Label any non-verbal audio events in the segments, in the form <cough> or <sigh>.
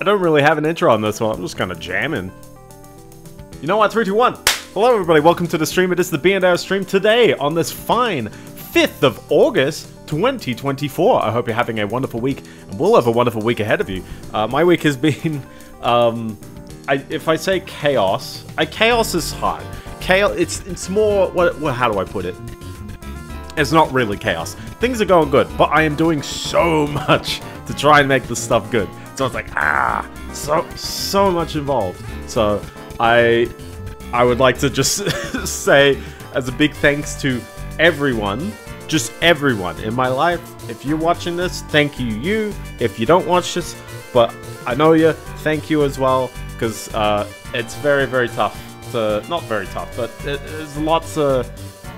I don't really have an intro on this one. I'm just kind of jamming. You know what? 3, 2, 1. Hello, everybody. Welcome to the stream. It is the B&R stream today on this fine 5th of August 2024. I hope you're having a wonderful week, and we'll have a wonderful week ahead of you. Uh, my week has been, <laughs> um, I, if I say chaos, I, chaos is hard. Chaos, it's it's more, what, what, how do I put it? It's not really chaos. Things are going good, but I am doing so <laughs> much to try and make this stuff good. So it's like, ah, so so much involved. So I I would like to just <laughs> say as a big thanks to everyone, just everyone in my life. If you're watching this, thank you, you. If you don't watch this, but I know you, thank you as well, because uh, it's very, very tough to, not very tough, but it, there's lots of,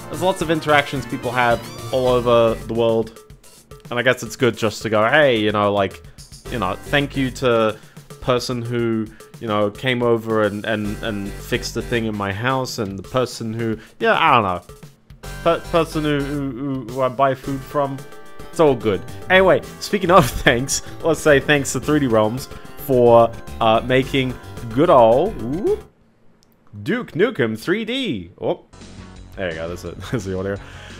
there's lots of interactions people have all over the world. And I guess it's good just to go, hey, you know, like, you know, thank you to person who you know came over and and and fixed the thing in my house and the person who yeah i don't know. Per person who, who, who i buy food from. It's all good. Anyway speaking of <laughs> thanks let's say thanks to 3d realms for uh, making good old ooh, duke nukem 3d oh there you go. That's it. <laughs> That's the audio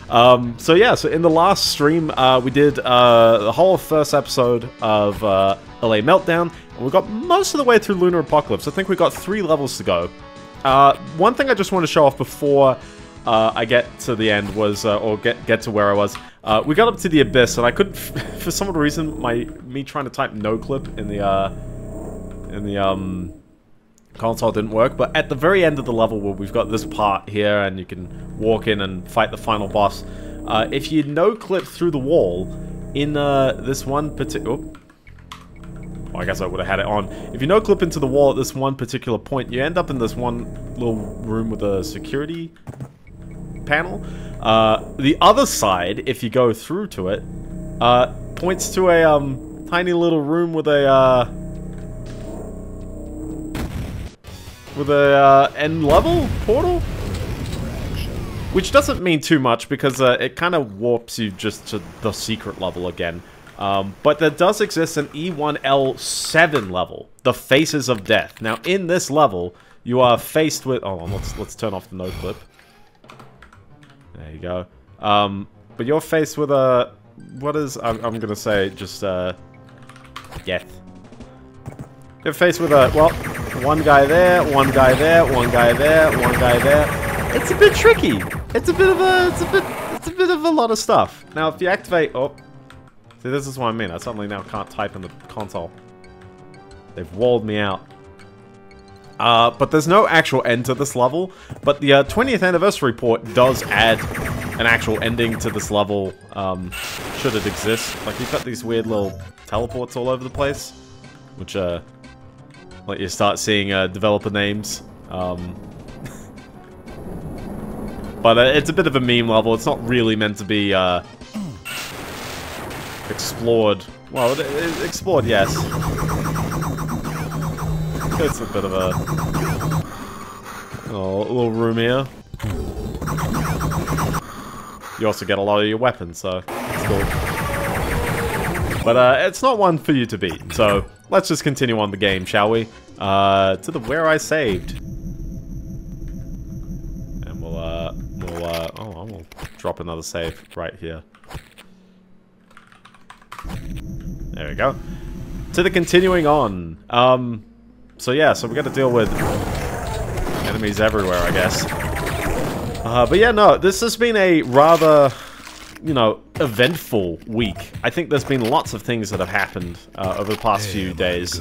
um, so yeah, so in the last stream, uh, we did uh, the whole first episode of uh, LA Meltdown, and we got most of the way through Lunar Apocalypse. I think we got three levels to go. Uh, one thing I just want to show off before uh, I get to the end was, uh, or get get to where I was. Uh, we got up to the abyss, and I couldn't, <laughs> for some reason, my me trying to type no clip in the uh, in the um console didn't work. But at the very end of the level, where we've got this part here, and you can walk in and fight the final boss. Uh, if you no clip through the wall in uh, this one particular. Well, I guess I would have had it on. If you no-clip into the wall at this one particular point, you end up in this one little room with a security panel. Uh, the other side, if you go through to it, uh, points to a um, tiny little room with a with a uh, end level portal, which doesn't mean too much because uh, it kind of warps you just to the secret level again. Um, but there does exist an E1L7 level, the Faces of Death. Now, in this level, you are faced with... Oh, let's let's turn off the no clip. There you go. Um, but you're faced with a... What is... I'm, I'm gonna say just, uh... Death. You're faced with a... Well, one guy there, one guy there, one guy there, one guy there. It's a bit tricky. It's a bit of a... It's a bit... It's a bit of a lot of stuff. Now, if you activate... Oh, See, this is what I mean. I suddenly now can't type in the console. They've walled me out. Uh, but there's no actual end to this level. But the uh, 20th anniversary port does add an actual ending to this level, um, should it exist. Like, you've got these weird little teleports all over the place, which, uh, let you start seeing, uh, developer names. Um, <laughs> but uh, it's a bit of a meme level. It's not really meant to be, uh, explored. Well, it, it, explored, yes. It's a bit of a, oh, little room here. You also get a lot of your weapons, so it's cool. But uh, it's not one for you to beat, so let's just continue on the game, shall we? Uh, to the where I saved. And we'll, uh, we'll, uh, oh, I will drop another save right here. There we go. To the continuing on. Um, so yeah, so we got to deal with enemies everywhere, I guess. Uh, but yeah, no, this has been a rather, you know, eventful week. I think there's been lots of things that have happened uh, over the past few days.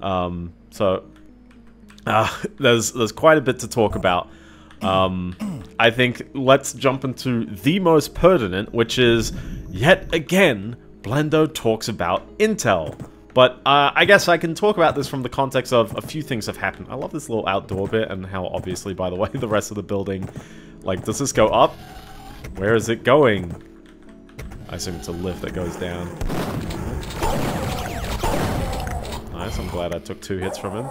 Um, so uh, <laughs> there's there's quite a bit to talk about. Um, I think let's jump into the most pertinent, which is yet again Biendeo talks about Intel. But uh, I guess I can talk about this from the context of a few things have happened. I love this little outdoor bit and how obviously, by the way, <laughs> the rest of the building... Like, does this go up? Where is it going? I assume it's a lift that goes down. Nice, I'm glad I took two hits from him.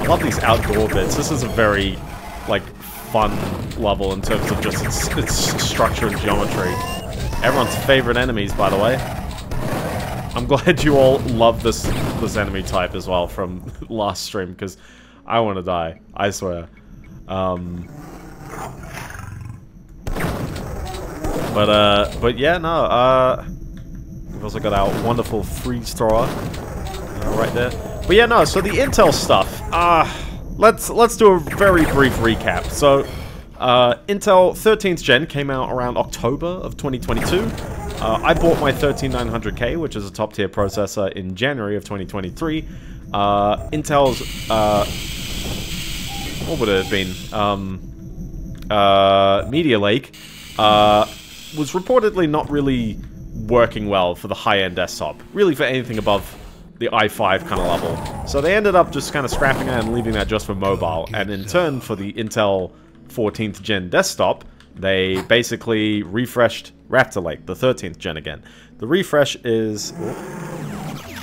I love these outdoor bits. This is a very, like, fun level in terms of just its, its structure and geometry. Everyone's favorite enemies, by the way. I'm <laughs> glad you all love this this enemy type as well from <laughs> last stream because I want to die. I swear. Um, but uh, but yeah, no. Uh, we've also got our wonderful freeze thrower uh, right there. But yeah, no. So the intel stuff. Uh, let's let's do a very brief recap. So. Uh, Intel 13th Gen came out around October of 2022. Uh, I bought my 13900K, which is a top tier processor, in January of 2023. Uh, Intel's, uh, what would it have been? Um, uh, Meteor Lake uh, was reportedly not really working well for the high-end desktop. Really for anything above the i5 kind of level. So they ended up just kind of scrapping that and leaving that just for mobile. And in turn, for the Intel 14th gen desktop, they basically refreshed Raptor Lake, the 13th gen again. The refresh is... Oh,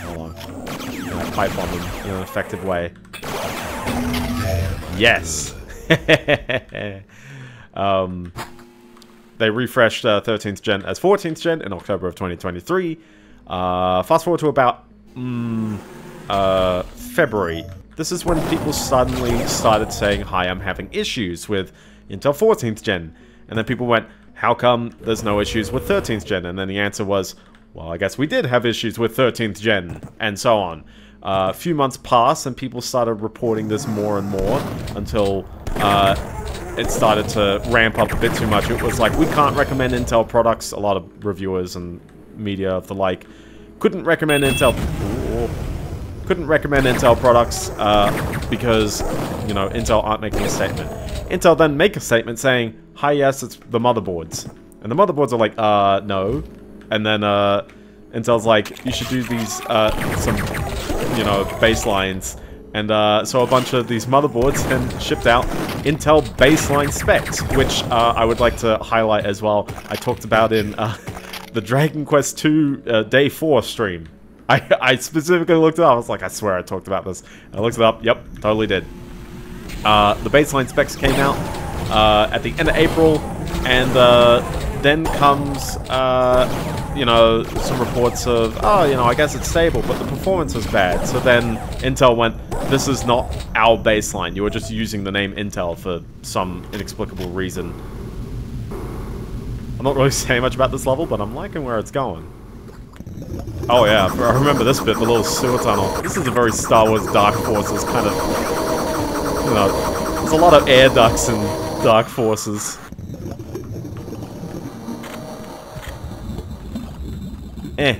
hold on. pipe on them in an effective way. Yes! <laughs> um, they refreshed uh, 13th gen as 14th gen in October of 2023. Uh, fast forward to about mm, uh, February this is when people suddenly started saying, hi, I'm having issues with Intel 14th gen. And then people went, how come there's no issues with 13th gen? And then the answer was, well, I guess we did have issues with 13th gen, and so on. Uh, a few months passed, and people started reporting this more and more until uh, it started to ramp up a bit too much. It was like, we can't recommend Intel products. A lot of reviewers and media of the like couldn't recommend Intel couldn't recommend Intel products uh, because, you know, Intel aren't making a statement. Intel then make a statement saying, hi, yes, it's the motherboards. And the motherboards are like, uh, no. And then, uh, Intel's like, you should do these, uh, some, you know, baselines. And, uh, so a bunch of these motherboards then shipped out Intel baseline specs, which, uh, I would like to highlight as well. I talked about in, uh, <laughs> the Dragon Quest II, uh, Day 4 stream. I, I specifically looked it up. I was like, I swear I talked about this. And I looked it up. Yep, totally did. Uh, the baseline specs came out uh, at the end of April, and then comes, you know, some reports of, oh, you know, I guess it's stable, but the performance is bad. So then Intel went, this is not our baseline. You were just using the name Intel for some inexplicable reason. I'm not really <laughs> saying much about this level, but I'm liking where it's going. Oh yeah, I remember this bit, the little sewer tunnel. This is a very Star Wars Dark Forces kind of... You know, there's a lot of air ducts in Dark Forces. Eh.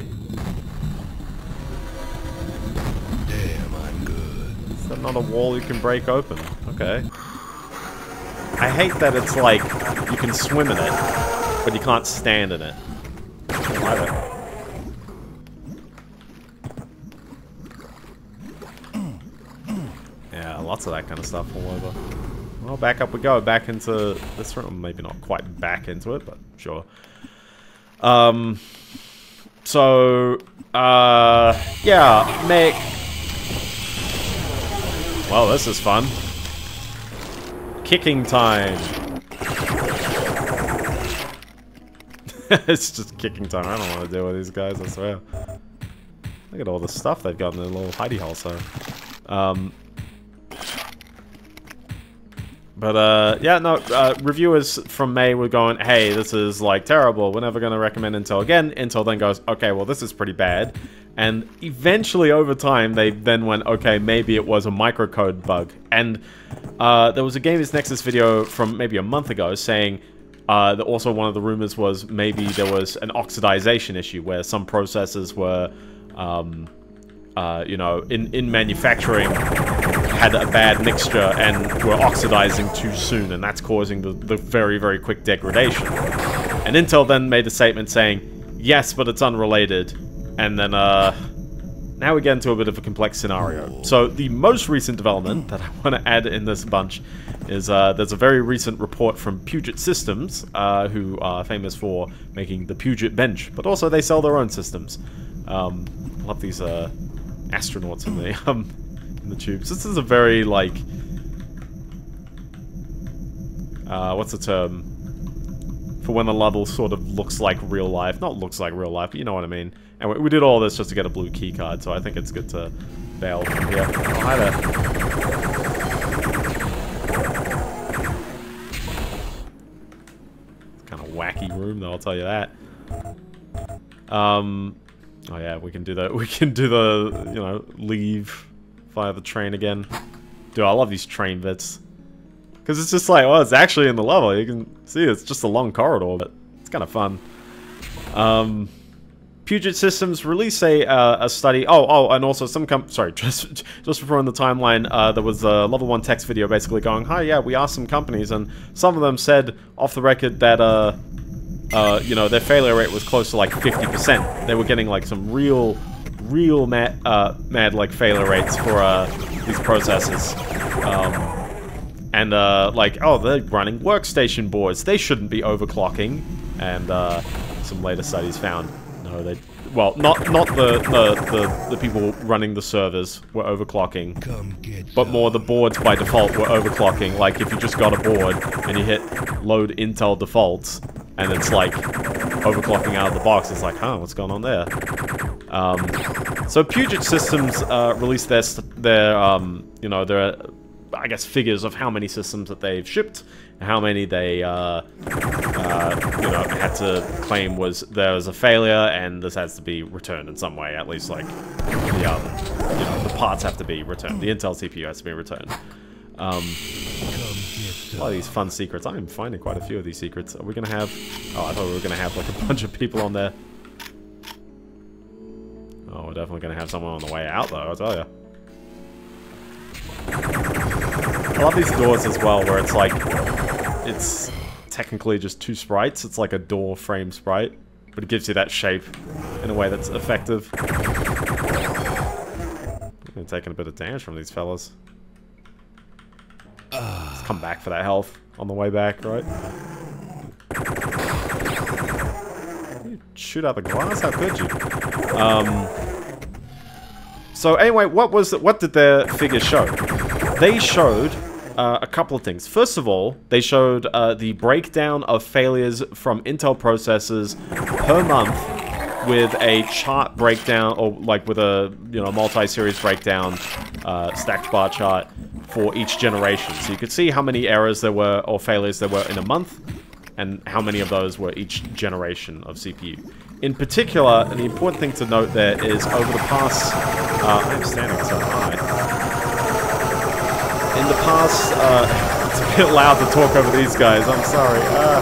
Damn, I'm good. Is that not a wall you can break open? Okay. I hate that it's like, you can swim in it, but you can't stand in it. <clears throat> Yeah, lots of that kind of stuff all over. Well, back up we go. Back into this room. Maybe not quite back into it, but sure. Um, so, uh, yeah, Mick. Well, this is fun. Kicking time. <laughs> it's just kicking time. I don't want to deal with these guys, I swear. Look at all the stuff they've got in their little hidey hole, so. Um, but, uh, yeah, no, uh, reviewers from May were going, hey, this is, like, terrible, we're never going to recommend Intel again. Intel then goes, okay, well, this is pretty bad. And eventually, over time, they then went, okay, maybe it was a microcode bug. And, uh, there was a Gamers Nexus video from maybe a month ago saying, uh, that also one of the rumors was maybe there was an oxidization issue where some processes were, um, uh, you know, in, in manufacturing had a bad mixture and were oxidizing too soon, and that's causing the, the very, very quick degradation. And Intel then made a statement saying, yes, but it's unrelated. And then, uh, now we get into a bit of a complex scenario. So the most recent development that I want to add in this bunch is uh, there's a very recent report from Puget Systems, uh, who are famous for making the Puget Bench, but also they sell their own systems. Um, love these uh, astronauts in the <laughs> um, in the tubes. This is a very like uh, what's the term? for when the level sort of looks like real life. Not looks like real life, but you know what I mean. And we, we did all this just to get a blue key card, so I think it's good to bail from here. Oh, hi there. kind of wacky room, though. I'll tell you that. Um, oh yeah, we can do the <laughs> we can do the you know leave via the train again. Dude, I love these train bits because it's just like, well, it's actually in the level. You can see it's just a long corridor, but it's kind of fun. Um, Puget Systems release a uh, a study. Oh, oh, and also some com sorry, <laughs> just just before in the timeline, uh, there was a Level1Techs video basically going, "Hi, yeah, we asked some companies, and some of them said off the record that uh, uh, you know, their failure rate was close to like 50%. They were getting like some real, real mad, uh, mad like failure rates for uh, these processes." Um, and uh, like, oh, they're running workstation boards. They shouldn't be overclocking. And uh, some later studies found no, they well, not not the, the the the people running the servers were overclocking, but more the boards by default were overclocking. Like if you just got a board and you hit load Intel defaults, and it's like overclocking out of the box, it's like, huh, what's going on there? Um, so Puget Systems uh, released their their um, you know their I guess figures of how many systems that they've shipped, how many they uh, uh, you know had to claim was there was a failure, and this has to be returned in some way. At least like the um, you know the parts have to be returned. The Intel CPU has to be returned. Um, a lot of these fun secrets. I'm finding quite a few of these secrets. Are we gonna have? Oh, I thought we were gonna have like a bunch of people on there. Oh, we're definitely gonna have someone on the way out, though. I'll tell you. I love these doors as well, where it's like it's technically just two sprites. It's like a door frame sprite, but it gives you that shape in a way that's effective. I'm taking a bit of damage from these fellas. Let's come back for that health on the way back, right? You shoot out the glass? How could you? Um. So anyway, what was what did their figures show? They showed uh, a couple of things. First of all, they showed uh, the breakdown of failures from Intel processors per month with a chart breakdown, or like with a you know multi-series breakdown, uh, stacked bar chart for each generation. So you could see how many errors there were or failures there were in a month, and how many of those were each generation of CPU. In particular, the important thing to note there is over the past, uh, I'm standing so high. In the past, uh, <laughs> it's a bit loud to talk over these guys. I'm sorry. Uh,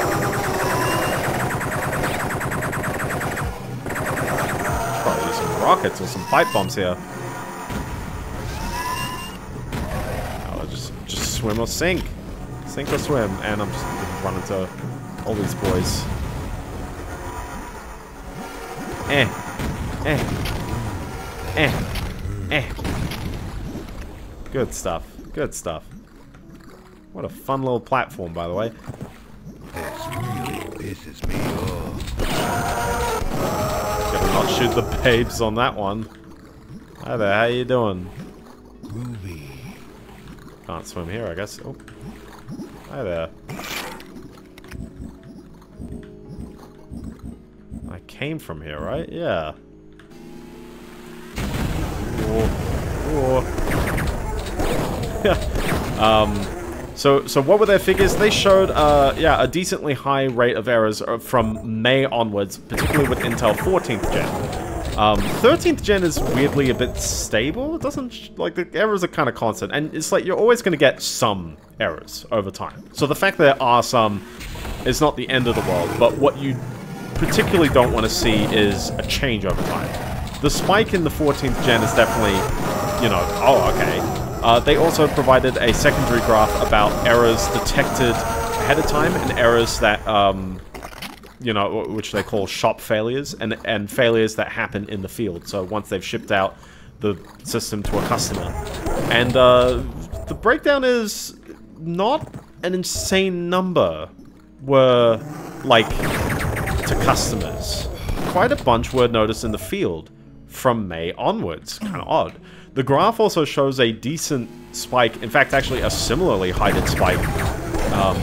probably some rockets or some pipe bombs here. Oh, just, just swim or sink. Sink or swim, and I'm just gonna all these boys. Eh. Eh. Eh. Eh. Good stuff. Good stuff. What a fun little platform, by the way. This really pisses me off. Gotta not shoot the babes on that one. Hi there, how you doing? Groovy. Can't swim here, I guess. Oh. Hi there. Came from here, right? Yeah. Whoa. Whoa. <laughs> um, so, so what were their figures? They showed, uh, yeah, a decently high rate of errors uh, from May onwards, particularly with Intel 14th gen. Um, 13th gen is weirdly a bit stable. It doesn't, like, the errors are kind of constant. And it's like, you're always going to get some errors over time. So the fact that there are some is not the end of the world, but what you particularly don't want to see is a change over time. The spike in the 14th gen is definitely, you know, oh, okay. Uh, they also provided a secondary graph about errors detected ahead of time and errors that, um, you know, which they call shop failures, and, and failures that happen in the field. So once they've shipped out the system to a customer. And uh, the breakdown is not an insane number were, like, to customers. Quite a bunch were noticed in the field from May onwards. Kind of odd. The graph also shows a decent spike. In fact, actually a similarly heighted spike. Um,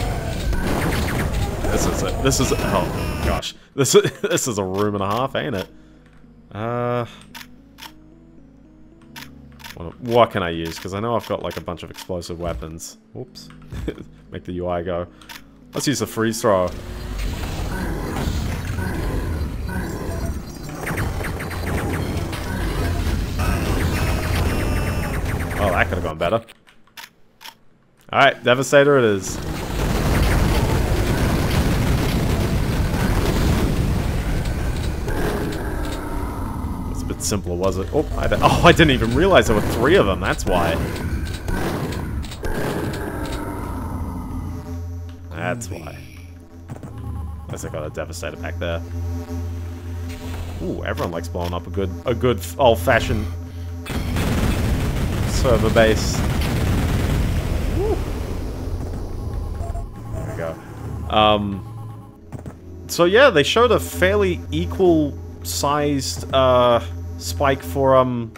this is it. This is oh gosh, <laughs> this is this is a room and a half, ain't it? Uh, what, can I use? Because I know I've got like a bunch of explosive weapons. Oops, <laughs> make the UI go. Let's use the freeze throw. Oh, that could have gone better. Alright, Devastator it is. It's a bit simpler, was it? Oh I, oh, I didn't even realize there were three of them, that's why. That's why. Unless I got a Devastator back there. Ooh, everyone likes blowing up a good, a good old-fashioned server base. Woo. There we go. Um, so yeah, they showed a fairly equal-sized uh, spike for um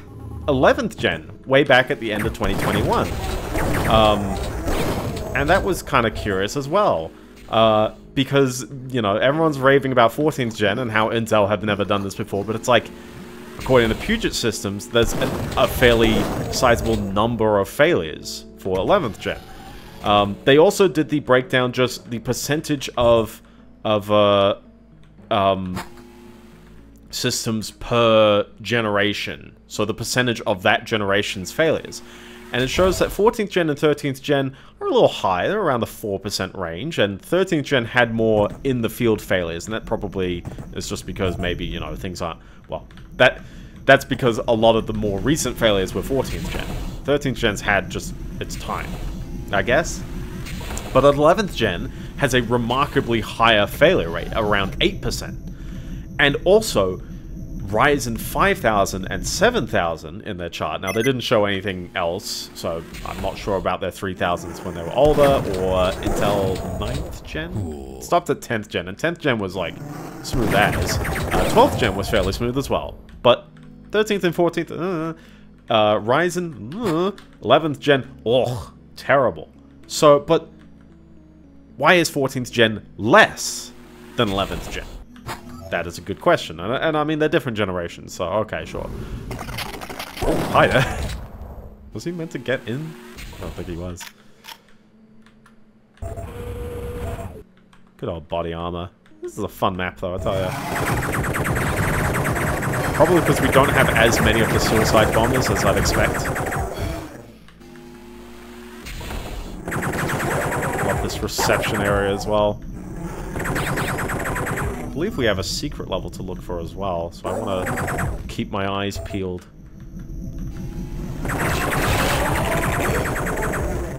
11th gen, way back at the end of 2021. Um, and that was kind of curious as well. Uh, because, you know, everyone's raving about 14th gen and how Intel have never done this before, but it's like, according to Puget Systems, there's a, fairly sizable number of failures for 11th gen. Um, they also did the breakdown, just the percentage of of uh, um, systems per generation. So the percentage of that generation's failures. And it shows that 14th gen and 13th gen are a little higher, they're around the 4% range, and 13th gen had more in the field failures, and that probably is just because maybe, you know, things aren't, well, that that's because a lot of the more recent failures were 14th gen. 13th gen's had just its time, I guess. But 11th gen has a remarkably higher failure rate, around 8%. And also, Ryzen 5000 and 7000 in their chart. Now, they didn't show anything else, so I'm not sure about their 3000s when they were older, or Intel 9th gen? It stopped at 10th gen, and 10th gen was, like, smooth as. Uh, 12th gen was fairly smooth as well. But 13th and 14th, uh, uh, Ryzen, uh, 11th gen, oh, terrible. So, but why is 14th gen less than 11th gen? That is a good question. And, and, I mean, they're different generations, so okay, sure. Oh, hi there. <laughs> Was he meant to get in? I don't think he was. Good old body armor. This is a fun map, though, I tell ya. Probably because we don't have as many of the suicide bombers as I'd expect. Love this reception area as well. I believe we have a secret level to look for as well, so I want to keep my eyes peeled.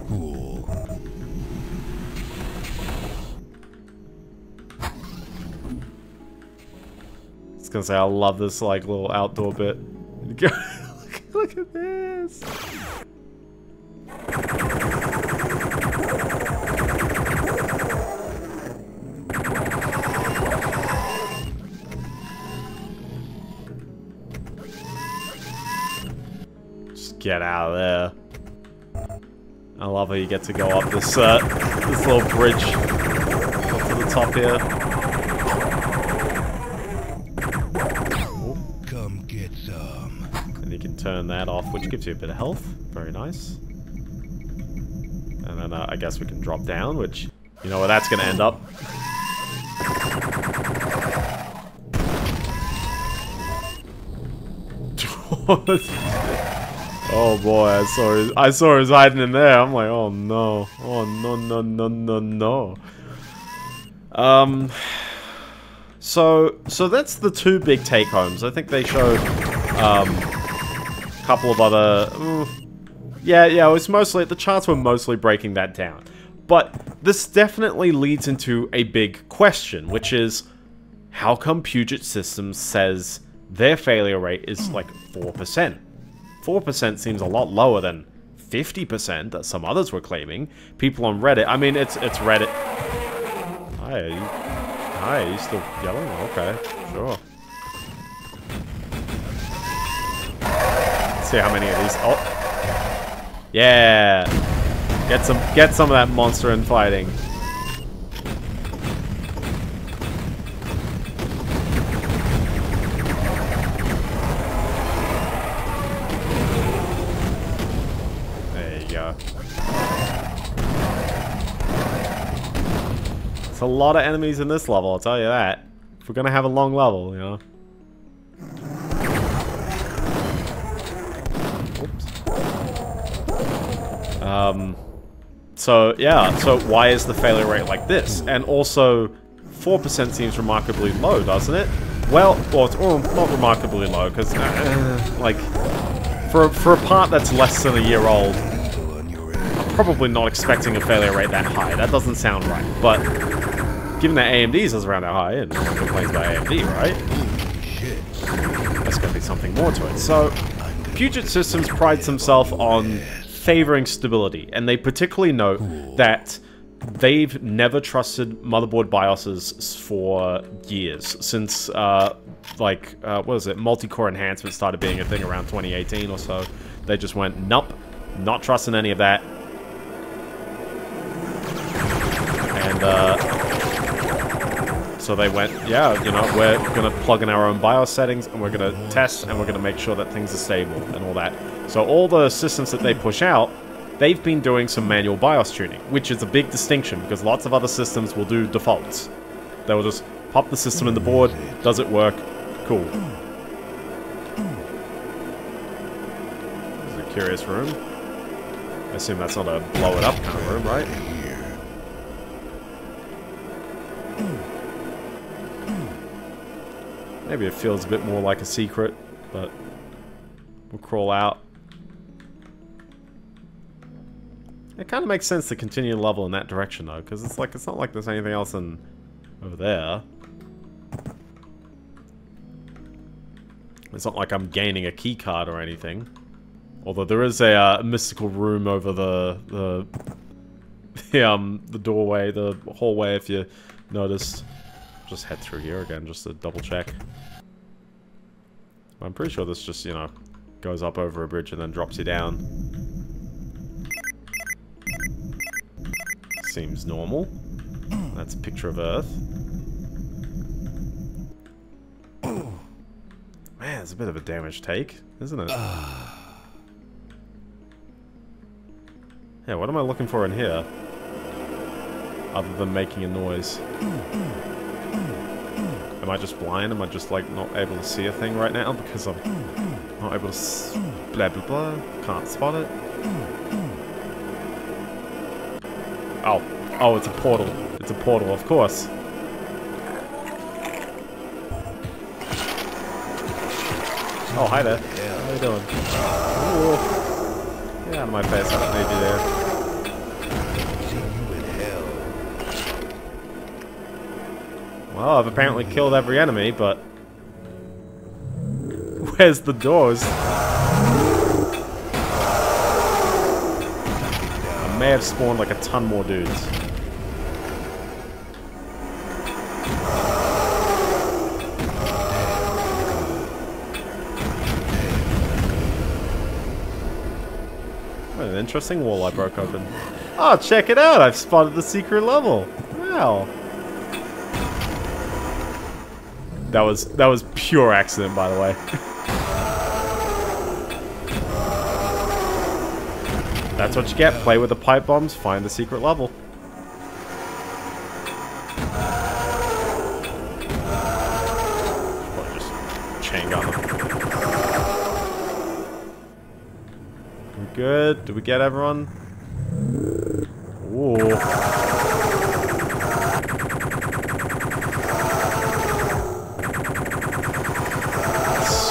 Cool. I was gonna say I love this like little outdoor bit. look, <laughs> look at this. Get out of there. I love how you get to go up this uh, this little bridge up to the top here. Come get some. And you can turn that off, which gives you a bit of health. Very nice. And then uh, I guess we can drop down, which, you know where that's going to end up. <laughs> oh boy, I saw his, I saw his hiding in there. I'm like, oh no, oh no, no, no, no, no. Um, so, so that's the two big take homes. I think they showed um, a couple of other. yeah, yeah. It was mostly the charts were mostly breaking that down, but this definitely leads into a big question, which is how come Puget Systems says their failure rate is like four percent? Four percent seems a lot lower than fifty percent that some others were claiming. People on Reddit. I mean, it's it's Reddit. Hi, are you, hi, are you still yelling? Oh, okay, sure. Let's see how many of these. Oh, yeah. Get some, get some of that monster in fighting. A lot of enemies in this level, I'll tell you that. If we're gonna have a long level, you know. Oops. Um, so, yeah, so why is the failure rate like this? And also, 4% seems remarkably low, doesn't it? Well, or, or not remarkably low, because, uh, like, for, for a part that's less than a year old. I'm probably not expecting a failure rate that high. That doesn't sound right, but given that AMD's is around that high, and no one complains about AMD, right? There's going to be something more to it. So, Puget Systems prides themselves on favoring stability, and they particularly note that they've never trusted motherboard BIOSes for years, since, uh, like, uh, what is it, multi-core enhancement started being a thing around 2018 or so. They just went, nope, not trusting any of that. And, uh, so they went, yeah, you know, we're going to plug in our own BIOS settings and we're going to test and we're going to make sure that things are stable and all that. So all the systems that they push out, they've been doing some manual BIOS tuning, which is a big distinction because lots of other systems will do defaults. They will just pop the system in the board, does it work, cool. This is a curious room. I assume that's not a blow it up kind of room, right? Maybe it feels a bit more like a secret, but we'll crawl out. It kind of makes sense to continue level in that direction though, because it's like it's not like there's anything else in over there. It's not like I'm gaining a key card or anything. Although there is a uh, mystical room over the the <laughs> the um the doorway, the hallway. If you noticed, just head through here again just to double check. I'm pretty sure this just you know goes up over a bridge and then drops you down. Seems normal. That's a picture of Earth. Man, it's a bit of a damage take, isn't it? Yeah, what am I looking for in here? Other than making a noise. Am I just blind? Am I just, like, not able to see a thing right now? Because I'm not able to s blah blah blah. Can't spot it. Oh. Oh, it's a portal. It's a portal, of course. Oh, hi there. Yeah. How are you doing? Ooh. Get out of my face, I don't need you there. Well, I've apparently killed every enemy, but... Where's the doors? I may have spawned like a ton more dudes. What an interesting wall I broke open. Oh, check it out! I've spotted the secret level! Wow. That was that was pure accident, by the way. That's what you get. Play with the pipe bombs, find the secret level. Good? Did we get everyone? Ooh.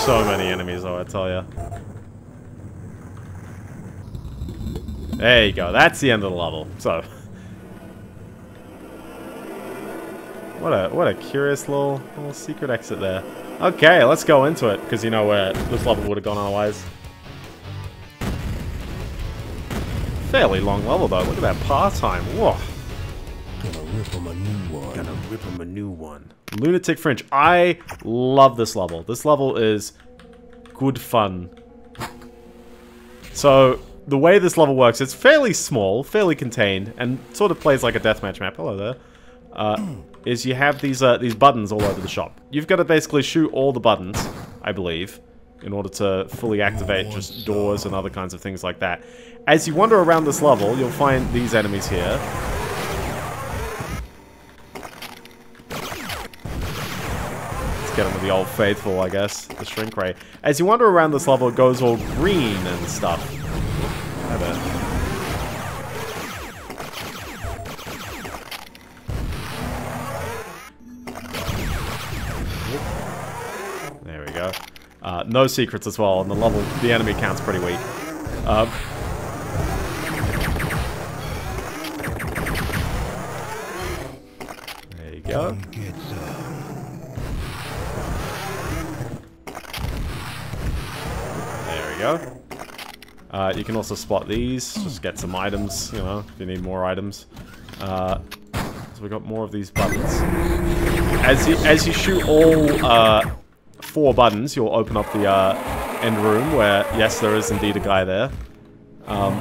So many enemies, though, I tell ya. There you go. That's the end of the level. So, <laughs> what a what a curious little little secret exit there. Okay, let's go into it because you know where this level would have gone otherwise. Fairly long level though. Look at that par time. Whoa. Rip him a new one. Lunatic Fringe. I love this level. This level is good fun. So, the way this level works, it's fairly small, fairly contained, and sort of plays like a deathmatch map. Hello there. Uh, is you have these uh, these buttons all over the shop. You've got to basically shoot all the buttons, I believe, in order to fully activate just doors and other kinds of things like that. As you wander around this level, you'll find these enemies here. Get him with the old faithful, I guess. The shrink ray. As you wander around this level, it goes all green and stuff. There we go. Uh, no secrets as well, and the level, the enemy count's pretty weak. Um, there you go. Come get some. There we go. Uh, you can also spot these, just get some items, you know, if you need more items. Uh, so we got more of these buttons. As you, as you shoot all uh, four buttons, you'll open up the uh, end room where, yes, there is indeed a guy there. Um,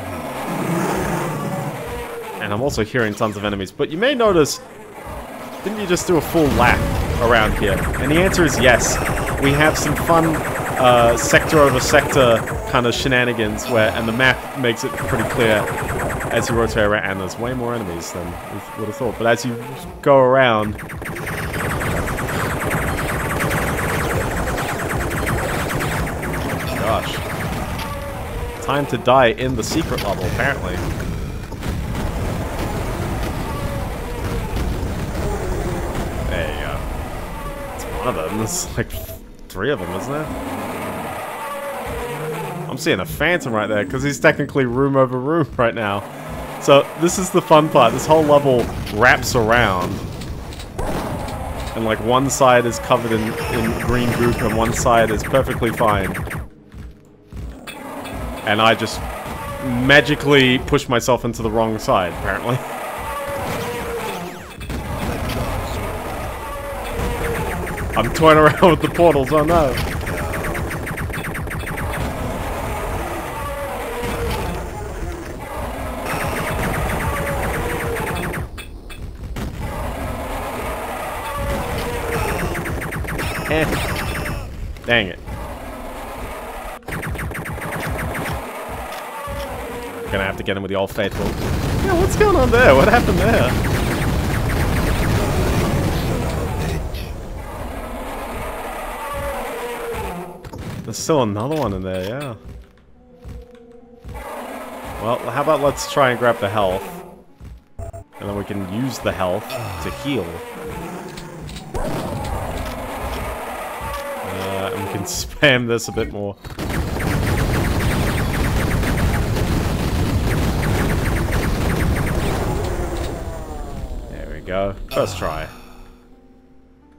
and I'm also hearing tons of enemies. But you may notice, didn't you just do a full lap around here? And the answer is yes. We have some fun uh, sector over sector kind of shenanigans where, and the map makes it pretty clear as you rotate around. And there's way more enemies than we would have thought. But as you go around, gosh. Time to die in the secret level, apparently. There you go. It's one of them. There's like three of them, isn't there? I'm seeing a phantom right there, because he's technically room over room <laughs> right now. So, this is the fun part. This whole level wraps around. And like one side is covered in, in green goop and one side is perfectly fine. And I just magically pushed myself into the wrong side, apparently. <laughs> I'm toying around <laughs> with the portals, oh no. Dang it. Gonna have to get him with the old faithful. Yeah, what's going on there? What happened there? There's still another one in there, yeah. Well, how about let's try and grab the health. And then we can use the health to heal. And <laughs> spam this a bit more. There we go. First try.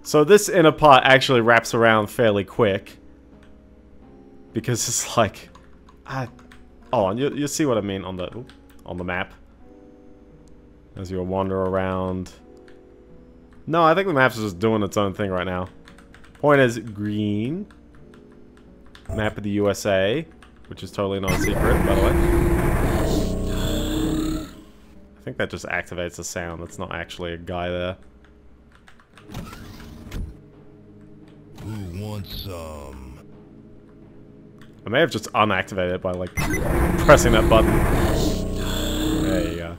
So this inner part actually wraps around fairly quick. Because it's <laughs> like... I, oh, and you, you see what I mean on the, on the map. As you wander around. No, I think the map's just doing its own thing right now. Point is green. Map of the USA, which is totally not a secret, by the way. I think that just activates a sound. That's not actually a guy there. Who wants some? I may have just unactivated it by, like, pressing that button. There you go.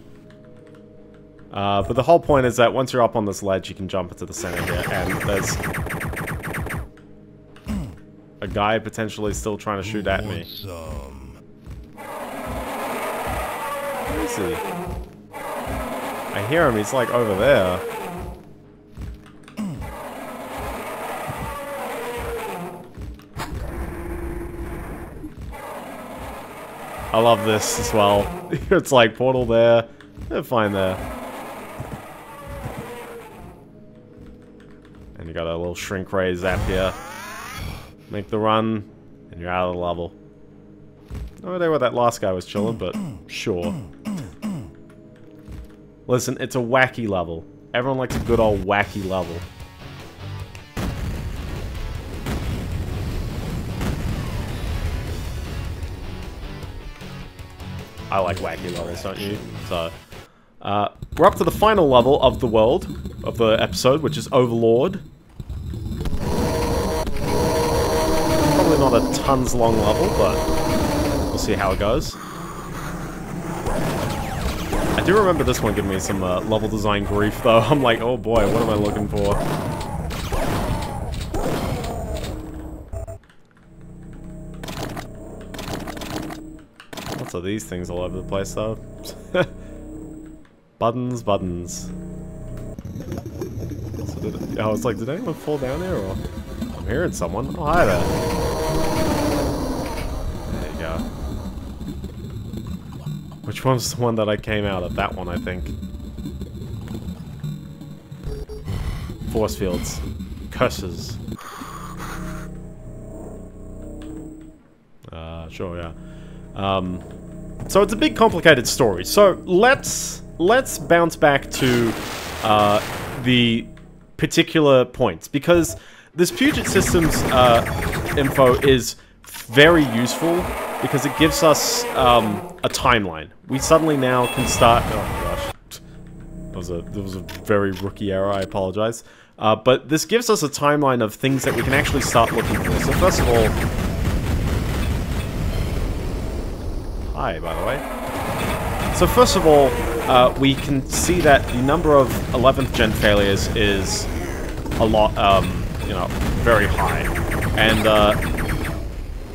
Uh, but the whole point is that once you're up on this ledge, you can jump into the center here, and there's a guy potentially still trying to shoot at me. Where is he? I hear him, he's like over there. I love this as well. <laughs> it's like portal there, they're fine there. And you got a little shrink ray zap here. Make the run, and you're out of the level. No idea where that last guy was chilling, but sure. Listen, it's a wacky level. Everyone likes a good old wacky level. I like wacky levels, don't you? So, uh, we're up to the final level of the world, of the episode, which is Overlord. not a tons long level, but we'll see how it goes. I do remember this one giving me some uh, level design grief, though. <laughs> I'm like, oh boy, what am I looking for? Lots of these things all over the place, though. <laughs> buttons, buttons. So did, oh, I was like, did anyone fall down there, or... I'm hearing someone. Oh, hi there. Which one's the one that I came out of? That one, I think. Force fields. Curses. Uh, sure, yeah. Um, so it's a big, complicated story. So let's let's bounce back to uh, the particular points because this Puget Systems uh, info is very useful because it gives us um, a timeline. We suddenly now can start. Oh gosh, that was a that was a very rookie error. I apologize. Uh, but this gives us a timeline of things that we can actually start looking for. So first of all, hi by the way. So first of all, uh, we can see that the number of 11th gen failures is a lot, um, you know, very high, and uh,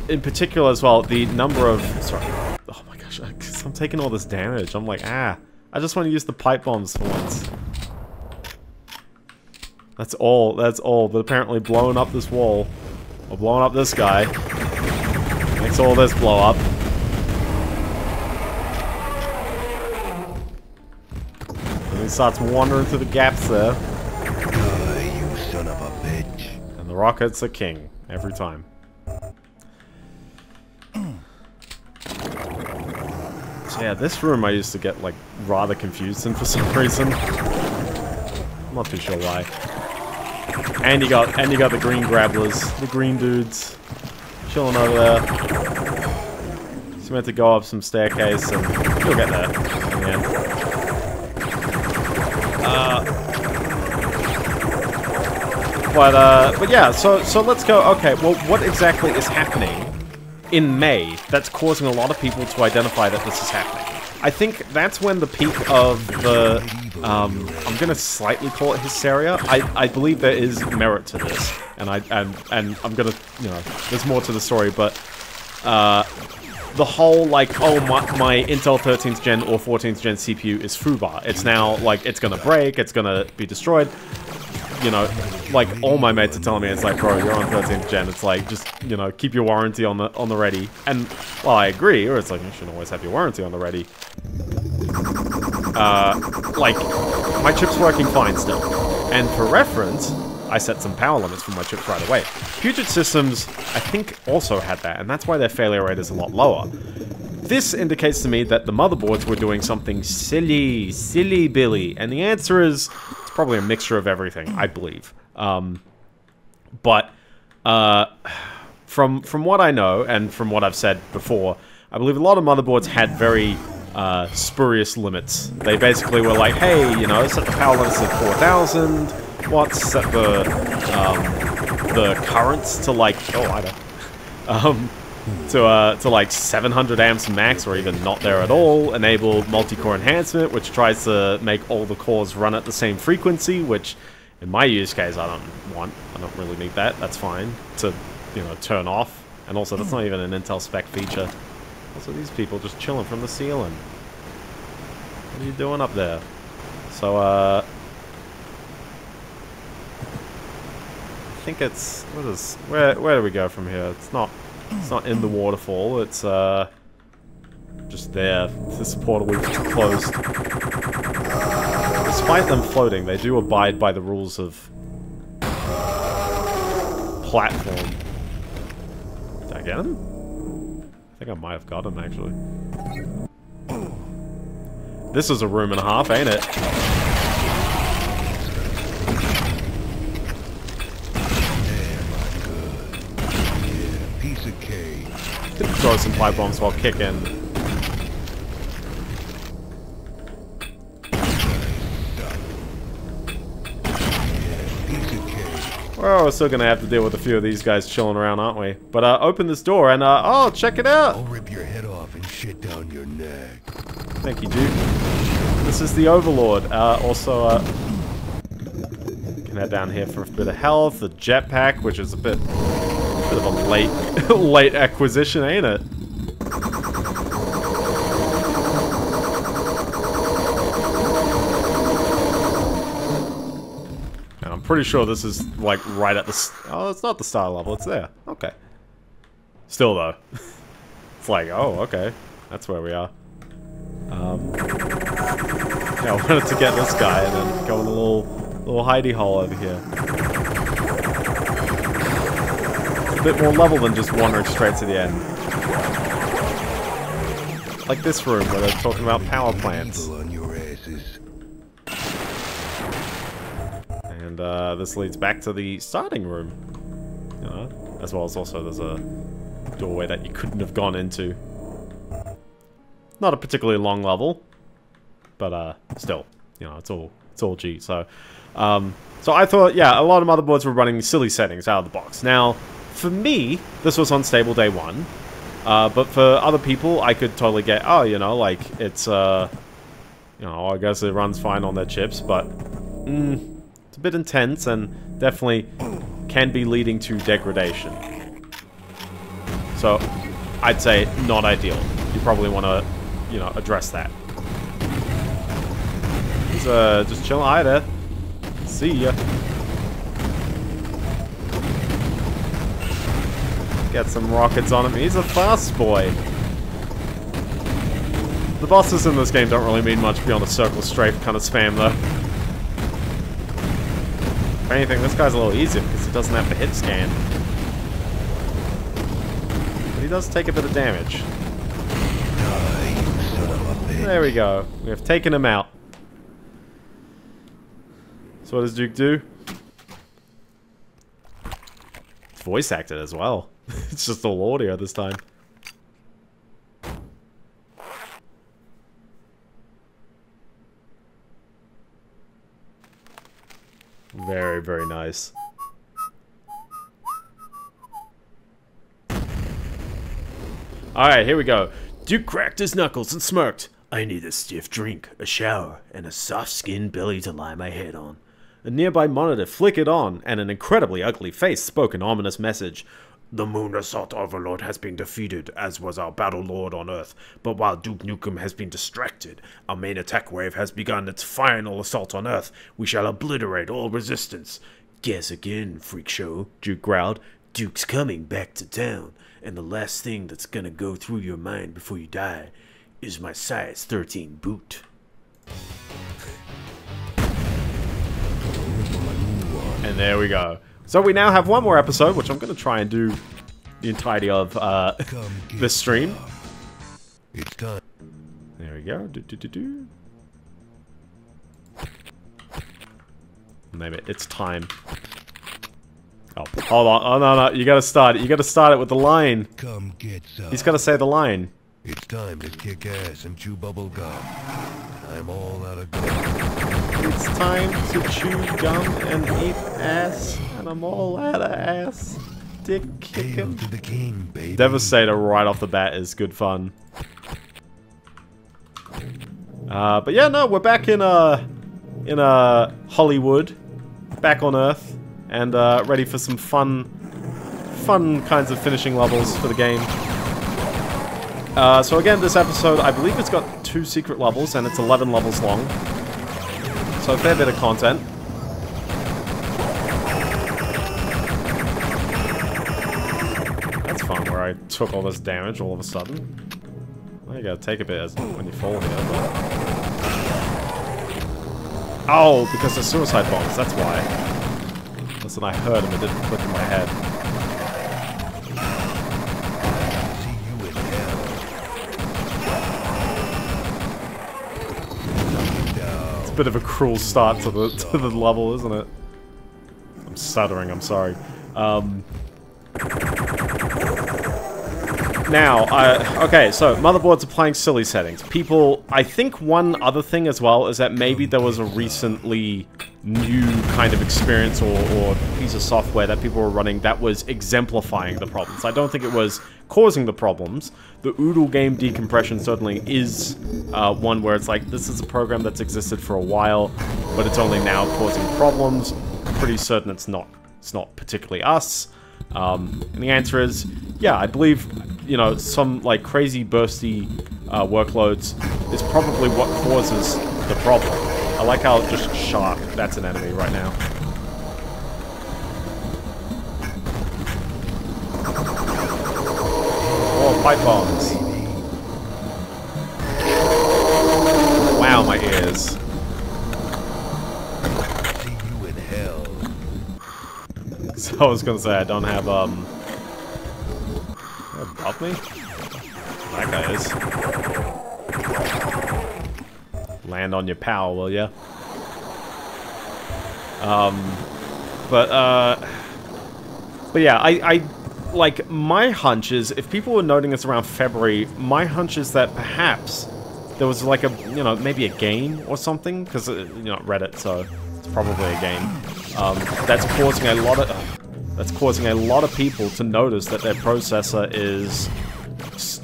in particular as well, the number of sorry, oh my gosh, I- I'm taking all this damage. I'm like, ah, I just want to use the pipe bombs for once. That's all. That's all. But apparently, blowing up this wall or blowing up this guy makes all this blow up. And he starts wandering through the gaps there, Die, you son of a bitch. and the rockets are king every time. Yeah, this room I used to get like rather confused in for some <laughs> reason. I'm not too sure why. And you got and you got the green grabblers, the green dudes, chilling over there. So meant to go up some staircase and you'll get there. end. Uh, but uh, but yeah, so so let's go. Okay, well, what exactly is happening in May that's causing a lot of people to identify that this is happening? I think that's when the peak of the um, I'm gonna slightly call it hysteria. I, I believe there is merit to this, and I and and I'm gonna you know there's more to the story, but uh, the whole like oh my my Intel 13th gen or 14th gen CPU is FUBAR. It's now like it's gonna break, it's gonna be destroyed. You know, like all my mates are telling me it's like, bro, you're on 13th gen. It's like just you know keep your warranty on the on the ready. And well, I agree. Or it's like you should always have your warranty on the ready. Uh, like my chip's working fine still. And for reference, I set some power limits for my chips right away. Puget Systems, I think, also had that, and that's why their failure rate is a lot lower. This indicates to me that the motherboards were doing something silly, silly Billy, and the answer is probably a mixture of everything, I believe. Um, but uh, from from what I know and from what I've said before, I believe a lot of motherboards had very uh, spurious limits. They basically were like, hey, you know, set the power limits at 4,000 watts, set the um, the currents to like, oh, I don't, <laughs> um, to uh, to like 700 amps max, or even not there at all. Enable multi-core enhancement, which tries to make all the cores run at the same frequency, which in my use case I don't want. I don't really need that. That's fine to you know turn off. And also, that's not even an Intel spec feature. Also, these people just chilling from the ceiling. What are you doing up there? So, uh... I think it's... What is... Where, where do we go from here? It's not... It's not in the waterfall. It's, uh... Just there. This portal we've closed. Despite them floating, they do abide by the rules of... Platform. Did I get him? I think I might have got him, actually. This is a room and a half, ain't it? Throw some pipe bombs while kicking. Piece of cake. Well, we're still gonna have to deal with a few of these guys chilling around, aren't we? But, uh, open this door and, uh, oh, check it out! I'll rip your head off and shit down your neck. Thank you, Duke. This is the Overlord. Uh, also, uh, can head down here for a bit of health. The jetpack, which is a bit, Bit of a late, <laughs> late acquisition, ain't it? Now, I'm pretty sure this is like right at the... Oh, it's not the star level, it's there. Okay. Still though. <laughs> it's like, oh, okay. That's where we are. Um, <laughs> yeah, I wanted to get this guy and then go in a little, little hidey hole over here. A bit more level than just wandering straight to the end. Like this room where they're talking about power plants. And uh, this leads back to the starting room. Know, as well as also there's a doorway that you couldn't have gone into. Not a particularly long level, but uh, still, you know, it's all it's all G. So, um, so I thought, yeah, a lot of motherboards were running silly settings out of the box. Now, for me, this was unstable day one. Uh, but for other people, I could totally get, oh, you know, like, it's, uh, you know, I guess it runs fine on their chips, but, mm, it's a bit intense and definitely can be leading to degradation. So, I'd say not ideal. You probably want to, you know, address that. Uh, just chilling. Hi there. See ya. Get some rockets on him. He's a fast boy. The bosses in this game don't really mean much beyond a circle strafe kind of spam, though. If anything, this guy's a little easier because he doesn't have the hit scan. But he does take a bit of damage. There we go. We have taken him out. So what does Duke do? Voice acted as well. <laughs> it's just all audio this time. Very, very nice. Alright, here we go. Duke cracked his knuckles and smirked. I need a stiff drink, a shower, and a soft-skinned belly to lie my head on. A nearby monitor flickered on, and an incredibly ugly face spoke an ominous message. The Moon Assault Overlord has been defeated, as was our Battle Lord on Earth. But while Duke Nukem has been distracted, our main attack wave has begun its final assault on Earth. We shall obliterate all resistance. Guess again, freak show, Duke growled. Duke's coming back to town, and the last thing that's gonna go through your mind before you die is my size 13 boot. And there we go. So we now have one more episode, which I'm going to try and do the entirety of uh, this stream. It's time. There we go. Do, do, do, do. Name it. It's time. Oh, hold on. Oh, no, no. You got to start it. You got to start it with the line. Come get some. He's got to say the line. It's time to kick ass and chew bubble gum. I'm all out of gum. It's time to chew gum and eat ass, and I'm all out of ass. Dick kicking. to the king, baby. Devastator right off the bat is good fun. Uh, but yeah, no, we're back in uh in uh Hollywood, back on Earth, and uh, ready for some fun, fun kinds of finishing levels for the game. Uh, so again, this episode, I believe it's got two secret levels, and it's 11 levels long. So a fair bit of content. That's fun, where I took all this damage all of a sudden. Well, you gotta take a bit as when you fall here, but... Oh, because the suicide bombs, that's why. Listen, I heard him, it didn't click in my head. Bit of a cruel start to the to the level, isn't it? I'm stuttering, I'm sorry. Um, now, uh, okay, so motherboards are playing silly settings. People, I think one other thing as well is that maybe there was a recently new kind of experience or, or piece of software that people were running that was exemplifying the problems. I don't think it was causing the problems. The Oodle game decompression certainly is uh, one where it's like, this is a program that's existed for a while, but it's only now causing problems. I'm pretty certain it's not, it's not particularly us. Um, and the answer is, yeah, I believe, you know, some like crazy bursty uh, workloads is probably what causes the problem. I like how just shark, that's an enemy right now. Oh, pipe bombs. Wow, my ears. <laughs> I was gonna say I don't have um above me? That guy is. Land on your pal, will ya? Um but uh but yeah, I, I like my hunch is if people were noting this around February, my hunch is that perhaps there was like a you know maybe a game or something because you know Reddit, so it's probably a game. Um, that's causing a lot of that's causing a lot of people to notice that their processor is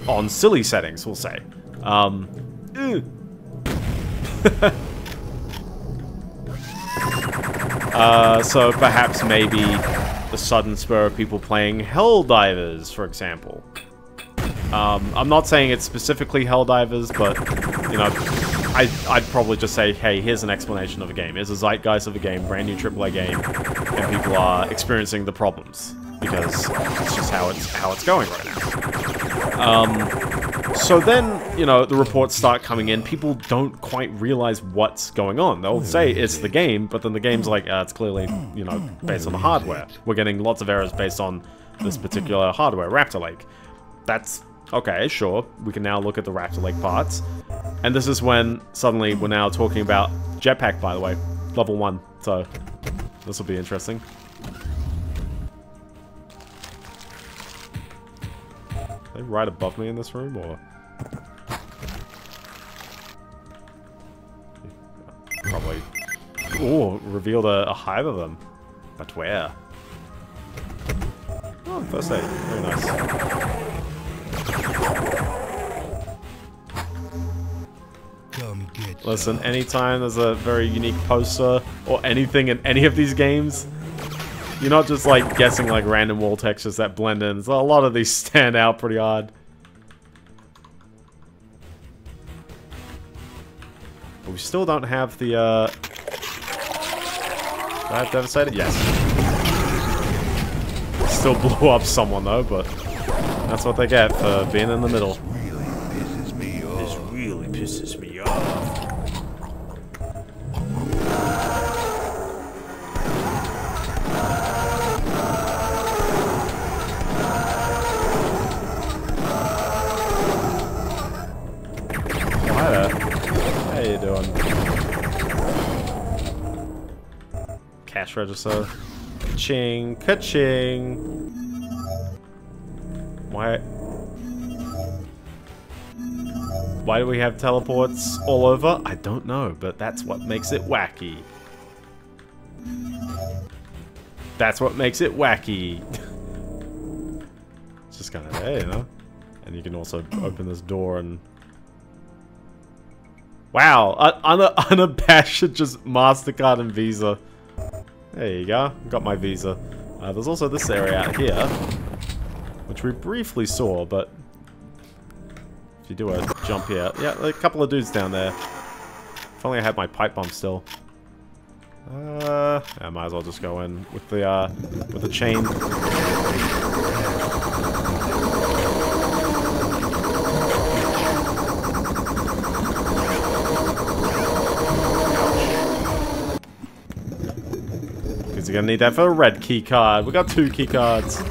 on silly settings. We'll say. Um, <laughs> uh, so perhaps maybe the sudden spur of people playing Helldivers, for example. Um, I'm not saying it's specifically Helldivers, but, you know, I, I'd probably just say, hey, here's an explanation of a game. Here's a zeitgeist of a game, brand new AAA game, and people are experiencing the problems. Because it's just how it's, how it's going right now. Um, so then, you know, the reports start coming in. People don't quite realize what's going on. They'll say it's the game, but then the game's like, uh, it's clearly, you know, based on the hardware. We're getting lots of errors based on this particular hardware, Raptor Lake. That's okay, sure. We can now look at the Raptor Lake parts. And this is when suddenly we're now talking about Jetpack, by the way. Level 1. So, this will be interesting. Are they right above me in this room, or...? Probably... Ooh, revealed a, a hive of them. But where? Oh, first aid. Very nice. Listen, anytime there's a very unique poster or anything in any of these games, you're not just like guessing like random wall textures that blend in. So a lot of these <laughs> stand out pretty hard. But we still don't have the, uh... I have Devastator? Yes. Still <laughs> blew up someone though, but that's what they get for being in the middle. Really pisses me off. really pisses me off. How you doing? Cash register. Ka-ching, ka-ching. Why? Why do we have teleports all over? I don't know, but that's what makes it wacky. That's what makes it wacky. it's <laughs> just kind of there, you know? And you can also open this door and... Wow! Un un unabashed <laughs> just MasterCard and Visa. There you go. Got my Visa. Uh, there's also this area out here, which we briefly saw, but if you do a jump here. Yeah, a couple of dudes down there. If only I had my pipe bomb still. Uh, I might as well just go in with the, uh, with the chain. Because you're gonna need that for a red key card. We got two key cards.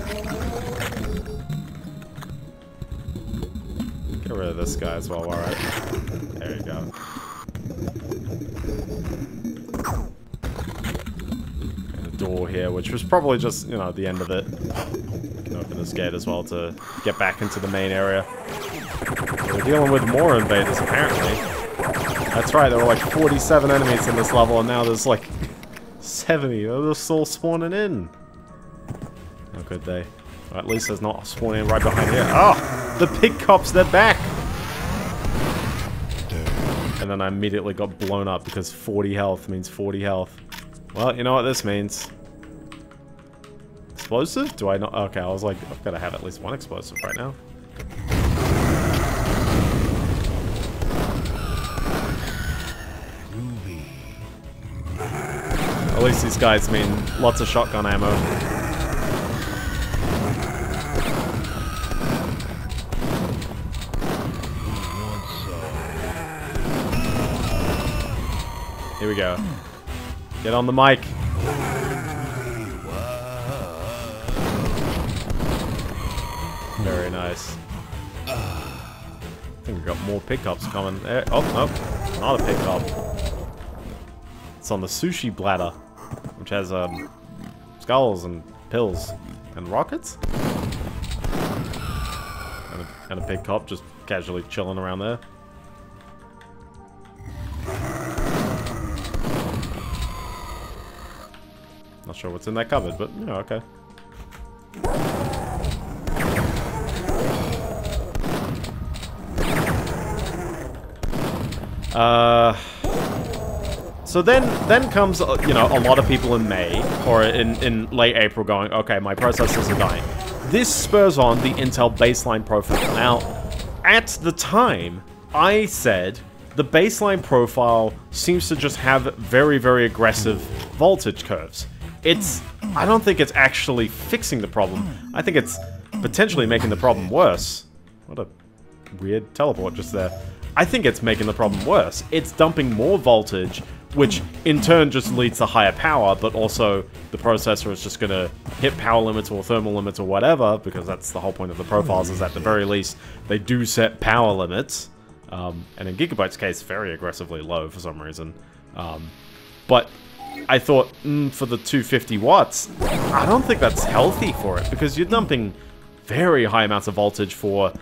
This guy as well, alright. There you go. And a door here, which was probably just, you know, the end of it. You can open this gate as well to get back into the main area. We're dealing with more invaders, apparently. That's right, there were like 47 enemies in this level, and now there's like 70. They're just all spawning in. How could they? Well, at least there's not spawning in right behind here. Oh! The pig cops, they're back! And then I immediately got blown up because 40 health means 40 health. Well, you know what this means. Explosive? Do I not? Okay, I was like, I've got to have at least one explosive right now. At least these guys mean lots of shotgun ammo. Here we go. Get on the mic. Very nice. I think we've got more pickups coming. Eh, oh, no. Another pickup. It's on the sushi bladder, which has um, skulls and pills and rockets. And a, and a cop just casually chilling around there. Not sure what's in that cupboard, but, know, okay. Uh... So then, then comes, uh, you know, a lot of people in May, or in, in late April going, okay, my processors are dying. This spurs on the Intel baseline profile. Now, at the time, I said the baseline profile seems to just have very, very aggressive voltage curves. It's, I don't think it's actually fixing the problem. I think it's potentially making the problem worse. What a weird teleport just there. I think it's making the problem worse. It's dumping more voltage which in turn just leads to higher power, but also the processor is just going to hit power limits or thermal limits or whatever, because that's the whole point of the profiles, is at the very least, they do set power limits, um, and in Gigabyte's case, very aggressively low for some reason. Um, but I thought, mm, for the 250 watts, I don't think that's healthy for it, because you're dumping very high amounts of voltage for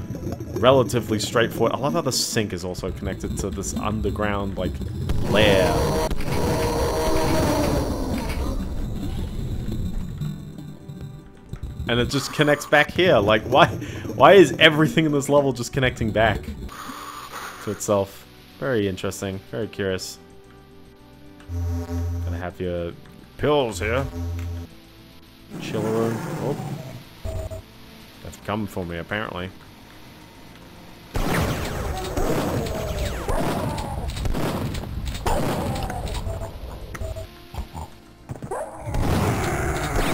relatively straightforward. I love how the sink is also connected to this underground, like, lair. And it just connects back here. Like, why, why is everything in this level just connecting back to itself? Very interesting. Very curious. Gonna have your pills here. Chiller room. Oh. That's coming for me, apparently.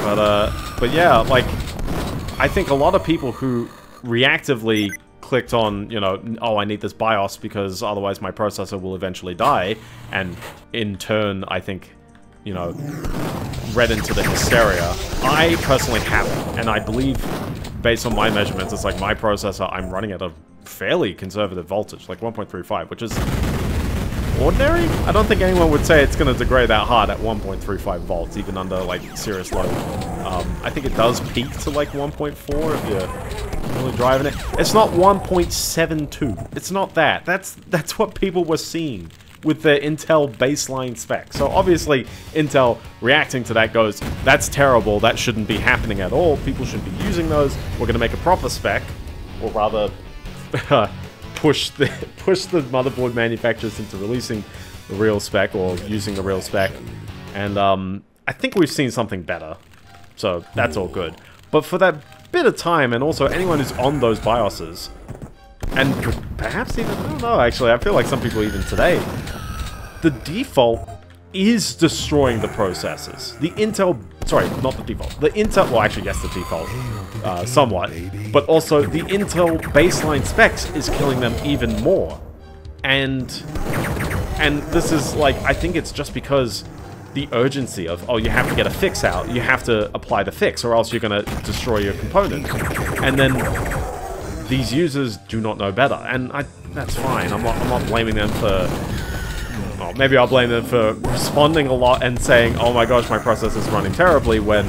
But, uh, but yeah, like, I think a lot of people who reactively clicked on, you know, oh, I need this BIOS because otherwise my processor will eventually die, and in turn, I think, you know, read into the hysteria. I personally haven't, and I believe, based on my measurements, it's like my processor, I'm running at a fairly conservative voltage, like 1.35, which is ordinary? I don't think anyone would say it's going to degrade that hard at 1.35 volts, even under, like, serious load. Um, I think it does peak to, like, 1.4 if you're really driving it. It's not 1.72. It's not that. That's, that's what people were seeing with the Intel baseline spec. So obviously, Intel reacting to that goes, that's terrible, that shouldn't be happening at all, people shouldn't be using those, we're going to make a proper spec, or rather, <laughs> push the <laughs> push the motherboard manufacturers into releasing the real spec or using the real spec. And um, I think we've seen something better. So that's all good. But for that bit of time, and also anyone who's on those BIOSes, and perhaps even, I don't know, actually, I feel like some people even today, the default is destroying the processors. The Intel, sorry, not the default. The Intel, well actually yes the default, uh, somewhat, but also the Intel baseline specs is killing them even more. And, and this is like, I think it's just because the urgency of, oh, you have to get a fix out, you have to apply the fix or else you're going to destroy your component. And then these users do not know better, and I, that's fine, I'm not, I'm not blaming them for maybe I'll blame them for responding a lot and saying, oh my gosh, my process is running terribly, when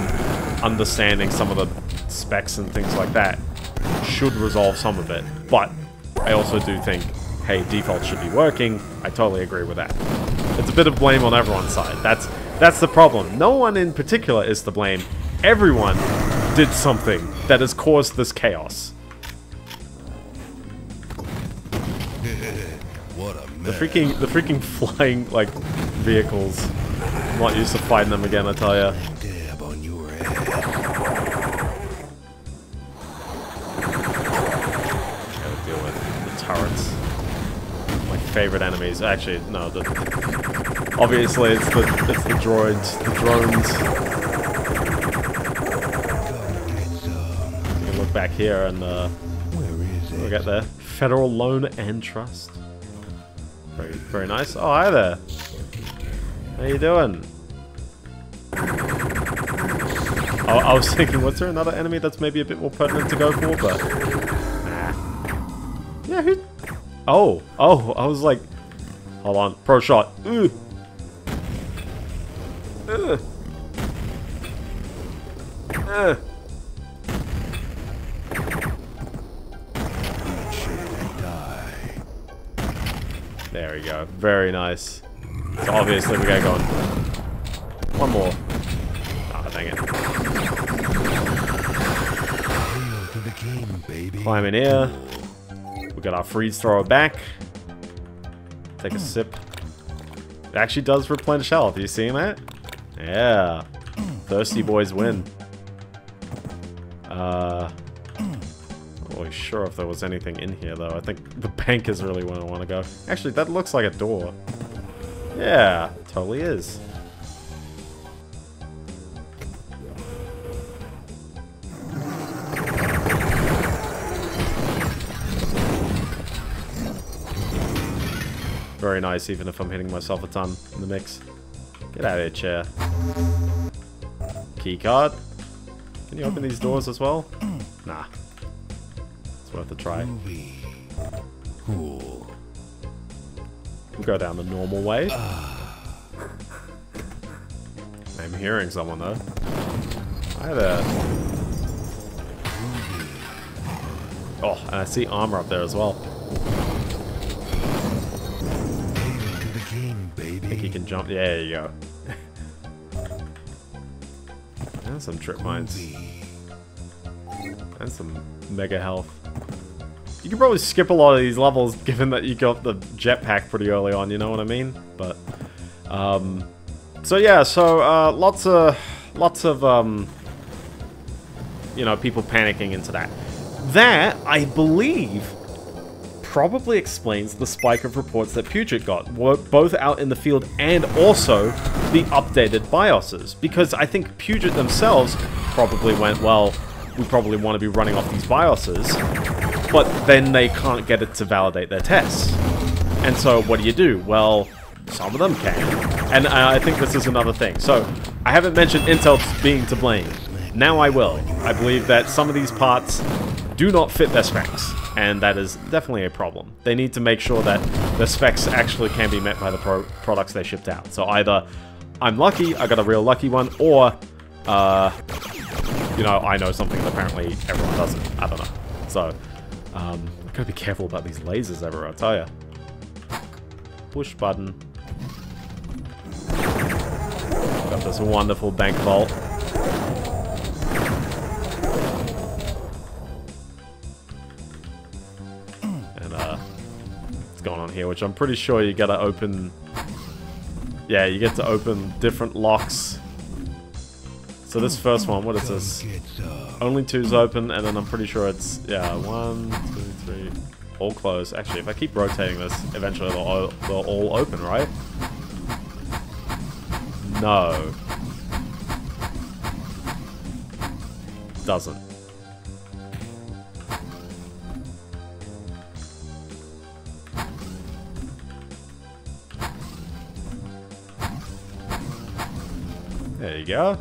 understanding some of the specs and things like that should resolve some of it. But I also do think, hey, default should be working. I totally agree with that. It's a bit of blame on everyone's side. That's that's the problem. No one in particular is to blame. Everyone did something that has caused this chaos. The freaking, the freaking flying, like, vehicles. I'm not used to fighting them again, I tell ya. Dab on your ass. Gotta deal with the turrets. My favorite enemies. Actually, no, the... Obviously, it's the, it's the droids, the drones. You can look back here and, uh, Where is we'll get there. Federal Loan and Trust. Very, very nice. Oh, hi there. How you doing? I, I was <laughs> thinking, was there another enemy that's maybe a bit more pertinent to go for, but... Yeah, who... Oh, oh, I was like... Hold on, pro shot. Ooh. Ugh. Ugh. There we go. Very nice. So obviously we gotta go on. One more. Ah, dang it. Climb in here. We got our freeze thrower back. Take a sip. It actually does replenish health. You seeing that? Yeah. Thirsty boys win. Uh. Sure if there was anything in here though. I think the bank is really where I want to go. Actually, that looks like a door. Yeah, totally is. Very nice, even if I'm hitting myself a ton in the mix. Get out of here, chair. Keycard. Can you open these doors as well? Nah. Worth a try. We'll go down the normal way. I'm hearing someone though. Hi there. Oh, and I see armor up there as well. To the king, I think he can jump. Yeah, there you go. <laughs> and some trip mines. And some mega health. You could probably skip a lot of these levels <laughs> given that you got the jetpack pretty early on, you know what I mean? But, um, so yeah, so, uh, lots of, lots of, um, you know, people panicking into that. That, I believe, probably explains the spike of reports that Puget got, both out in the field and also the updated BIOSes. Because I think Puget themselves probably went, well, we probably want to be running off these BIOSes, but then they can't get it to validate their tests. And so what do you do? Well, some of them can. And I think this is another thing. So, I haven't mentioned Intel being to blame. Now I will. I believe that some of these parts do not fit their specs, and that is definitely a problem. They need to make sure that the specs actually can be met by the pro products they shipped out. So either I'm lucky, I got a real lucky one, or, uh, you know, I know something that apparently everyone doesn't. I don't know. So, um, I gotta be careful about these lasers everywhere, I tell ya. Push button. Got this wonderful bank vault. And, uh, what's going on here, which I'm pretty sure you gotta open... Yeah, you get to open different locks. So this first one, what is this? Only two's open, and then I'm pretty sure it's, yeah, one, two, three, all closed. Actually, if I keep rotating this, eventually they'll all, they'll all open, right? No. Doesn't. There you go.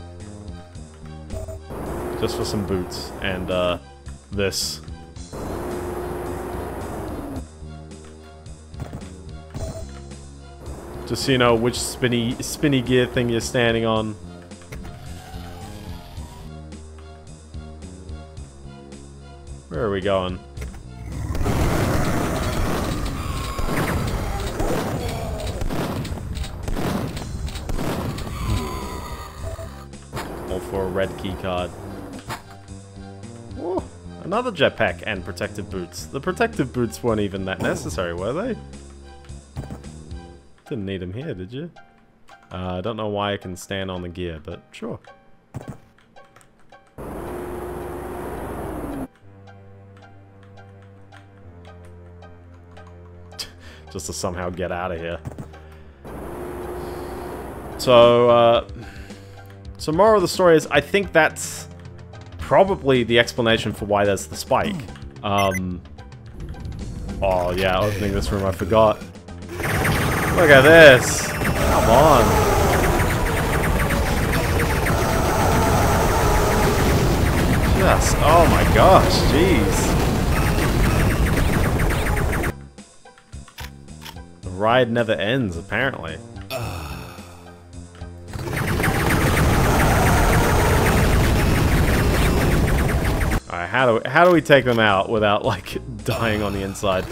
Just for some boots and uh, this. Just so you know which spinny spinny gear thing you're standing on. Where are we going? All for a red key card. Another jetpack and protective boots. The protective boots weren't even that necessary, were they? Didn't need them here, did you? Uh, I don't know why I can stand on the gear, but sure. <laughs> Just to somehow get out of here. So, uh... So moral of the story is, I think that's probably the explanation for why there's the spike. Um, oh yeah, opening this room, I forgot. Look at this! Come on! Just, oh my gosh, jeez. The ride never ends, apparently. How do, how do we take them out without, like, <laughs> dying on the inside?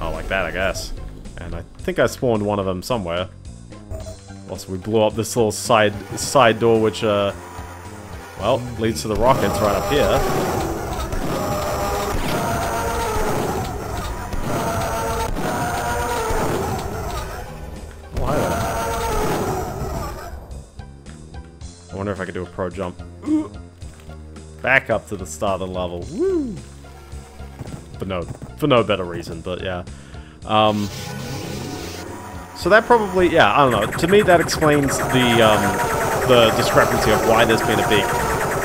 Oh, like that, I guess. And I think I spawned one of them somewhere. Also, we blew up this little side side door, which, uh, well, leads to the rockets right up here. Pro jump. Back up to the start of the level. Woo! For no, for no better reason, but yeah. Um, so that probably, yeah, I don't know. To me, that explains the um, the discrepancy of why there's been a big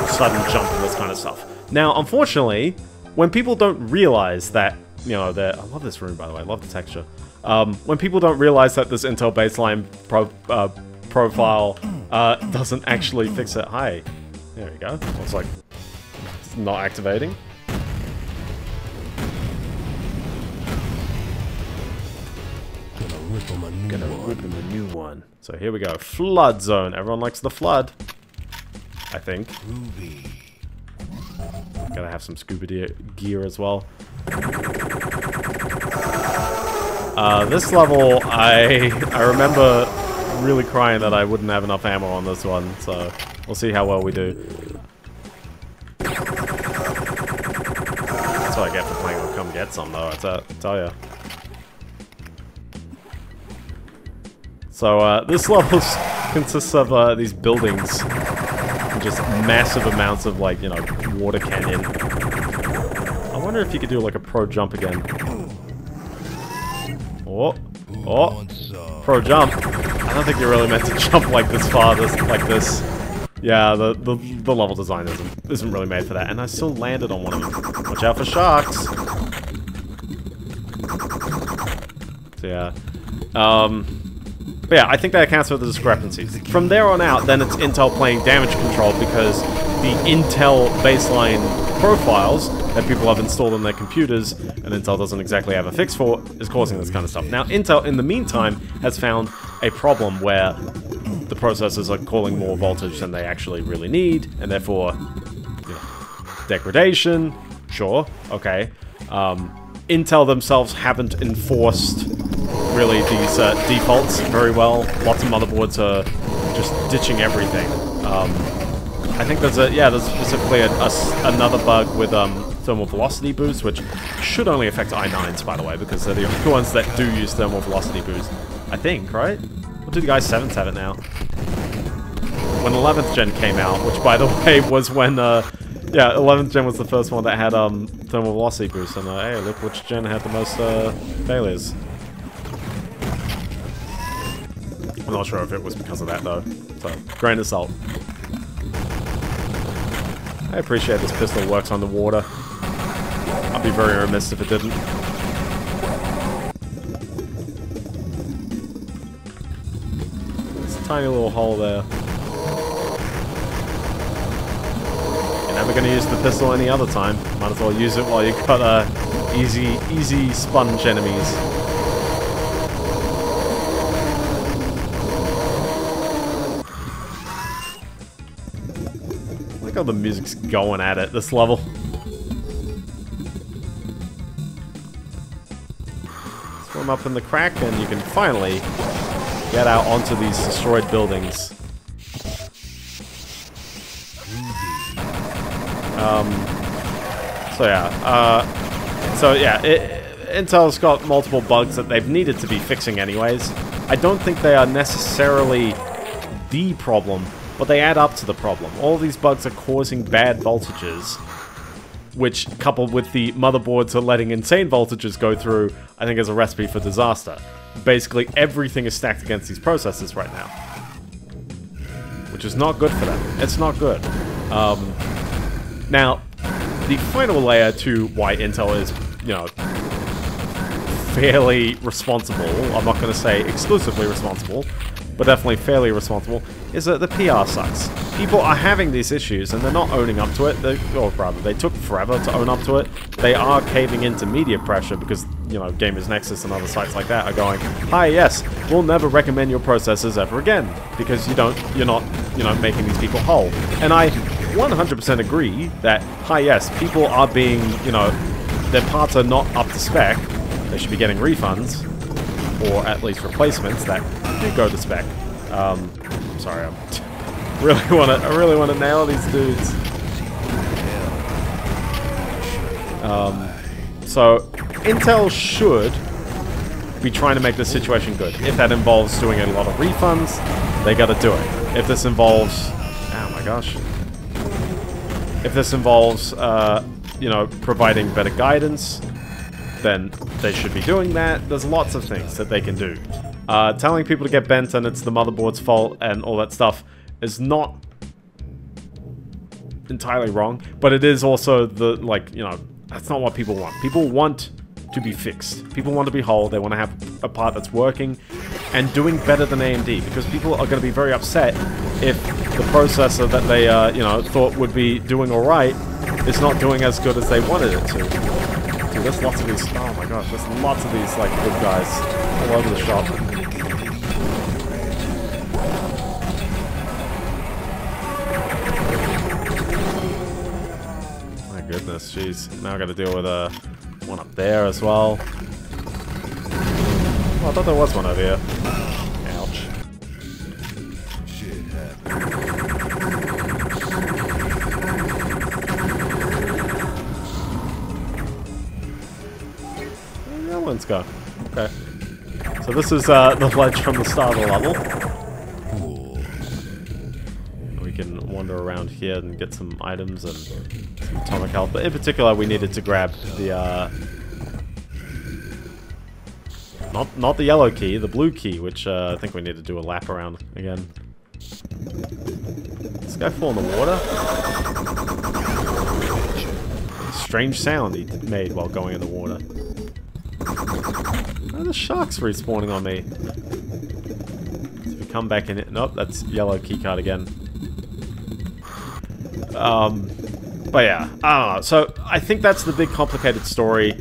sudden jump in this kind of stuff. Now, unfortunately, when people don't realize that, you know, that I love this room by the way, I love the texture. Um, when people don't realize that this Intel baseline pro, uh, profile uh, doesn't actually fix it. Hi, there we go. It's like it's not activating. Gonna rip him a new Gonna one. rip him a new one. So here we go. Flood zone. Everyone likes the flood. I think. Ruby. Gotta have some scuba gear as well. Uh, this level, I I remember really crying that I wouldn't have enough ammo on this one, so we'll see how well we do. That's what I get for playing with Come Get Some, though, I tell ya. So, uh, this <laughs> level consists of uh, these buildings just massive amounts of, like, you know, water canyon. I wonder if you could do, like, a pro jump again. Oh, oh? Pro jump. I don't think you're really meant to <laughs> jump like this far, this, like this. Yeah, the, the the level design isn't isn't really made for that, and I still landed on one of them. Watch out for sharks. So yeah, um, but yeah, I think that accounts for the discrepancies. From there on out, then it's Intel playing damage control because the Intel baseline profiles that people have installed on their computers and Intel doesn't exactly have a fix for is causing this kind of stuff. Now, Intel, in the meantime, has found a problem where the processors are calling more voltage than they actually really need, and therefore, you know, degradation, sure, okay. Um, Intel themselves haven't enforced really these uh, defaults very well. Lots of motherboards are just ditching everything. Um, I think there's a yeah, there's specifically a, a another bug with um, thermal velocity boost, which should only affect i9s by the way, because they're the only <laughs> ones that do use thermal velocity boost. I think, right? What do the guys 7s have it now? When 11th gen came out, which by the <laughs> way was when uh, yeah, 11th gen was the first one that had um, thermal velocity boost, and uh, hey, look which gen had the most uh, failures. I'm not sure if it was because of that though. So, grain of salt. I appreciate this pistol works on the water. I'd be very remiss if it didn't. It's a tiny little hole there. You're never gonna use the pistol any other time. Might as well use it while you've got uh, easy, easy sponge enemies. How the music's going at it, this level. Swim up in the crack and you can finally get out onto these destroyed buildings. Um, so yeah, uh, so yeah, it, Intel's got multiple bugs that they've needed to be fixing anyways. I don't think they are necessarily the problem, but they add up to the problem. All these bugs are causing bad voltages, which, coupled with the motherboards are letting insane voltages go through, I think is a recipe for disaster. Basically, everything is stacked against these processors right now. Which is not good for them. It's not good. Um, now, the final layer to why Intel is, you know, fairly responsible, I'm not going to say exclusively responsible, but definitely fairly responsible, is that the PR sucks. People are having these issues and they're not owning up to it. They, or rather, they took forever to own up to it. They are caving into media pressure because, you know, Gamers Nexus and other sites like that are going, Hi, yes, we'll never recommend your processors ever again because you don't, you're not, you know, making these people whole. And I 100% agree that, hi, yes, people are being, you know, their parts are not up to spec. They should be getting refunds or at least replacements that do go to spec. Um, sorry, I'm <laughs> really want to. I really want to nail these dudes. Um, so Intel should be trying to make this situation good. If that involves doing a lot of refunds, they got to do it. If this involves, oh my gosh, if this involves, uh, you know, providing better guidance, then they should be doing that. There's lots of things that they can do. Uh, telling people to get bent and it's the motherboard's fault and all that stuff is not entirely wrong, but it is also the, like, you know, that's not what people want. People want to be fixed. People want to be whole. They want to have a part that's working and doing better than AMD because people are going to be very upset if the processor that they, uh, you know, thought would be doing all right is not doing as good as they wanted it to. There's lots of these. Oh my gosh, there's lots of these like good guys all over the shop. My goodness, jeez. Now I got to deal with uh, one up there as well. Oh, I thought there was one over here. One's go? Okay. So this is uh, the ledge from the start of the level. We can wander around here and get some items and some atomic health. But in particular, we needed to grab the, uh... Not, not the yellow key, the blue key, which uh, I think we need to do a lap around again. This guy fall in the water? Strange sound he made while going in the water. Why are the sharks respawning on me? So we come back in it. Nope, that's yellow keycard again. Um, but yeah, I don't know. So I think that's the big complicated story.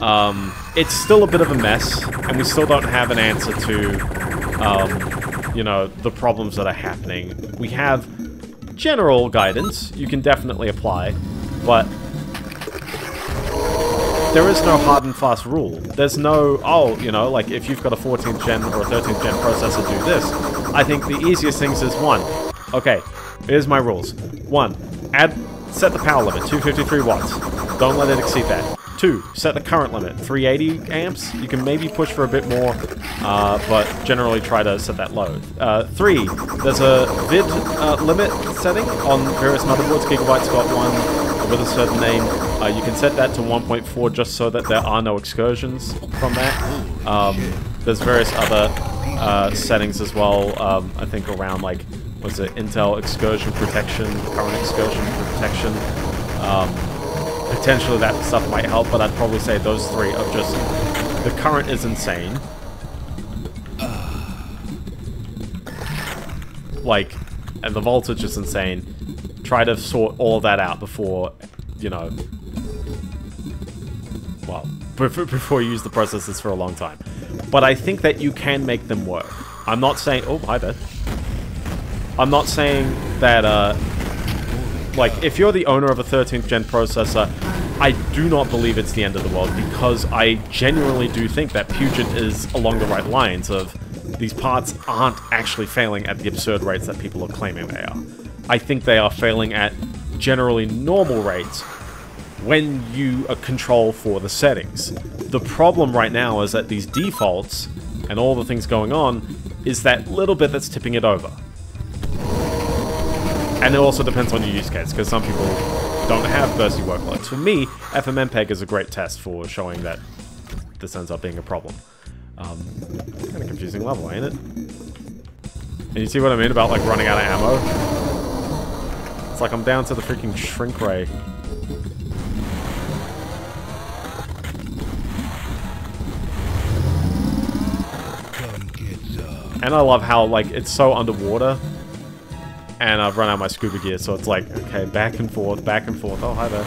Um, it's still a bit of a mess, and we still don't have an answer to, um, you know, the problems that are happening. We have general guidance you can definitely apply, but there is no hard and fast rule. There's no, oh, you know, like if you've got a 14th gen or a 13th gen processor, do this. I think the easiest things is one. Okay, here's my rules. One, add, set the power limit, 253 watts. Don't let it exceed that. Two, set the current limit, 380 amps. You can maybe push for a bit more, uh, but generally try to set that low. Uh, three, there's a vid uh, limit setting on various motherboards. Gigabyte's got one with a certain name. Uh, you can set that to 1.4 just so that there are no excursions from that. Um, there's various other uh, settings as well. Um, I think around like was it Intel excursion protection, current excursion protection. Um, potentially that stuff might help, but I'd probably say those three are just the current is insane. Like, and the voltage is insane. Try to sort all that out before, you know, well, <laughs> before, you use the processors for a long time. But I think that you can make them work. I'm not saying, oh, hi there. I'm not saying that, uh, like, if you're the owner of a 13th gen processor, I do not believe it's the end of the world because I genuinely do think that Puget is along the right lines of these parts aren't actually failing at the absurd rates that people are claiming they are. I think they are failing at generally normal rates when you uh, control for the settings. The problem right now is that these defaults and all the things going on is that little bit that's tipping it over. And it also depends on your use case, because some people don't have bursty workloads. For me, FFmpeg is a great test for showing that this ends up being a problem. Um, kind of confusing level, ain't it? And you see what I mean about like running out of ammo? It's like I'm down to the freaking shrink ray. And I love how, like, it's so underwater. And I've run out my scuba gear, so it's like, okay, back and forth, back and forth. Oh, hi there.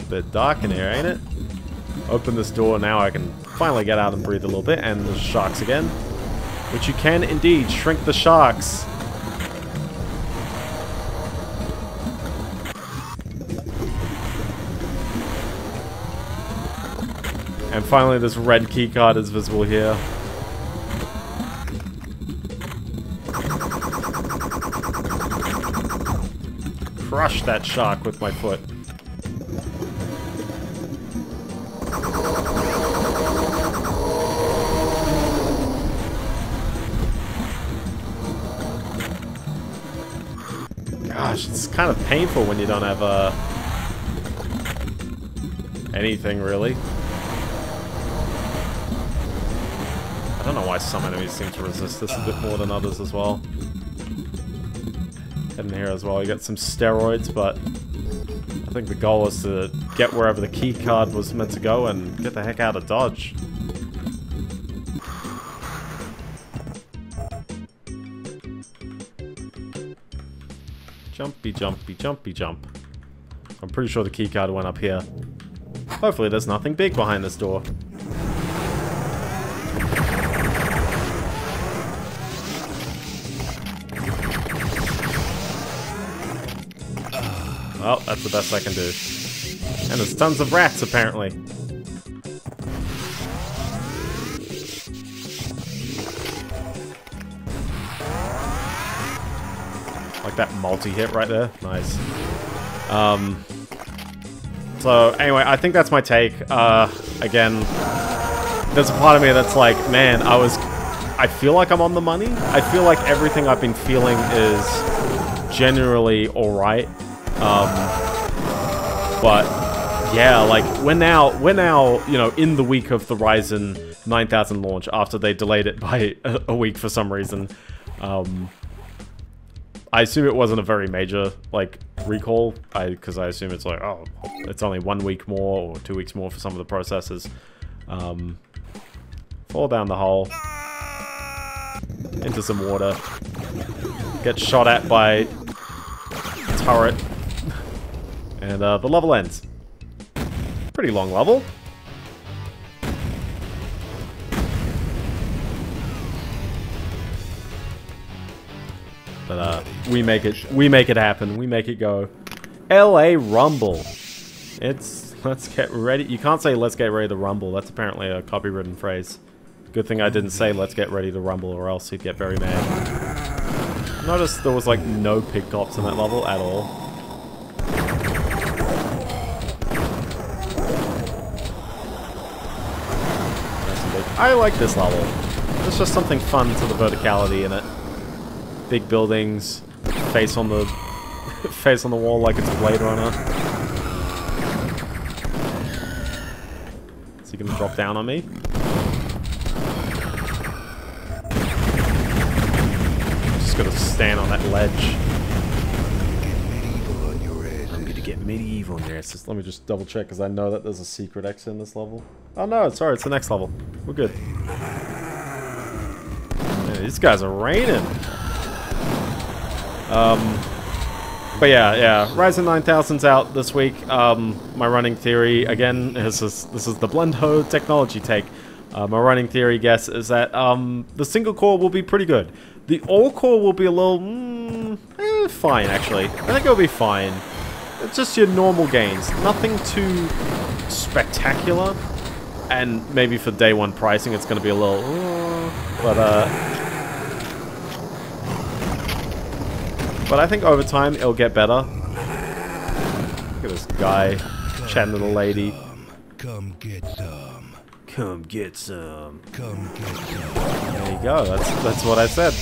It's a bit dark in here, ain't it? Open this door, now I can finally get out and breathe a little bit. And there's sharks again. Which you can indeed shrink the sharks. And finally this red keycard is visible here. Crush that shark with my foot. Painful when you don't have uh, anything really. I don't know why some enemies seem to resist this a bit more than others as well. In here as well, you get some steroids, but I think the goal is to get wherever the key card was meant to go and get the heck out of Dodge. Jumpy, jumpy, jumpy, jump. I'm pretty sure the keycard went up here. Hopefully there's nothing big behind this door. Well, that's the best I can do. And there's tons of rats, apparently. Multi-hit right there. Nice. Um, so, anyway, I think that's my take. Uh, again, there's a part of me that's like, man, I was... I feel like I'm on the money. I feel like everything I've been feeling is generally alright. Um, but yeah, like we're now we're now you know in the week of the Ryzen 9000 launch after they delayed it by a, <laughs> a week for some reason. Um, I assume it wasn't a very major like recall, because I, assume it's like oh it's only one week more or two weeks more for some of the processors. Um, fall down the hole into some water, get shot at by turret <laughs> and uh, the level ends. Pretty long level. But uh, we make it, we make it happen. We make it go. L.A. Rumble. It's let's get ready. You can't say let's get ready to rumble. That's apparently a copywritten phrase. Good thing I didn't say let's get ready to rumble, or else he'd get very mad. Notice there was like no pig cops in that level at all. I like this level. There's just something fun to the verticality in it. Big buildings, face on the <laughs> face on the wall like it's Blade Runner. Is he gonna drop down on me? Just gotta stand on that ledge. I'm gonna get medieval on your asses. Let me just double check because I know that there's a secret exit in this level. Oh no, sorry, it's the next level. We're good. These guys are raining. Um, but yeah, yeah, Ryzen 9000's out this week. Um, my running theory, again, this is, this is the Biendeo technology take. Uh, my running theory guess is that um, the single core will be pretty good. The all core will be a little, mm, eh, fine actually. I think it'll be fine. It's just your normal gains, nothing too spectacular. And maybe for day one pricing, it's going to be a little... but, uh... But I think over time, it'll get better. Look at this guy chatting to the lady. Come get some. Come get some. Come get some. There you go. That's that's what I said.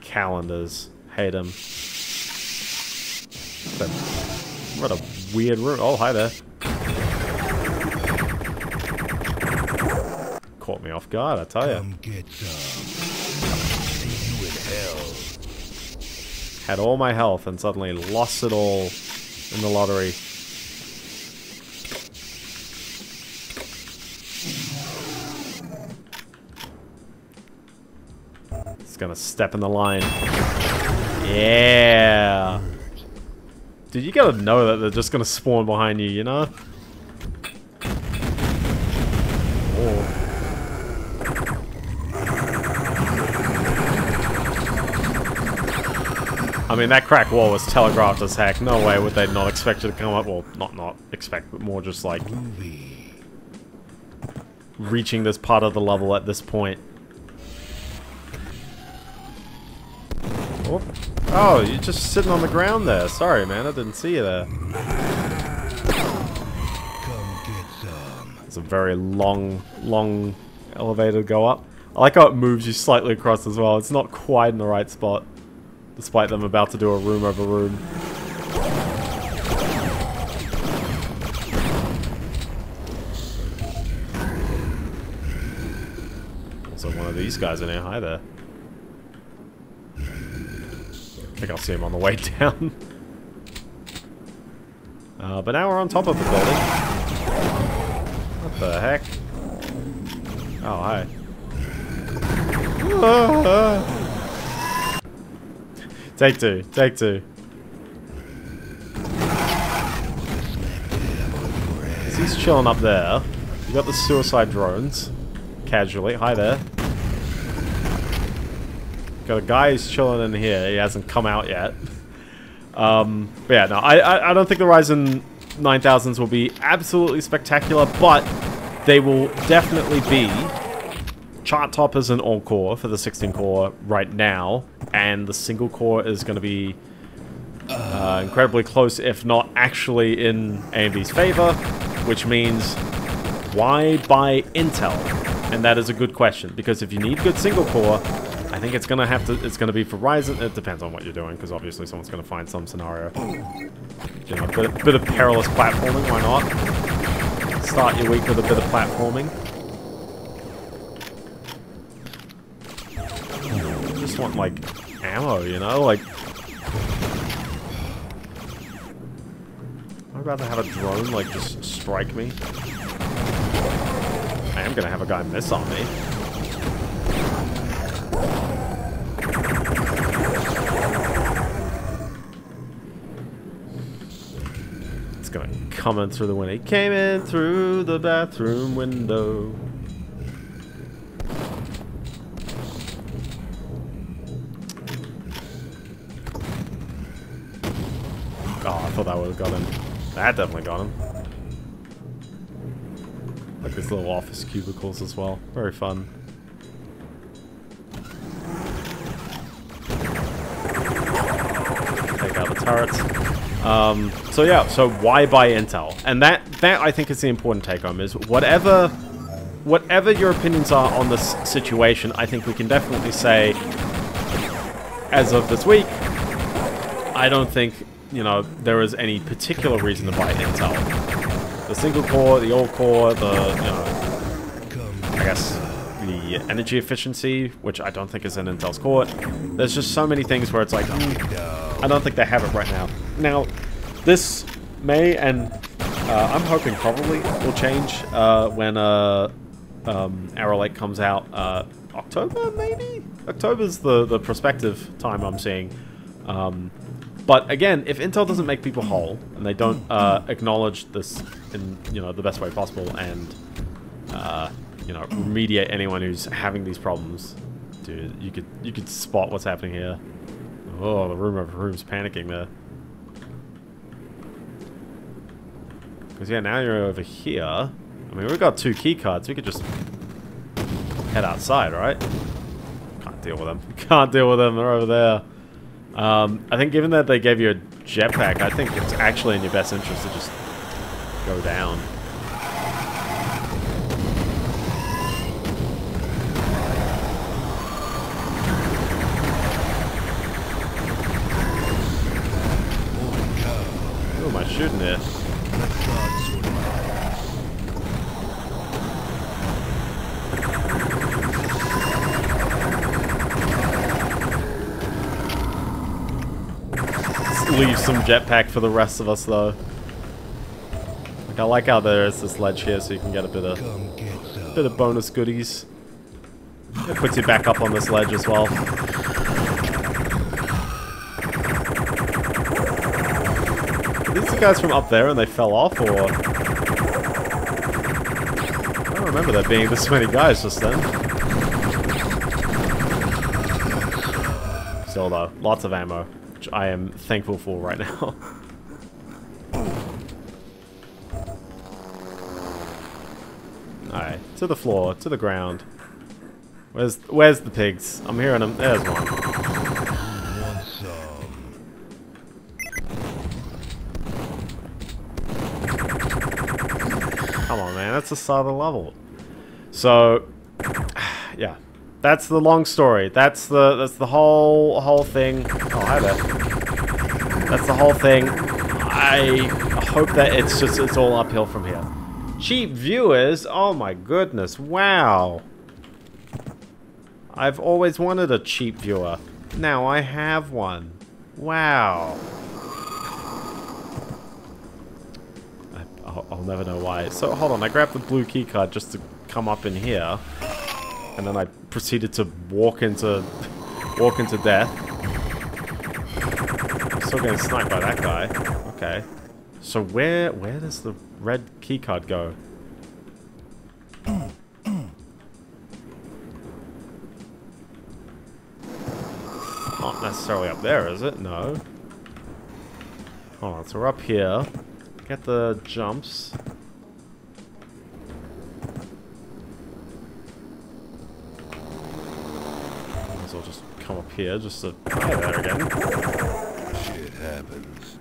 Calendars. Hate them. What a weird room. Oh, hi there. Caught me off guard, I tell you. Come get some. Had all my health and suddenly lost it all in the lottery. It's gonna step in the line. Yeah. Dude, you gotta know that they're just gonna spawn behind you, you know? I mean, that crack wall was telegraphed as heck. No way would they not expect it to come up. Well, not not expect, but more just like reaching this part of the level at this point. Oh, oh you're just sitting on the ground there. Sorry, man. I didn't see you there. It's a very long, long elevator to go up. I like how it moves you slightly across as well. It's not quite in the right spot. Despite them about to do a room over room. Also one of these guys in here. Hi there. I think I'll see him on the way <laughs> down. uh, but now we're on top of the building. What the heck? Oh, hi. <laughs> Take two, take two. He's chilling up there. You got the suicide drones. Casually. Hi there. Got a guy who's chilling in here. He hasn't come out yet. Um, but yeah, no, I, I, I don't think the Ryzen 9000s will be absolutely spectacular, but they will definitely be chart toppers and all core for the 16 core right now, and the single core is going to be uh, incredibly close, if not actually in AMD's favor, which means why buy Intel? And that is a good question because if you need good single core, I think it's gonna have to. It's gonna be for Ryzen. It depends on what you're doing because obviously someone's gonna find some scenario. You know, a bit, bit of perilous platforming. Why not? Start your week with a bit of platforming. Just want like ammo, you know, like. I'd rather have a drone like just strike me. I am gonna have a guy miss on me. It's gonna come in through the window. He came in through the bathroom window. Thought that would have got him. That definitely got him. Like these little office cubicles as well. Very fun. Take out the turrets. Um, so yeah, so why buy Intel? And that that I think is the important take home is whatever whatever your opinions are on this situation, I think we can definitely say as of this week, I don't think, you know, there is any particular reason to buy Intel. The single core, the all core, the, you know, I guess the energy efficiency, which I don't think is in Intel's court. There's just so many things where it's like, mm, I don't think they have it right now. Now, this may and uh, I'm hoping probably will change uh, when uh, um, Arrow Lake comes out. Uh, October, maybe? October's the, the prospective time I'm seeing. Um, but again, if Intel doesn't make people whole and they don't uh, acknowledge this in you know the best way possible and uh, you know remediate anyone who's having these problems, dude, you could you could spot what's happening here. Oh, the room of room's panicking there. Because yeah, now you're over here. I mean, we've got two key cards. We could just head outside, right? Can't deal with them. <laughs> Can't deal with them. They're over there. Um, I think given that they gave you a jetpack, I think it's actually in your best interest to just go down. Jetpack for the rest of us, though. Like, I like how there is this ledge here so you can get a bit of, Come get some. bit of bonus goodies. It puts you back up on this ledge as well. Are these the guys from up there and they fell off, or...? I don't remember there being this many guys just then. Still though, lots of ammo, which I am thankful for right now. <laughs> Alright, to the floor, to the ground. Where's where's the pigs? I'm hearing them. There's one. Come on, man. That's the start of the level. So, <sighs> yeah, that's the long story. That's the that's the whole whole thing. Oh, hi there. That's the whole thing. I hope that it's just it's all uphill from here. Cheap viewers. Oh my goodness. Wow. I've always wanted a cheap viewer. Now I have one. Wow. I'll, I'll never know why. So hold on, I grabbed the blue key card just to come up in here, and then I proceeded to walk into walk into death. Still getting sniped by that guy. Okay. So where where does the red key card go? Not necessarily up there, is it? No. On, so we're up here. Get the jumps. Come up here just to... Hi there again. Shit happens.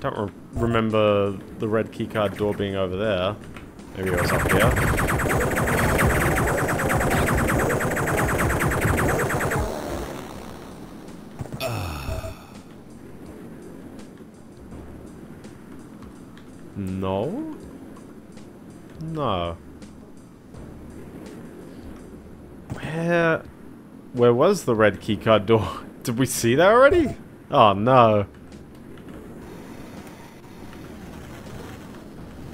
Don't re remember the red keycard door being over there. Maybe it was up here. <sighs> No? No. Where... Where was the red keycard door? <laughs> Did we see that already? Oh no.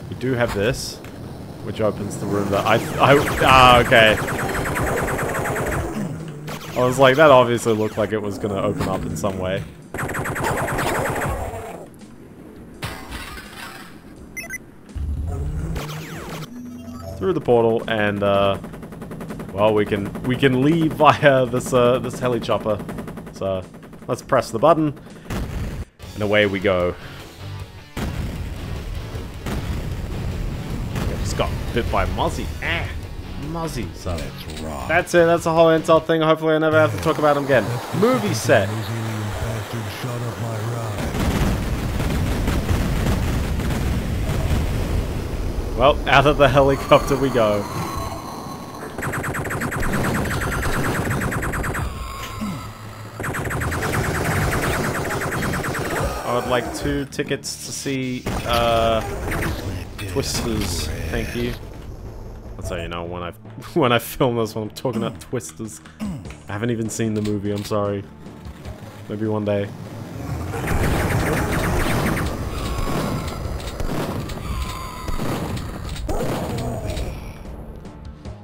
We do have this, which opens the room that I... I ah, okay. I was like, that obviously looked like it was going to open up in some way. Through the portal, and, uh... Well, we can we can leave via this uh, this heli chopper. So let's press the button, and away we go. Just got bit by Muzzy. Ah, Muzzy. So That's right. that's it. That's the whole intel thing. Hopefully, I never have to talk about him again. Movie set. Those alien bastards shot up my ride. Well, out of the helicopter we go. I would like two tickets to see uh, Twisters. Thank you. That's how you know when I <laughs> when I film this one. I'm talking about Twisters. I haven't even seen the movie. I'm sorry. Maybe one day.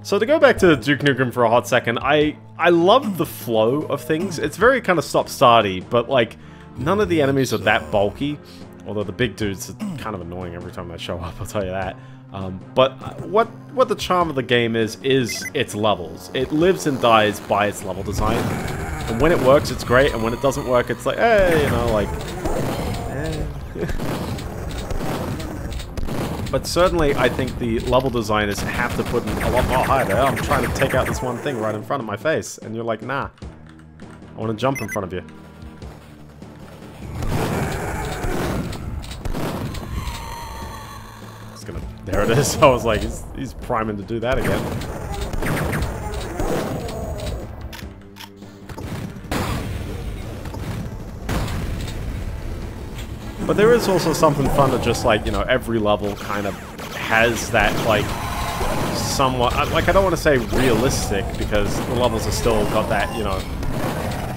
So to go back to Duke Nukem for a hot second, I I love the flow of things. It's very kind of stop-starty, but like none of the enemies are that bulky. Although the big dudes are kind of annoying every time they show up, I'll tell you that. Um, but what what the charm of the game is is its levels. It lives and dies by its level design. And when it works, it's great, and when it doesn't work, it's like, hey, you know, like. eh. <laughs> But certainly, I think the level designers have to put in a lot more. Hi there, I'm trying to take out this one thing right in front of my face, and you're like, nah. I want to jump in front of you. There it is. <laughs> I was like, he's, he's priming to do that again. But there is also something fun to just like, you know, every level kind of has that like somewhat, like I don't want to say realistic because the levels are still got that, you know,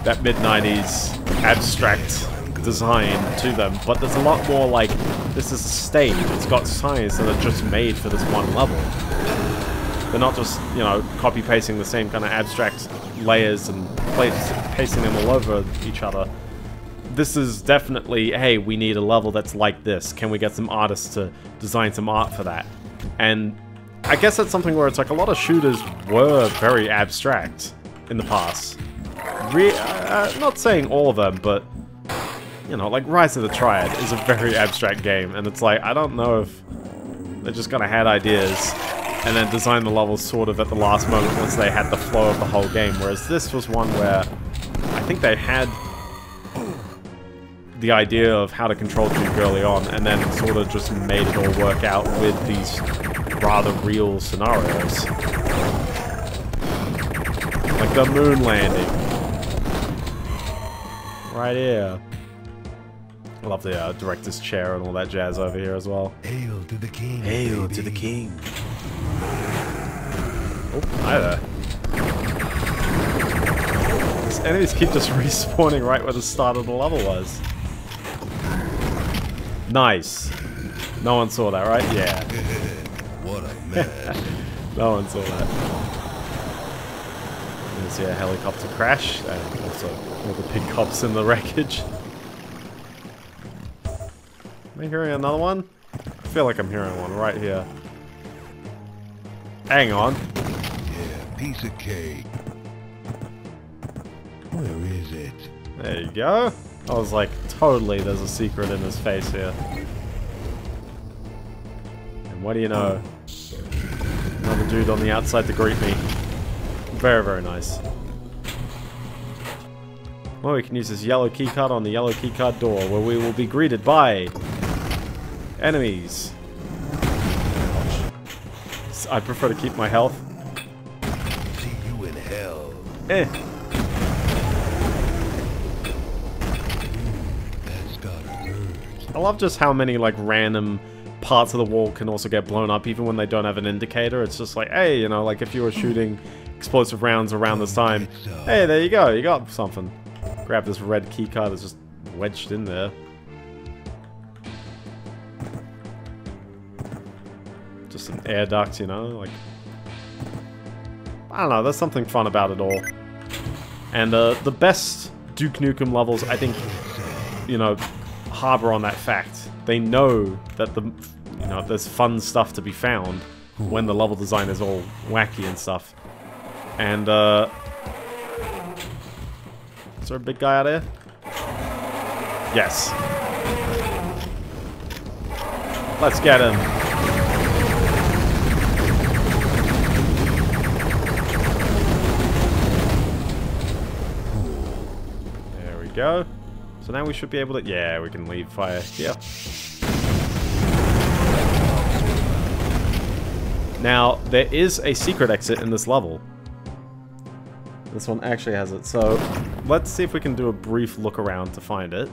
that mid 90s abstract design to them, but there's a lot more like this is a stage, it's got science that are just made for this one level. They're not just, you know, copy pasting the same kind of abstract layers and pasting them all over each other. This is definitely, hey, we need a level that's like this. Can we get some artists to design some art for that? And I guess that's something where it's like a lot of shooters were very abstract in the past. Re uh, not saying all of them, but you know, like Rise of the Triad is a very <laughs> abstract game, and it's like I don't know if they just kind of had ideas and then designed the levels sort of at the last moment once they had the flow of the whole game. Whereas this was one where I think they had the idea of how to control Duke early on, and then sort of just made it all work out with these rather real scenarios. Like the moon landing. Right here. I love the uh, director's chair and all that jazz over here as well. Hail to the king. Hail baby. to the king. Oh, hi there. These enemies keep just <laughs> respawning right where the start of the level was. Nice. No one saw that, right? Yeah. <laughs> what a <laughs> mess. no one saw that. You see a helicopter crash, and also all the pig cops in the wreckage. Am I hearing another one? I feel like I'm hearing one right here. Hang on. yeah, piece of cake. Where is it? There you go. I was like, totally there's a secret in his face here. And what do you know? Another dude on the outside to greet me. Very, very nice. Well, we can use this yellow keycard on the yellow keycard door, where we will be greeted by... enemies. I prefer to keep my health. See you in hell. Eh. That's gotta hurt. I love just how many like random parts of the wall can also get blown up even when they don't have an indicator. It's just like, hey, you know, like if you were shooting explosive rounds around this time, hey, there you go, you got something. Grab this red keycard that's just wedged in there. Just an air duct, you know, like... I don't know, there's something fun about it all. And uh, the best Duke Nukem levels, I think, you know, harbor on that fact. They know that the, you know, there's fun stuff to be found when the level design is all wacky and stuff. And, uh... Is there a big guy out there? Yes. Let's get him. Go. So now we should be able to... Yeah, we can leave fire here. Now, there is a secret exit in this level. This one actually has it. So, let's see if we can do a brief look around to find it.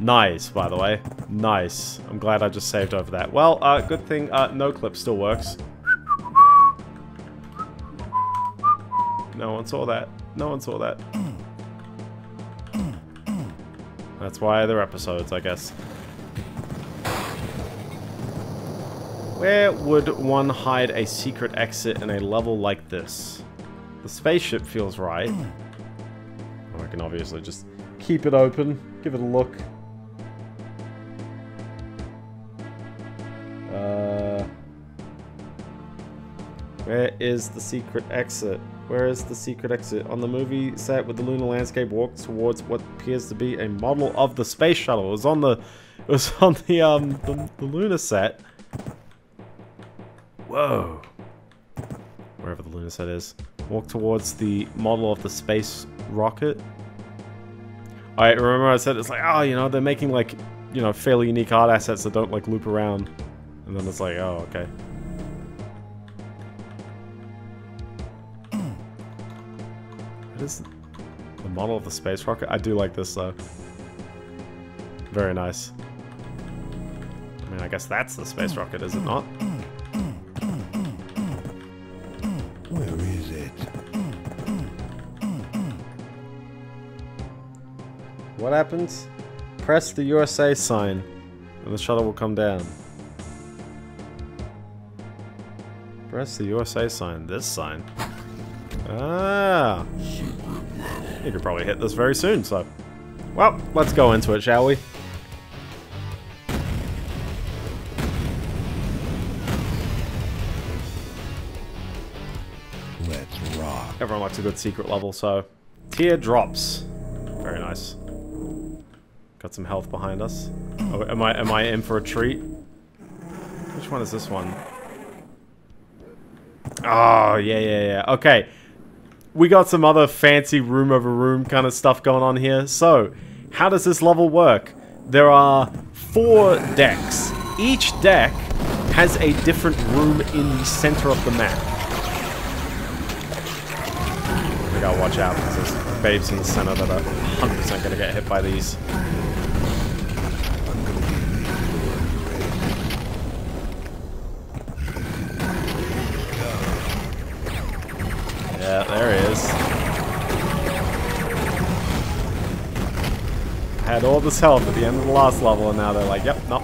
Nice, by the way. Nice. I'm glad I just saved over that. Well, uh, good thing uh, no clip still works. No one saw that. No one saw that. That's why they're episodes, I guess. Where would one hide a secret exit in a level like this? The spaceship feels right. I can obviously just keep it open, give it a look. Uh, where is the secret exit? Where is the secret exit? On the movie set with the lunar landscape walk towards what appears to be a model of the space shuttle. It was on the it was <laughs> on the um the, the lunar set. Whoa. Wherever the lunar set is. Walk towards the model of the space rocket. I remember I said it's like, oh, you know, they're making like, you know, fairly unique art assets that don't like loop around. And then it's like, oh, okay. the model of the space rocket? I do like this though. Very nice. I mean, I guess that's the space rocket, is it not? Where is it? What happens? Press the USA sign and the shuttle will come down. Press the USA sign, this sign. Ah. You could probably hit this very soon, so. Well, let's go into it, shall we? Let's rock. Everyone likes a good secret level, so. Tier Drops. Very nice. Got some health behind us. Oh, am I am I in for a treat? Which one is this one? Oh, yeah, yeah, yeah. Okay. We got some other fancy room over room kind of stuff going on here. So, how does this level work? There are four decks. Each deck has a different room in the center of the map. We gotta watch out because there's babes in the center that are 100% gonna get hit by these. Had all this health at the end of the last level, and now they're like, yep, nope.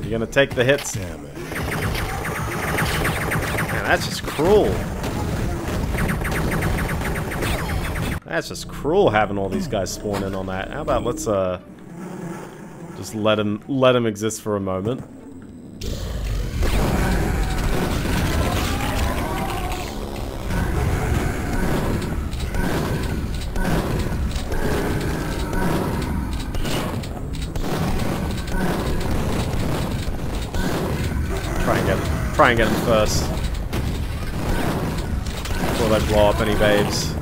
You're gonna take the hits. Damn it. Man, that's just cruel. That's just cruel having all these guys spawn in on that. How about let's uh just let him let him exist for a moment. Try and get try and get him first. Before they blow up any babes.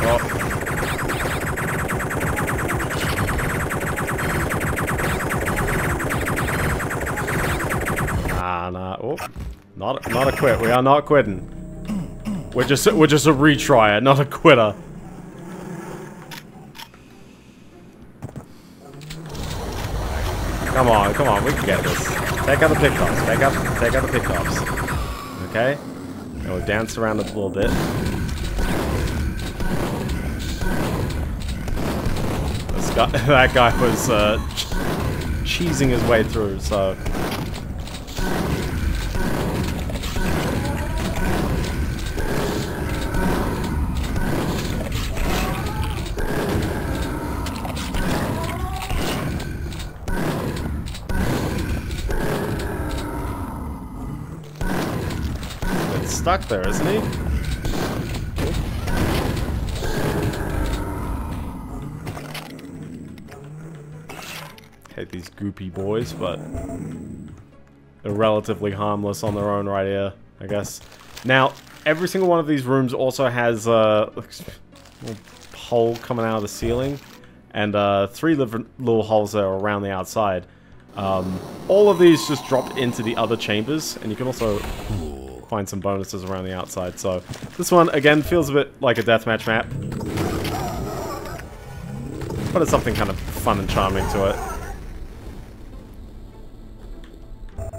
Oh. Ah, not a quit. We are not quitting. We're just we're just a retryer, not a quitter. Come on, come on, we can get this. Take out the pig cops. Take out take out the pig cops. Okay? And we'll dance around a little bit. Guy, <laughs> that guy was uh, cheesing his way through, so It's stuck there, isn't he? Hate these goopy boys, but they're relatively harmless on their own right here, I guess. Now, every single one of these rooms also has uh, a little hole coming out of the ceiling, and uh, three little little holes that are around the outside. Um, all of these just drop into the other chambers, and you can also find some bonuses around the outside. So this one, again, feels a bit like a deathmatch map. But it's something kind of fun and charming to it.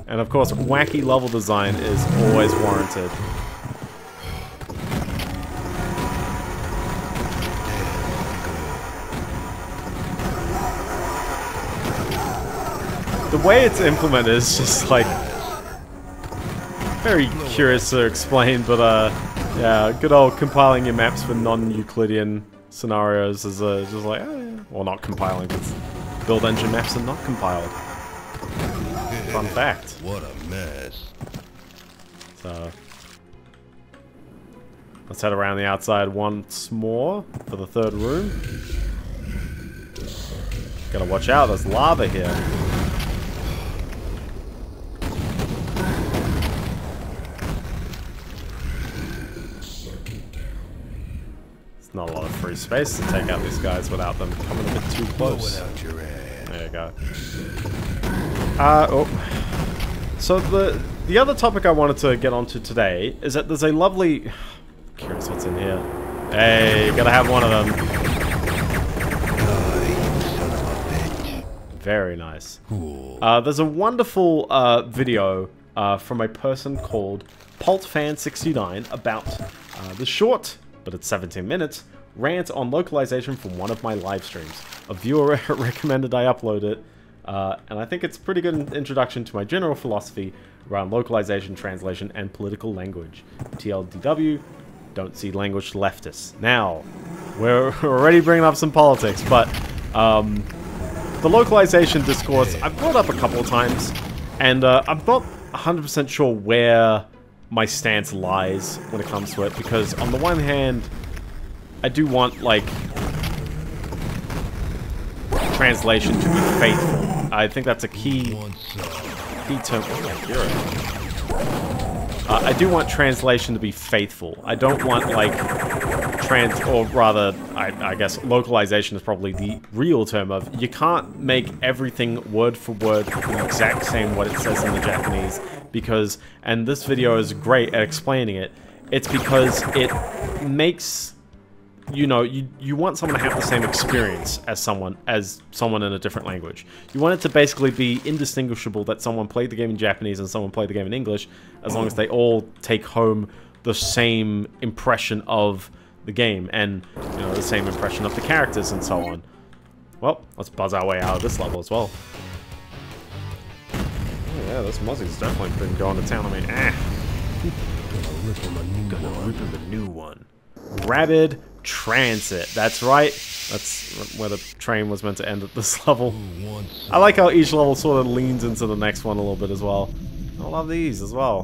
And of course, wacky level design is always warranted. The way it's implemented is just like very curious to explain, but uh, yeah, good old compiling your maps for non-Euclidean scenarios is uh, just like, oh, yeah. well, not compiling, because build engine maps are not compiled. Fun <laughs> fact. What a mess. So let's head around the outside once more for the third room. Gotta watch out, there's lava here. Not a lot of free space to take out these guys without them coming a bit too close. Blowing out your ass. There you go. Uh, oh. So the the other topic I wanted to get onto today is that there's a lovely... <sighs> Curious what's in here. Hey, gotta have one of them. Die, you son of a bitch. Very nice. Uh, there's a wonderful uh, video uh, from a person called PultFan69 about uh, the short, but it's 17 minutes, rant on localization from one of my live streams. A viewer <laughs> recommended I upload it, uh, and I think it's a pretty good introduction to my general philosophy around localization, translation, and political language. TLDW, don't see language leftists. Now, <laughs> we're already bringing up some politics, but um, the localization discourse I've brought up a couple of times, and uh, I'm not 100% sure where my stance lies when it comes to it, because on the one hand, I do want, like, translation to be faithful. I think that's a key, key term. Oh. Uh, I do want translation to be faithful. I don't want, like, trans, or rather, I, I guess localization is probably the real term of, you can't make everything word for word the exact same what it says in the Japanese, because, and this video is great at explaining it, it's because it makes you know, you, you want someone to have the same experience as someone as someone in a different language. You want it to basically be indistinguishable that someone played the game in Japanese and someone played the game in English, as long as they all take home the same impression of the game and you know the same impression of the characters and so on. Well, let's buzz our way out of this level as well. Yeah, this Muzzie's definitely been going to town on me. Ah. Gonna rip him a new Gonna one. rip him a new one. Rabid Transit. That's right. That's where the train was meant to end at this <laughs> level. I like how each level sort of leans into the next one a little bit as well. I love these as well.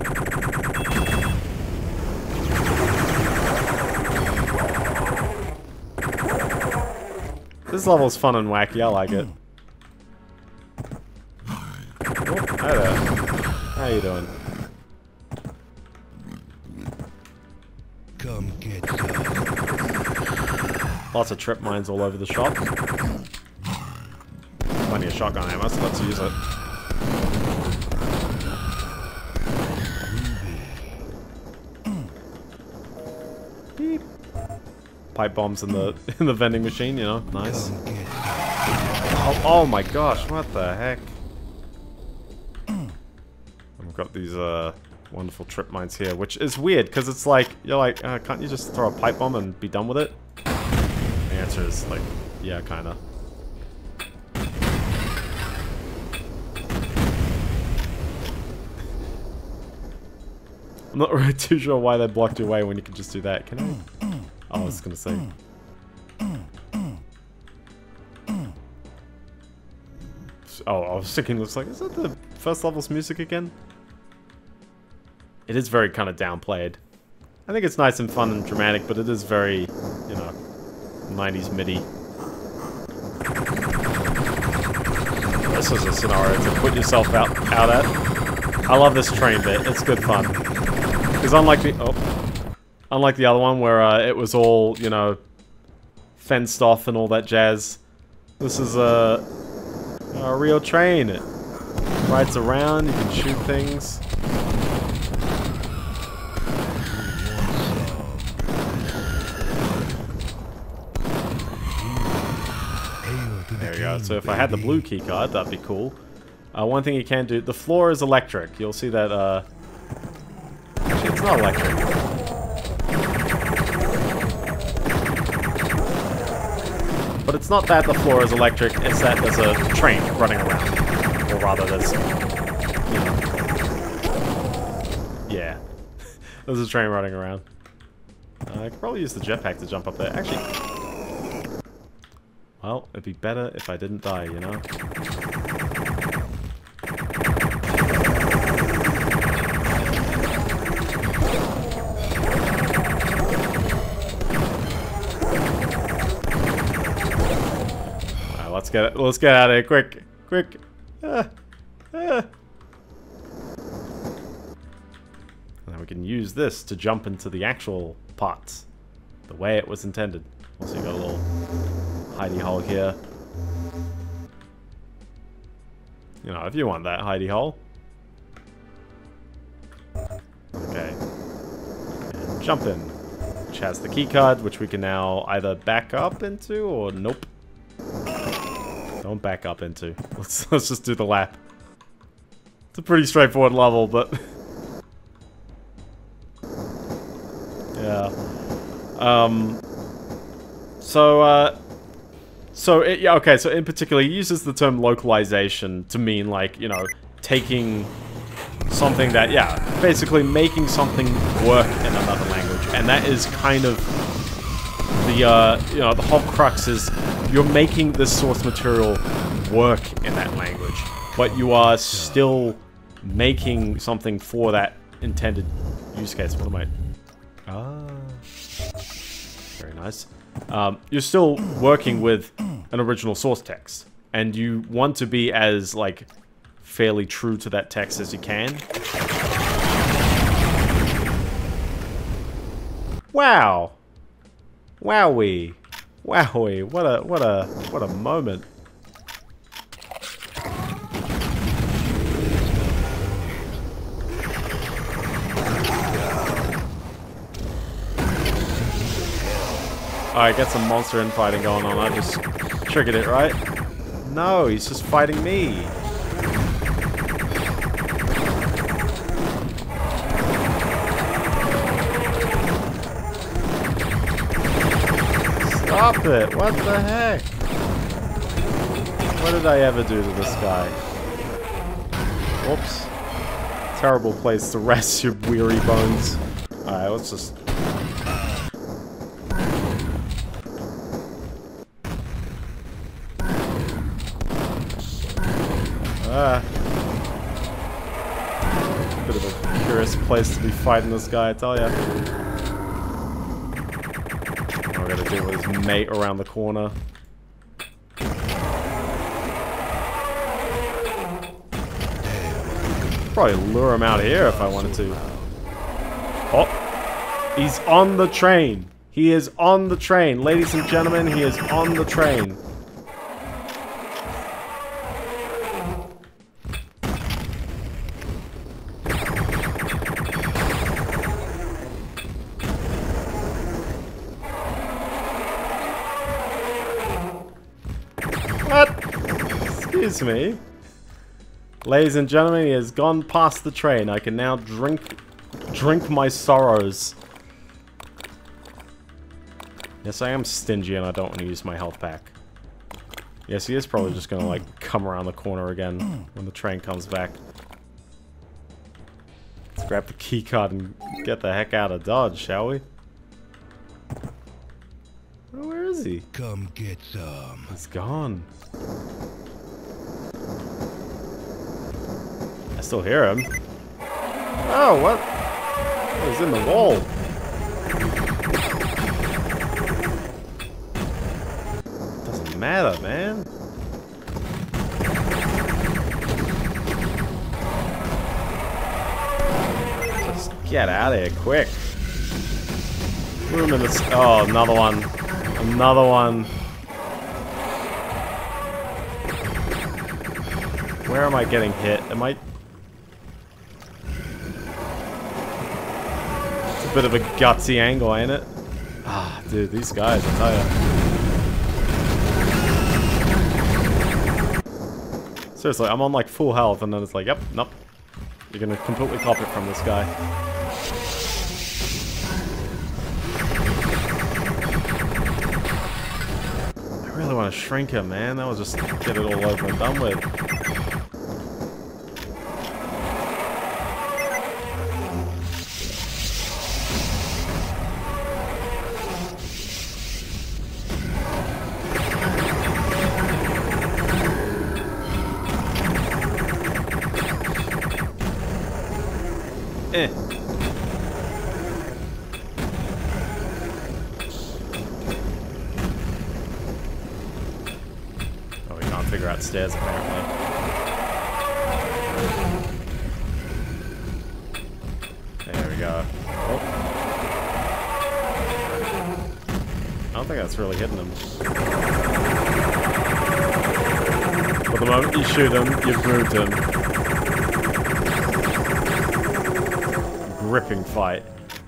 This level's fun and wacky. I like it. Hi there. How you doing? Come get. Lots of trip mines all over the shop. Plenty of shotgun ammo, so let's use it. Beep. Pipe bombs in the <laughs> in the vending machine, you know, nice. Come get some. Oh, oh my gosh, what the heck? I've got these uh wonderful trip mines here, which is weird because it's like you're like, uh, can't you just throw a pipe bomb and be done with it? The answer is like, yeah, kind of. I'm not <laughs> really too sure why they blocked your way when you could just do that. Can I? Oh, I was gonna say. Oh, I was thinking, looks like, is that the first level's music again? It is very kind of downplayed. I think it's nice and fun and dramatic, but it is very, you know, 90s MIDI. This is a scenario to put yourself out, out at. I love this train bit. It's good fun. Because unlike the... Oh. Unlike the other one where uh, it was all, you know, fenced off and all that jazz, this is a, a real train. It rides around, you can shoot things. So if I had the blue key card, that'd be cool. Uh, one thing you can do, the floor is electric. You'll see that, uh... It's not electric. But it's not that the floor is electric, it's that there's a train running around. Or rather, there's... Yeah. <laughs> there's a train running around. Uh, I could probably use the jetpack to jump up there. Actually, well, it'd be better if I didn't die, you know? Let's get it. Let's get out of here, quick, quick. Ah, ah. Now we can use this to jump into the actual parts, the way it was intended. Also, you got a little hidey hole here. You know, if you want that hidey hole. Okay. And jump in. Which has the key card, which we can now either back up into or nope. Don't back up into. <laughs> Let's let's just do the lap. It's a pretty straightforward level, but <laughs> yeah. Um. So uh. So it, yeah okay. So in particular, he uses the term localization to mean like you know taking something that yeah basically making something work in another language, and that is kind of the uh, you know the whole crux is you're making this source material work in that language, but you are still making something for that intended use case. What am I? Ah, very nice. Um, you're still working with an original source text, and you want to be as like fairly true to that text as you can. Wow. Wowie. Wowie. What a what a what a moment. Alright, get some monster infighting going on. I just triggered it, right? No, he's just fighting me. Stop it! What the heck? What did I ever do to this guy? Whoops. Terrible place to rest your weary bones. Alright, let's just... Ah. Bit of a curious place to be fighting this guy, I tell ya. I gotta do is mate around the corner. Probably lure him out here if I wanted to. Oh! He's on the train! He is on the train! Ladies and gentlemen, he is on the train. Me. Ladies and gentlemen, he has gone past the train. I can now drink drink my sorrows. Yes, I am stingy and I don't want to use my health pack. Yes, he is probably just gonna, like, come around the corner again when the train comes back. Let's grab the keycard and get the heck out of Dodge, shall we? Where is he? Come get some. He's gone. I still hear him. Oh, what? He's in the wall. Doesn't matter, man. Just get out of here, quick. Room in this. Oh, another one. Another one. Where am I getting hit? Am I... It's a bit of a gutsy angle, ain't it? Ah, dude, these guys, I tell ya. Seriously, I'm on like full health and then it's like, yep, nope. You're gonna completely cop it from this guy. I really want to shrink him, man. That was just get it all over and done with.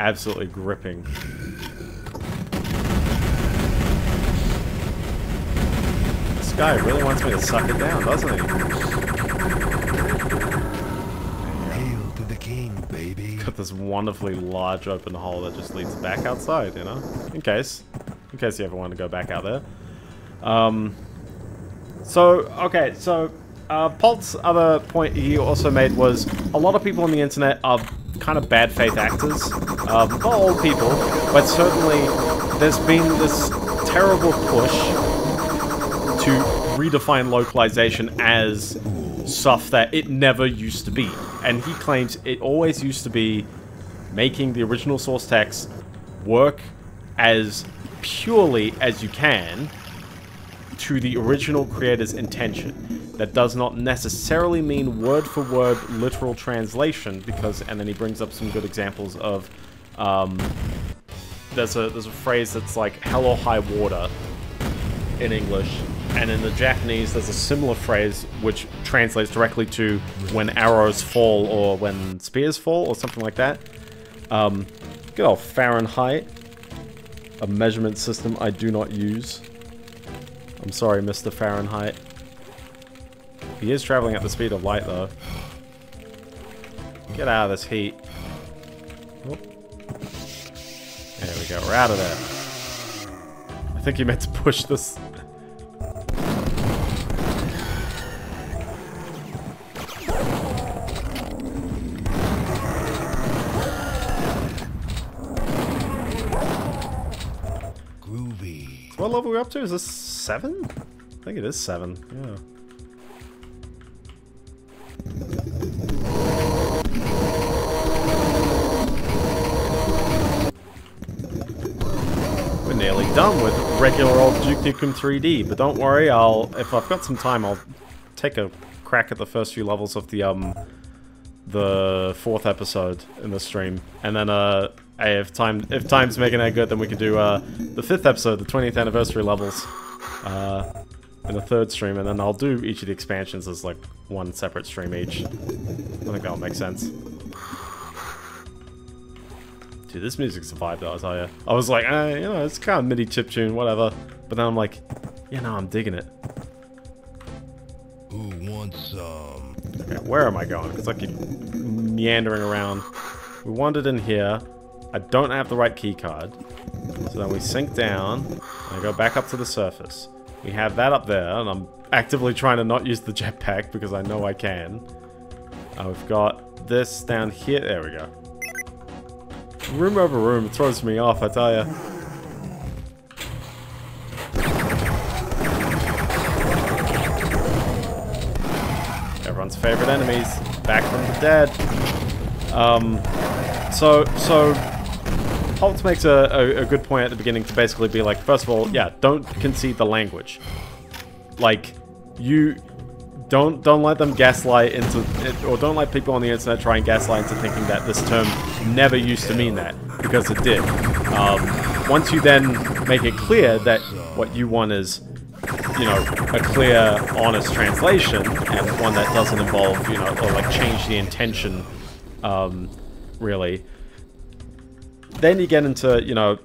Absolutely gripping. This guy really wants me to suck it down, doesn't he? Hail to the king, baby. Got this wonderfully large open hole that just leads back outside, you know? In case. In case you ever want to go back out there. Um, so, okay, so uh, Polt's other point he also made was a lot of people on the internet are kind of bad faith actors. Not all people, but certainly there's been this terrible push to redefine localization as stuff that it never used to be. And he claims it always used to be making the original source text work as purely as you can to the original creator's intention. That does not necessarily mean word for word literal translation, because, and then he brings up some good examples of, um, there's a there's a phrase that's like hell or high water in English, and in the Japanese there's a similar phrase which translates directly to when arrows fall or when spears fall or something like that. Um, good old Fahrenheit, a measurement system I do not use. I'm sorry, Mr. Fahrenheit. He is traveling at the speed of light, though. Get out of this heat. We go, we're out of there. I think he meant to push this. Groovy. What level are we up to? Is this seven? I think it is seven, yeah. Done with regular old Duke Nukem 3D, but don't worry, I'll if I've got some time, I'll take a crack at the first few levels of the um the fourth episode in the stream, and then uh, hey, if time if time's making that good, then we can do uh the fifth episode, the 20th anniversary levels, uh, in the third stream, and then I'll do each of the expansions as like one separate stream each. I think that'll make sense. Dude, this music's a vibe though, I'll tell you. I was like, eh, you know, it's kind of MIDI chip tune, whatever. But then I'm like, yeah, no, I'm digging it. Who wants some? Okay, where am I going? Because I keep meandering around. We wandered in here. I don't have the right key card. So then we sink down, and I go back up to the surface. We have that up there, and I'm actively trying to not use the jetpack because I know I can. Uh, we've got this down here. There we go. Room over room, throws me off, I tell ya. Everyone's favorite enemies, back from the dead. Um, so, so, Holt makes a, a, a good point at the beginning to basically be like, first of all, yeah, don't concede the language. Like, you don't don't let them gaslight into it, or don't let people on the internet try and gaslight into thinking that this term never used to mean that because it did. Um, once you then make it clear that what you want is, you know, a clear, honest translation and one that doesn't involve, you know, or like change the intention, um, really. Then you get into, you know,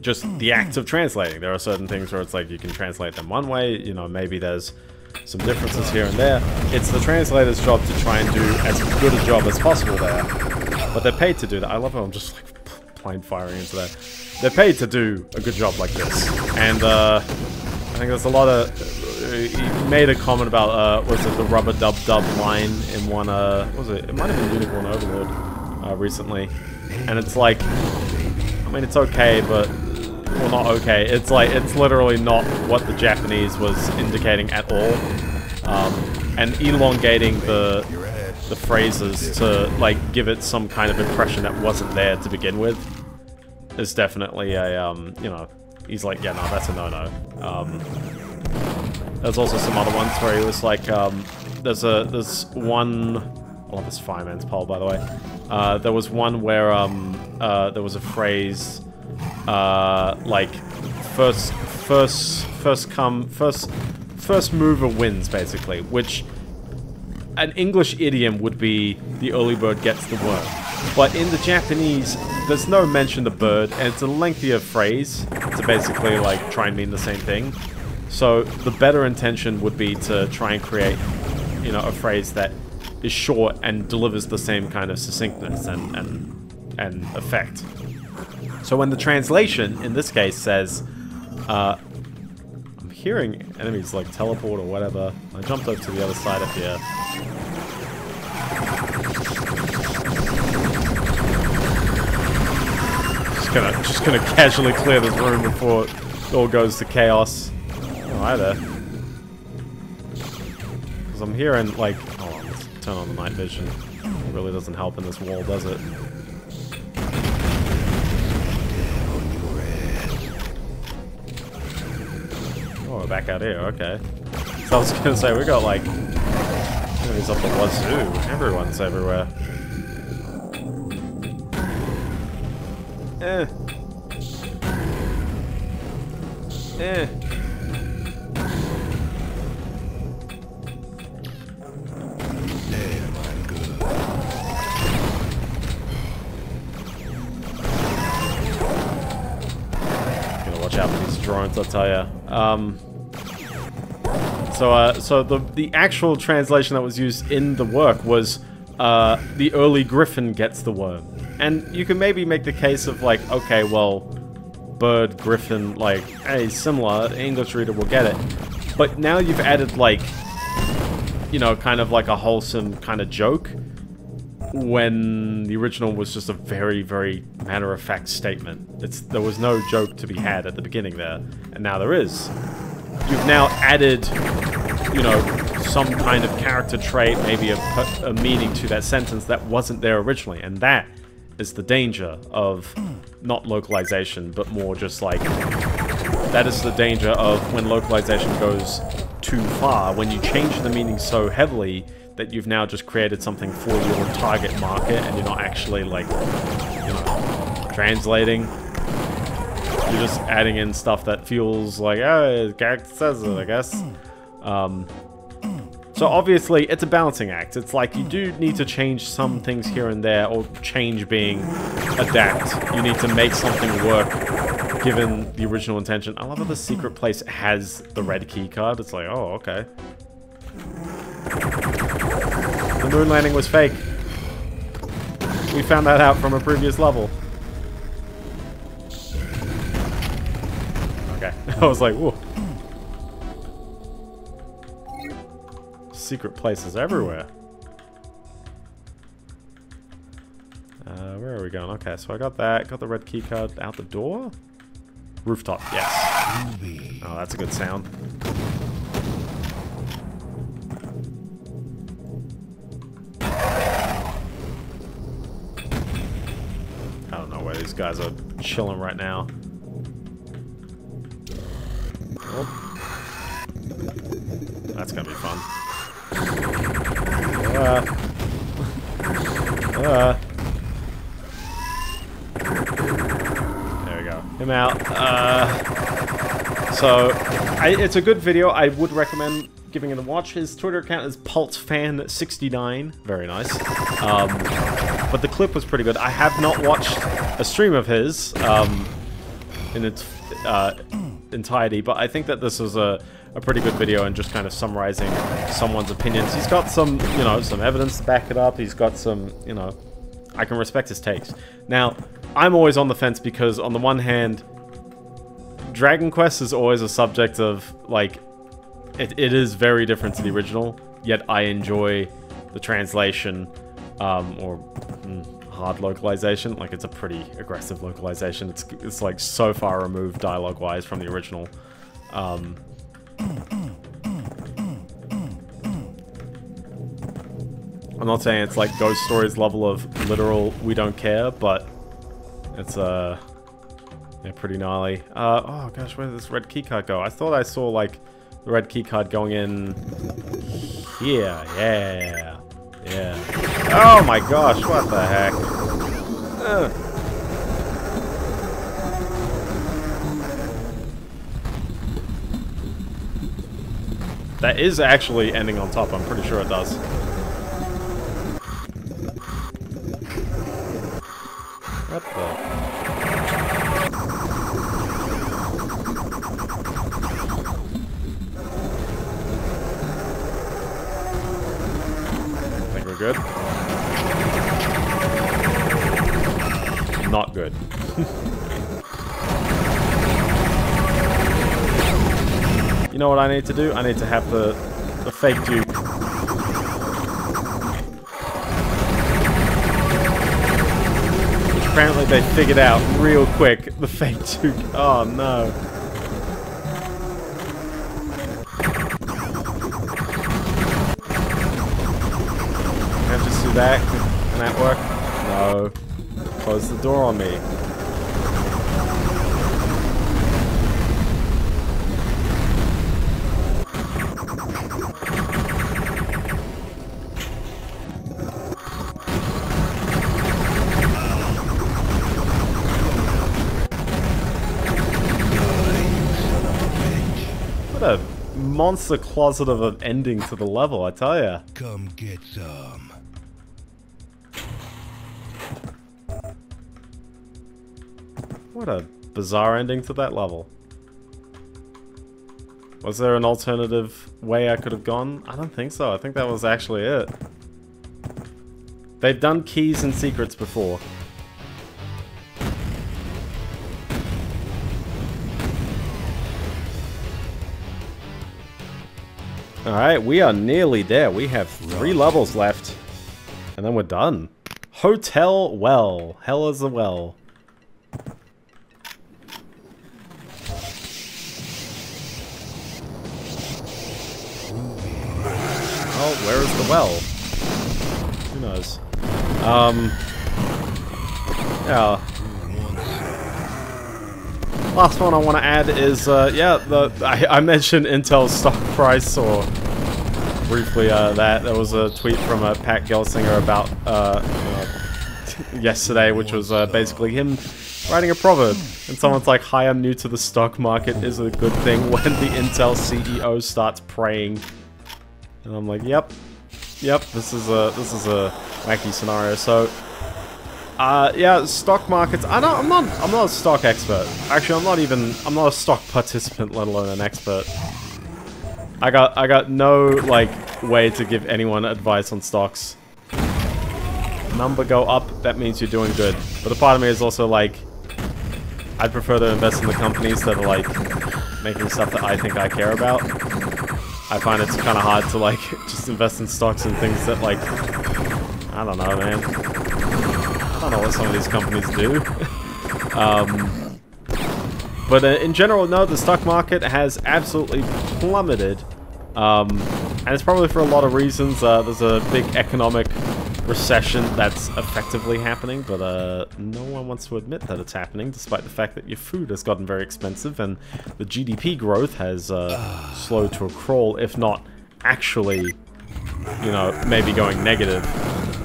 just the act of translating. There are certain things where it's like you can translate them one way, you know, maybe there's some differences here and there. It's the translator's job to try and do as good a job as possible there. But they're paid to do that. I love how I'm just like plain firing into that. They're paid to do a good job like this. And uh, I think there's a lot of... Uh, he made a comment about, uh, was it the rubber dub dub line in one, uh, was it? It might have been Unicorn Overlord uh, recently. And it's like, I mean, it's okay, but well, not okay. It's like, it's literally not what the Japanese was indicating at all. Um, and elongating the, the phrases to, like, give it some kind of impression that wasn't there to begin with is definitely a, um, you know, he's like, yeah, no, that's a no-no. Um, there's also some other ones where he was like, um, there's a, there's one, I love this fireman's pole, by the way. Uh, there was one where, um, uh, there was a phrase, uh, like first, first, first come, first, first mover wins, basically. Which an English idiom would be the early bird gets the worm. But in the Japanese, there's no mention of bird, and it's a lengthier phrase to basically like try and mean the same thing. So the better intention would be to try and create, you know, a phrase that is short and delivers the same kind of succinctness and, and, and effect. So when the translation, in this case, says, uh, I'm hearing enemies like teleport or whatever. I jumped over to the other side of here. Just gonna, just gonna casually clear this room before it all goes to chaos. Oh, hi there. Because I'm hearing, like... Oh, let's turn on the night vision. It really doesn't help in this wall, does it? We're back out here, okay. So <laughs> I was gonna say, we got, like... Enemies up the wazoo. Everyone's everywhere. Eh. Eh. Gotta watch out for these drones, I'll tell ya. Um, so, uh, so the the actual translation that was used in the work was uh, the early griffin gets the worm, and you can maybe make the case of like, okay, well, bird, griffin, like, hey, similar. English reader will get it, but now you've added like, you know, kind of like a wholesome kind of joke when the original was just a very, very matter-of-fact statement. It's there was no joke to be had at the beginning there, and now there is. You've now added, you know, some kind of character trait, maybe a, a meaning to that sentence that wasn't there originally, and that is the danger of not localization, but more just like that is the danger of when localization goes too far, when you change the meaning so heavily that you've now just created something for your target market and you're not actually like, you know, translating. You're just adding in stuff that feels like, oh, the character says it, I guess. Um, so obviously, it's a balancing act. It's like you do need to change some things here and there, or change being adapt. You need to make something work given the original intention. I love how the secret place has the red key card. It's like, oh, okay. The moon landing was fake. We found that out from a previous level. <laughs> I was like, whoa. Secret places everywhere. Uh, where are we going? Okay, so I got that. Got the red key card out the door. Rooftop, yes. Oh, that's a good sound. I don't know where these guys are chilling right now. That's gonna be fun. Uh. Uh. There we go. Him out. Uh. So, I, it's a good video. I would recommend giving it a watch. His Twitter account is PultFan69. Very nice. Um, but the clip was pretty good. I have not watched a stream of his um, in its uh, entirety, but I think that this is a, a pretty good video and just kind of summarizing someone's opinions. He's got some, you know, some evidence to back it up. He's got some, you know, I can respect his takes. Now, I'm always on the fence because on the one hand, Dragon Quest is always a subject of, like, it, it is very different to the original, yet I enjoy the translation, um, or mm, hard localization. Like, it's a pretty aggressive localization. It's, it's like, so far removed dialogue-wise from the original. Um, I'm not saying it's like Ghost Stories level of literal we don't care, but it's, uh, pretty gnarly. Uh, oh gosh, where did this red keycard go? I thought I saw, like, the red keycard going in here. Yeah. Yeah. Oh my gosh, what the heck? That is actually ending on top, I'm pretty sure it does. What the? Very good. Not good. <laughs> you know what I need to do? I need to have the, the fake Duke. Apparently they figured out real quick the fake Duke. Oh no. That? Can that work? No. Close the door on me. What a monster closet of an ending to the level, I tell ya. Come get some. What a bizarre ending to that level. Was there an alternative way I could have gone? I don't think so. I think that was actually it. They've done keys and secrets before. Alright, we are nearly there. We have three levels left. And then we're done. Hotel Well. Hell is a well. Um. Yeah. Last one I want to add is, uh, yeah, the I, I mentioned Intel's stock <laughs> price, or briefly uh, that. There was a tweet from uh, Pat Gelsinger about uh, <laughs> yesterday, which was uh, basically him writing a proverb. And someone's like, hi, I'm new to the stock market. Is it a good thing when the Intel CEO starts praying? And I'm like, yep, yep. This is a this is a wacky scenario. So, uh, yeah, stock markets. I don't. I'm not. I'm not a stock expert. Actually, I'm not even. I'm not a stock participant, let alone an expert. I got. I got no like way to give anyone advice on stocks. Number go up. That means you're doing good. But a part of me is also like, I'd prefer to invest in the companies that are like making stuff that I think I care about. I find it's kind of hard to like just invest in stocks and things that like I don't know, man. I don't know what some of these companies do. <laughs> um, but uh, in general, no, the stock market has absolutely plummeted, um, and it's probably for a lot of reasons. Uh, there's a big economic recession that's effectively happening, but uh, no one wants to admit that it's happening, despite the fact that your food has gotten very expensive and the GDP growth has uh, slowed to a crawl, if not actually, you know, maybe going negative.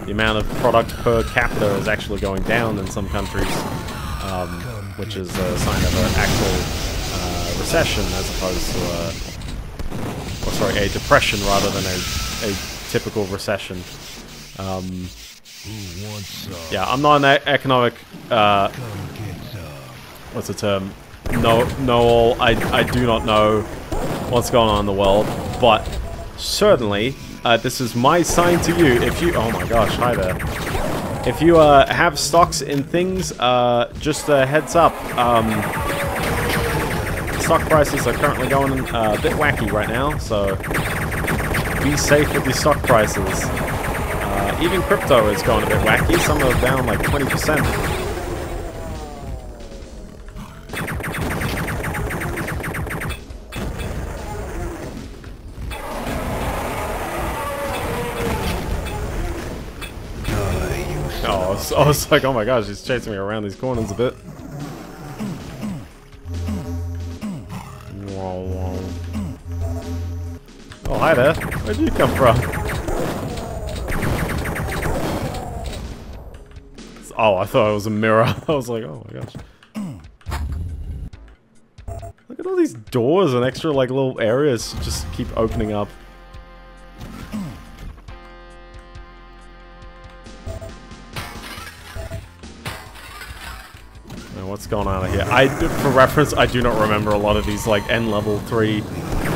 The amount of product per capita is actually going down in some countries, um, which is a sign of an actual uh, recession as opposed to a, or sorry, a depression rather than a, a typical recession. Um, Who wants some? yeah, I'm not an economic, uh, Come get some. what's the term? No, know all. I, I do not know what's going on in the world, but certainly, uh, this is my sign to you. If you, oh my gosh, hi there. If you uh, have stocks in things, uh, just a heads up. Um, stock prices are currently going uh, a bit wacky right now, so be safe with your stock prices. Even crypto is going a bit wacky. Some of are down like 20%. Die, you son Oh, I was, like, oh my gosh, he's chasing me around these corners a bit. Wah, wah. Oh, hi there. Where'd you come from? Oh, I thought it was a mirror. <laughs> I was like, oh my gosh. Look at all these doors and extra, like, little areas just keep opening up. What's going on here? I, for reference, I do not remember a lot of these like N level three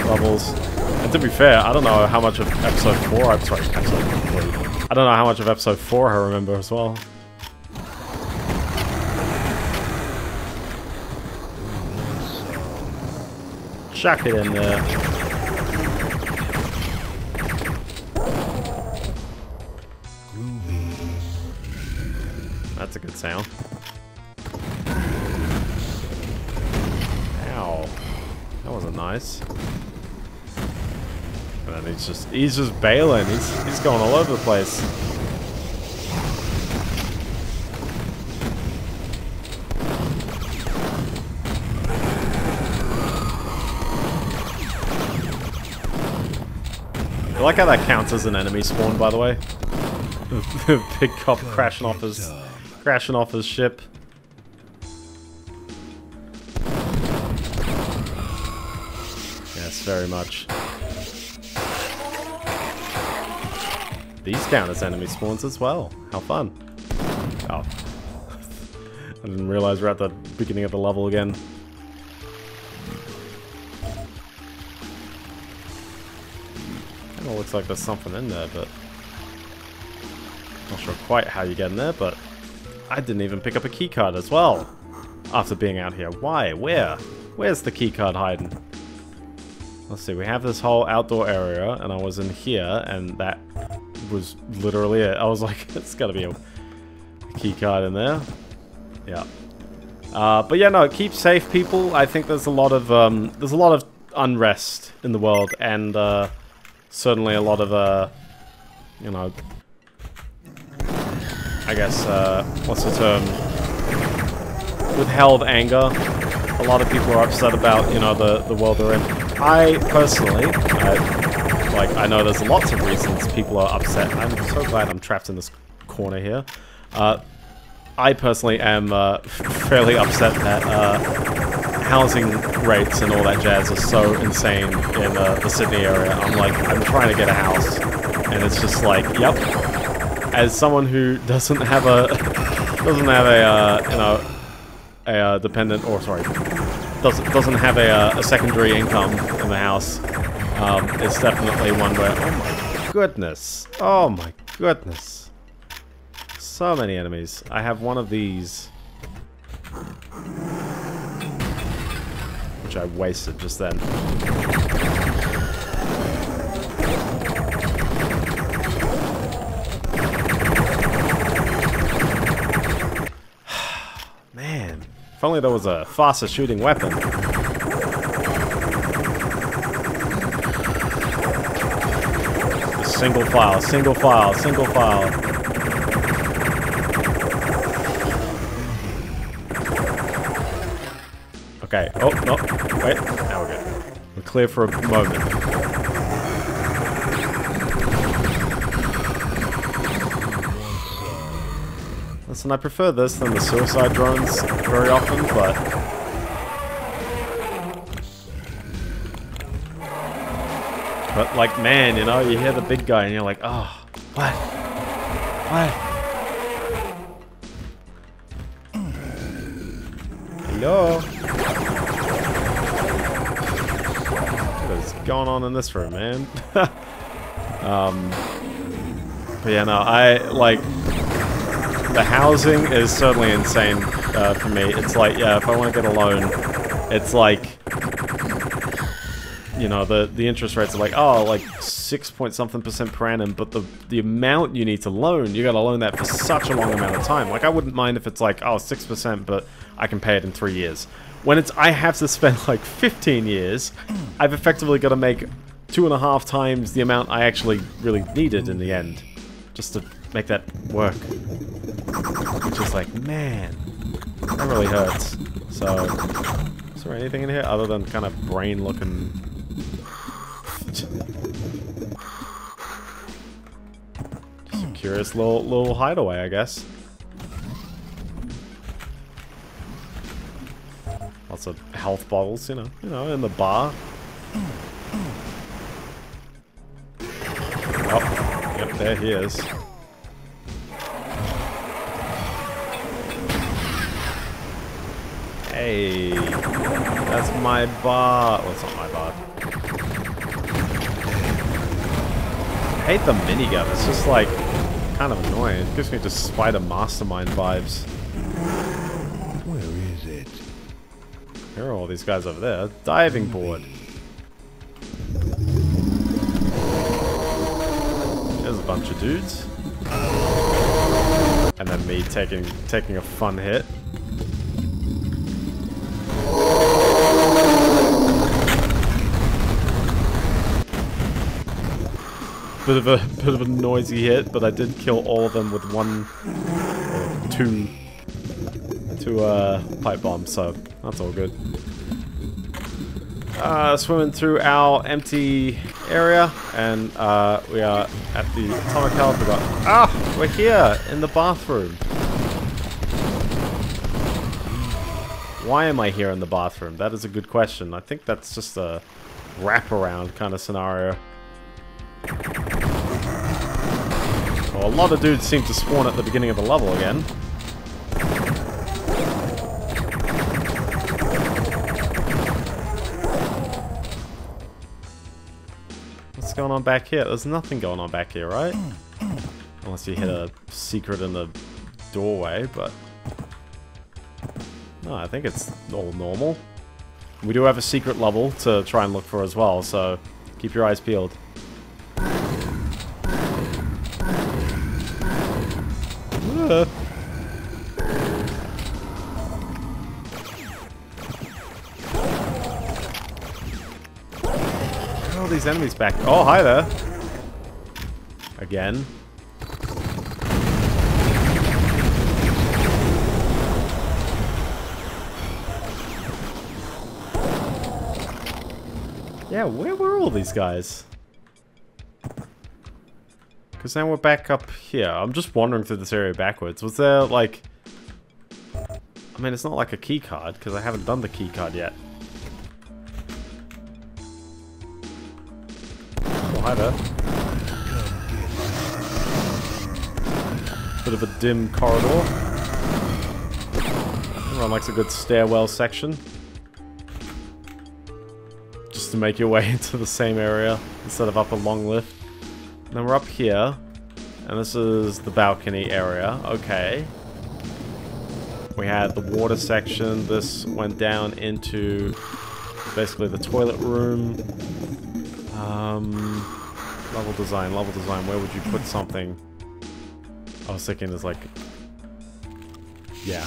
levels. And to be fair, I don't know how much of episode four. I'm sorry, episode three. I don't know how much of episode 4 I remember as well. It in there. That's a good sound. Ow. That wasn't nice. And he's just he's just bailing. He's he's going all over the place. Like how that counts as an enemy spawn, by the way. <laughs> Pig cop crashing off his um, crashing off his ship. Yes, very much. These count as enemy spawns as well. How fun. Oh. <laughs> I didn't realize we're at the beginning of the level again. Kinda looks like there's something in there, but... Not sure quite how you get in there, but... I didn't even pick up a keycard as well. After being out here. Why? Where? Where's the keycard hiding? Let's see, we have this whole outdoor area, and I was in here, and that was literally it. I was like, <laughs> it's gotta be a, a key card in there. Yeah. Uh, but yeah, no, keep safe, people. I think there's a lot of um, there's a lot of unrest in the world, and uh, certainly a lot of uh, you know, I guess uh, what's the term? Withheld anger. A lot of people are upset about you know the the world they're in. I personally, I, like, I know there's lots of reasons people are upset. I'm so glad I'm trapped in this corner here. Uh, I personally am uh, <laughs> fairly upset that uh, housing rates and all that jazz are so insane in uh, the Sydney area. I'm like, I'm trying to get a house, and it's just like, yep. As someone who doesn't have a <laughs> doesn't have a uh, you know a uh, dependent or sorry doesn't doesn't have a, uh, a secondary income in the house, um, it's definitely one where oh my goodness, oh my goodness, so many enemies. I have one of these, which I wasted just then. <sighs> Man, if only there was a faster shooting weapon. Single file, single file, single file. Okay. Oh, no. Wait. Now we're good. We're clear for a moment. Listen, I prefer this than the suicide drones very often, but... But, like, man, you know, you hear the big guy and you're like, oh, what? What? Hello? Going on in this room, man? <laughs> um... But yeah, no, I, like, the housing is certainly insane uh, for me. It's like, yeah, if I want to get a loan, it's like, you know, the the interest rates are like, oh, like six point something percent per annum, but the the amount you need to loan, you got to loan that for such a long amount of time. Like, I wouldn't mind if it's like, oh, six percent, but I can pay it in three years. When it's I have to spend like 15 years, I've effectively got to make two and a half times the amount I actually really needed in the end, just to make that work. Which is like, man, that really hurts. So, is there anything in here other than kind of brain-looking... Just a curious little, little hideaway, I guess. Lots of health bottles, you know, you know, in the bar. Oh, yep, there he is. Hey, that's my bar. Well, it's not my bar. I hate the minigun. It's just like kind of annoying. It gives me just Spider Mastermind vibes. Here are all these guys over there. Diving board. There's a bunch of dudes. And then me taking taking a fun hit. Bit of a bit of a noisy hit, but I did kill all of them with one or two two uh, pipe bomb, so that's all good. Uh, swimming through our empty area, and uh, we are at the atomic health. We ah, we're here in the bathroom. Why am I here in the bathroom? That is a good question. I think that's just a wraparound kind of scenario. Well, a lot of dudes seem to spawn at the beginning of the level again. Going on back here? There's nothing going on back here, right? Unless you hit a secret in the doorway, but... No, I think it's all normal. We do have a secret level to try and look for as well, so keep your eyes peeled. Uh. These enemies back? Oh, hi there. Again. Yeah, where were all these guys? Because now we're back up here. I'm just wandering through this area backwards. Was there, like... I mean, it's not like a key card, because I haven't done the key card yet. Hi. Bit of a dim corridor. Everyone likes a good stairwell section. Just to make your way <laughs> into the same area, instead of up a long lift. And then we're up here. And this is the balcony area. Okay. We had the water section. This went down into basically the toilet room. Um, level design, level design. Where would you put something? I was thinking there's like... Yeah.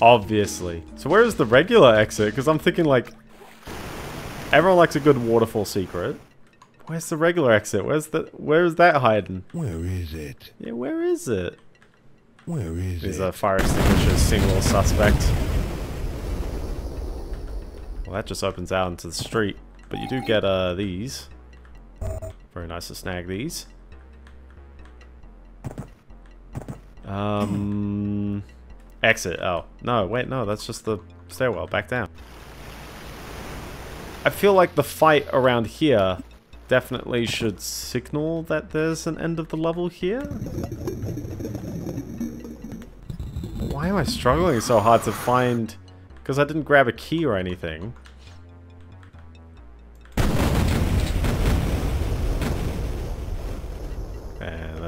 Obviously. So where is the regular exit? Because I'm thinking like... Everyone likes a good waterfall secret. Where's the regular exit? Where's the where is that hiding? Where is it? Yeah, where is it? Where is These it? are fire extinguishers, single suspect. Well, that just opens out into the street. But you do get uh, these. Very nice to snag these. Um, exit. Oh, no, wait, no, that's just the stairwell. Back down. I feel like the fight around here definitely should signal that there's an end of the level here. Why am I struggling so hard to find... Because I didn't grab a key or anything.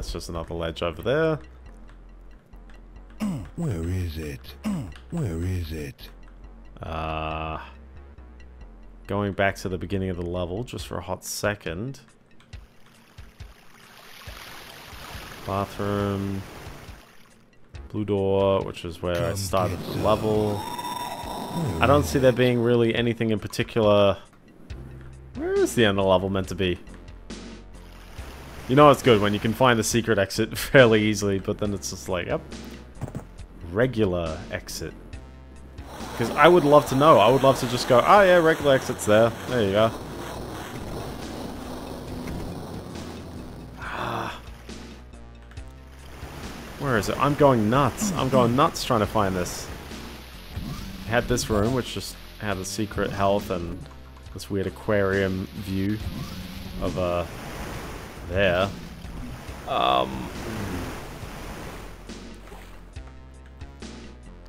That's just another ledge over there. <clears throat> Where is it? <clears throat> Where is it? Uh, going back to the beginning of the level just for a hot second. Bathroom. Blue door, which is where I started the level. I don't see there being really anything in particular. Where is the end of the level meant to be? You know it's good when you can find the secret exit <laughs> fairly easily, but then it's just like, yep. Regular exit. Because I would love to know. I would love to just go, oh yeah, regular exit's there. There you go. Ah. Where is it? I'm going nuts. I'm going nuts trying to find this. Had this room, which just had a secret health and this weird aquarium view of, uh, there. Um,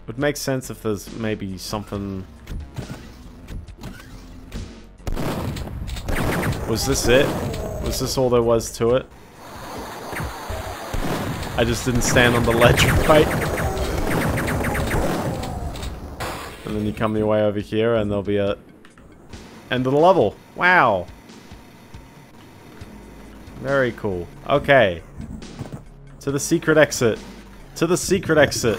would make sense if there's maybe something... Was this it? Was this all there was to it? I just didn't stand on the ledge right. And then you come your way over here and there'll be a end of the level. Wow. Very cool. Okay. To the secret exit. To the secret exit.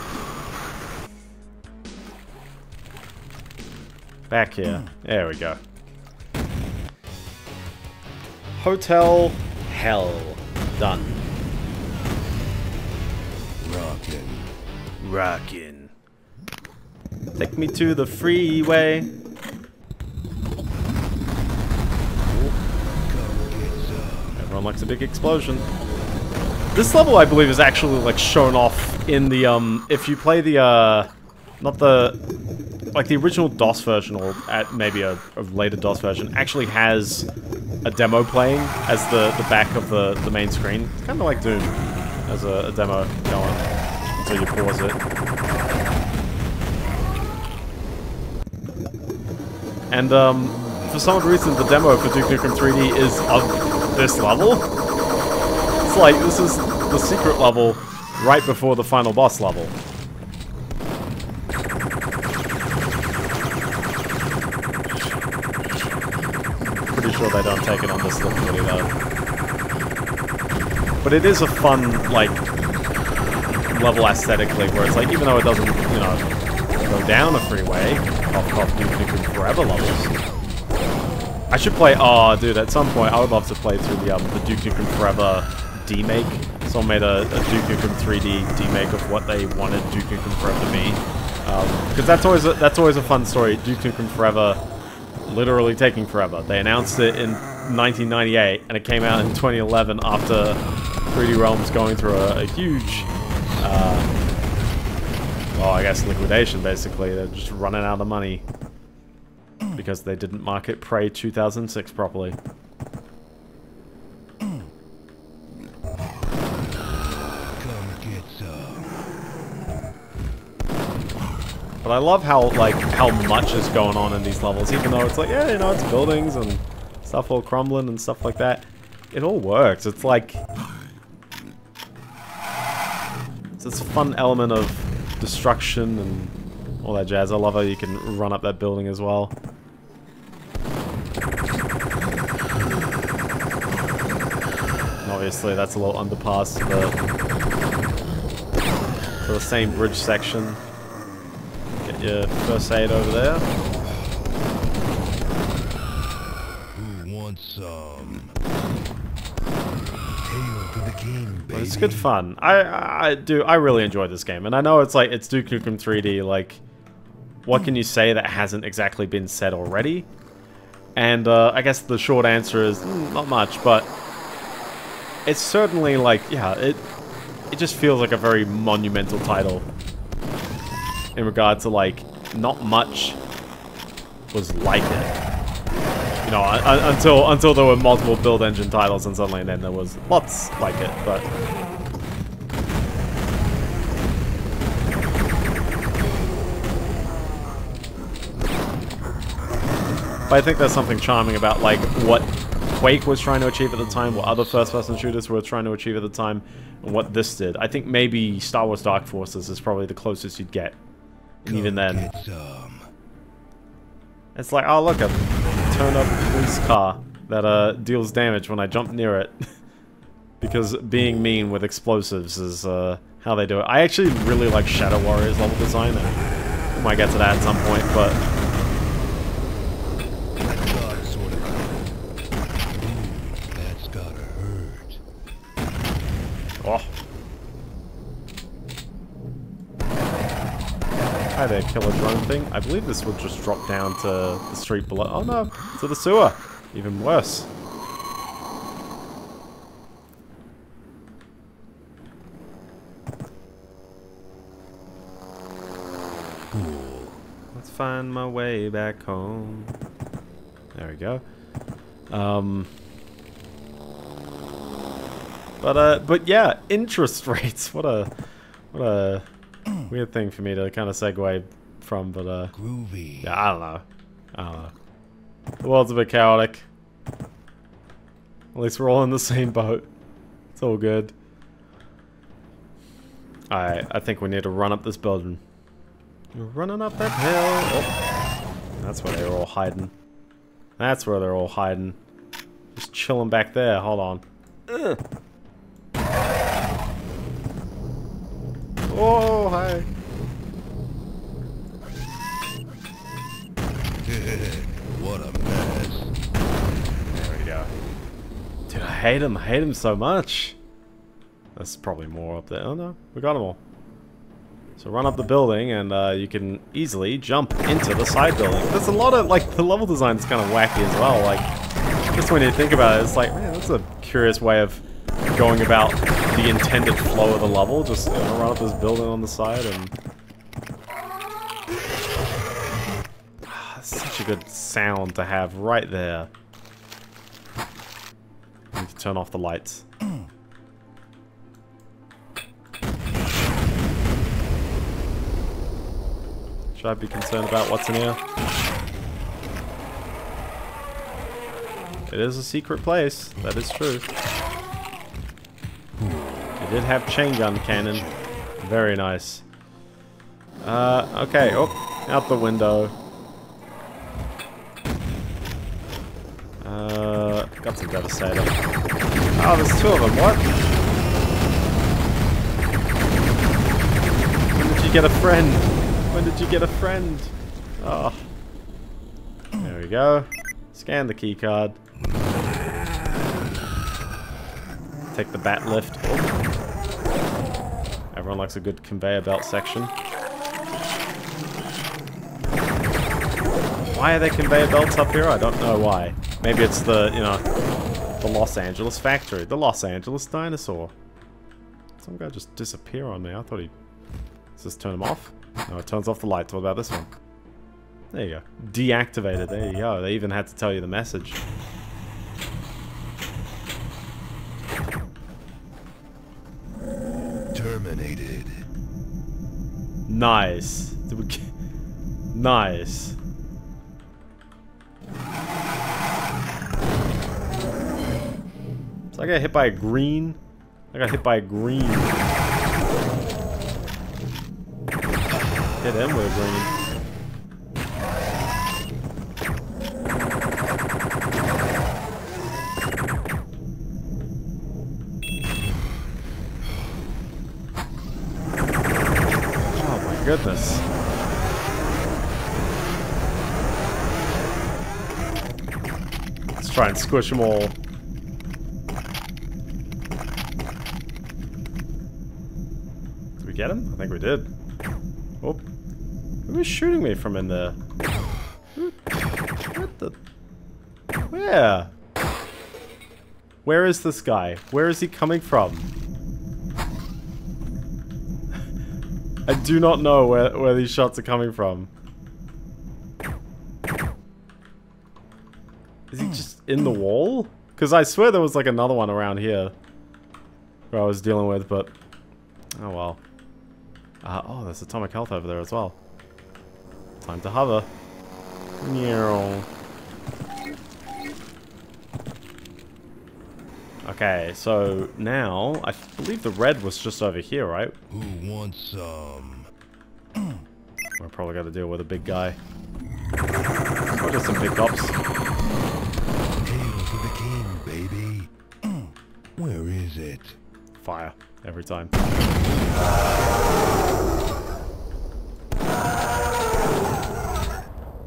Back here. Hmm. There we go. Hotel Hell. Done. Rockin'. Rockin'. Take me to the freeway. Everyone likes a big explosion. This level, I believe, is actually like shown off in the um. If you play the uh, not the like the original DOS version or at maybe a, a later DOS version, actually has a demo playing as the the back of the the main screen. It's kind of like Doom as a, a demo going until you pause it. And um, for some reason, the demo for Duke Nukem 3D is this level. It's like this is the secret level right before the final boss level. Pretty sure they don't take it on this difficulty though. But it is a fun, like, level aesthetically, where it's like, even though it doesn't, you know, go down a freeway, off off Duke Nukem Forever levels, I should play. Oh, dude! At some point, I would love to play through the um, the Duke Nukem Forever demake. Someone made a, a Duke Nukem 3D demake of what they wanted Duke Nukem Forever to be, because that's always a, that's always a fun story. Duke Nukem Forever, literally taking forever. They announced it in 1998, and it came out in 2011 after 3D Realms going through a, a huge, uh, well, I guess liquidation. Basically, they're just running out of money because they didn't market Prey 2006 properly. Come get some. But I love how like how much is going on in these levels, even though it's like yeah, you know, it's buildings and stuff all crumbling and stuff like that. It all works. It's like it's this fun element of destruction and all that jazz. I love how you can run up that building as well. Obviously that's a little underpass the, to the same bridge section. Get your first aid over there. Who wants some? Hail to the king, But it's good fun. I, I do. I really enjoy this game, and I know it's like it's Duke Nukem 3D. Like, what can you say that hasn't exactly been said already? And uh, I guess the short answer is mm, not much, but it's certainly like yeah, it it just feels like a very monumental title in regard to like not much was like it. You know, un- un- until until there were multiple build engine titles, and suddenly then there was lots like it. But but I think there's something charming about like what Quake was trying to achieve at the time, what other first-person shooters were trying to achieve at the time, and what this did. I think maybe Star Wars Dark Forces is probably the closest you'd get. And even then, it's like, oh look, a turn-up police car that uh, deals damage when I jump near it. <laughs> because being mean with explosives is uh, how they do it. I actually really like Shadow Warriors level design. And we might get to that at some point, but God sort of. Ooh, that's gotta hurt. oh. Hi there, killer drone thing. I believe this would just drop down to the street below. Oh no, to the sewer. Even worse. Let's find my way back home. There we go. Um, but uh, but yeah, interest <laughs> rates. What a what a weird thing for me to kind of segue from. But uh, Groovy. yeah, I don't know. I don't know. The world's a bit chaotic. At least we're all in the same boat. It's all good. Alright, I think we need to run up this building. We're running up that hill. Oh, that's where they were all hiding. That's where they're all hiding. Just chilling back there. Hold on. Ugh. Oh, hi. What a mess. There we go. Dude, I hate him. I hate him so much. There's probably more up there. Oh no, we got them all. So run up the building and uh, you can easily jump into the side building. There's a lot of, like, the level design is kind of wacky as well. Like, just when you think about it, it's like, man, that's a curious way of going about the intended flow of the level. Just you know, run up this building on the side and... Ah, Such a good sound to have right there. I Need to turn off the lights. Should I be concerned about what's in here? It is a secret place. That is true. It did have chain gun cannon. Very nice. Uh, okay. Oh, out the window. Uh, got some devastator. Oh, there's two of them. What? When did you get a friend? When did you get a friend? Oh. There we go. Scan the key card. Take the bat lift. Everyone likes a good conveyor belt section. Why are there conveyor belts up here? I don't know why. Maybe it's the, you know, the Los Angeles factory. The Los Angeles dinosaur. Some guy just disappear on me. I thought he... Does this turn him off? No, it turns off the lights. What about this one? There you go. Deactivated. There you go. They even had to tell you the message. Terminated. Nice. Did we get- <laughs> Nice. So I got hit by a green. I got hit by a green. Hit him with a green. Oh my goodness. Let's try and squish them all. Did we get him? I think we did. Oh. Who was shooting me from in there? What the? Where? Where is this guy? Where is he coming from? <laughs> I do not know where, where these shots are coming from. Is he just in the wall? Because I swear there was like another one around here. Where I was dealing with, but... Oh well. Uh, oh, there's atomic health over there as well. Time to hover. Meow. Okay, so now, I believe the red was just over here, right? Who wants some? We're probably gonna deal with a big guy. Or just some pig cops. Where is it? Fire. Every time.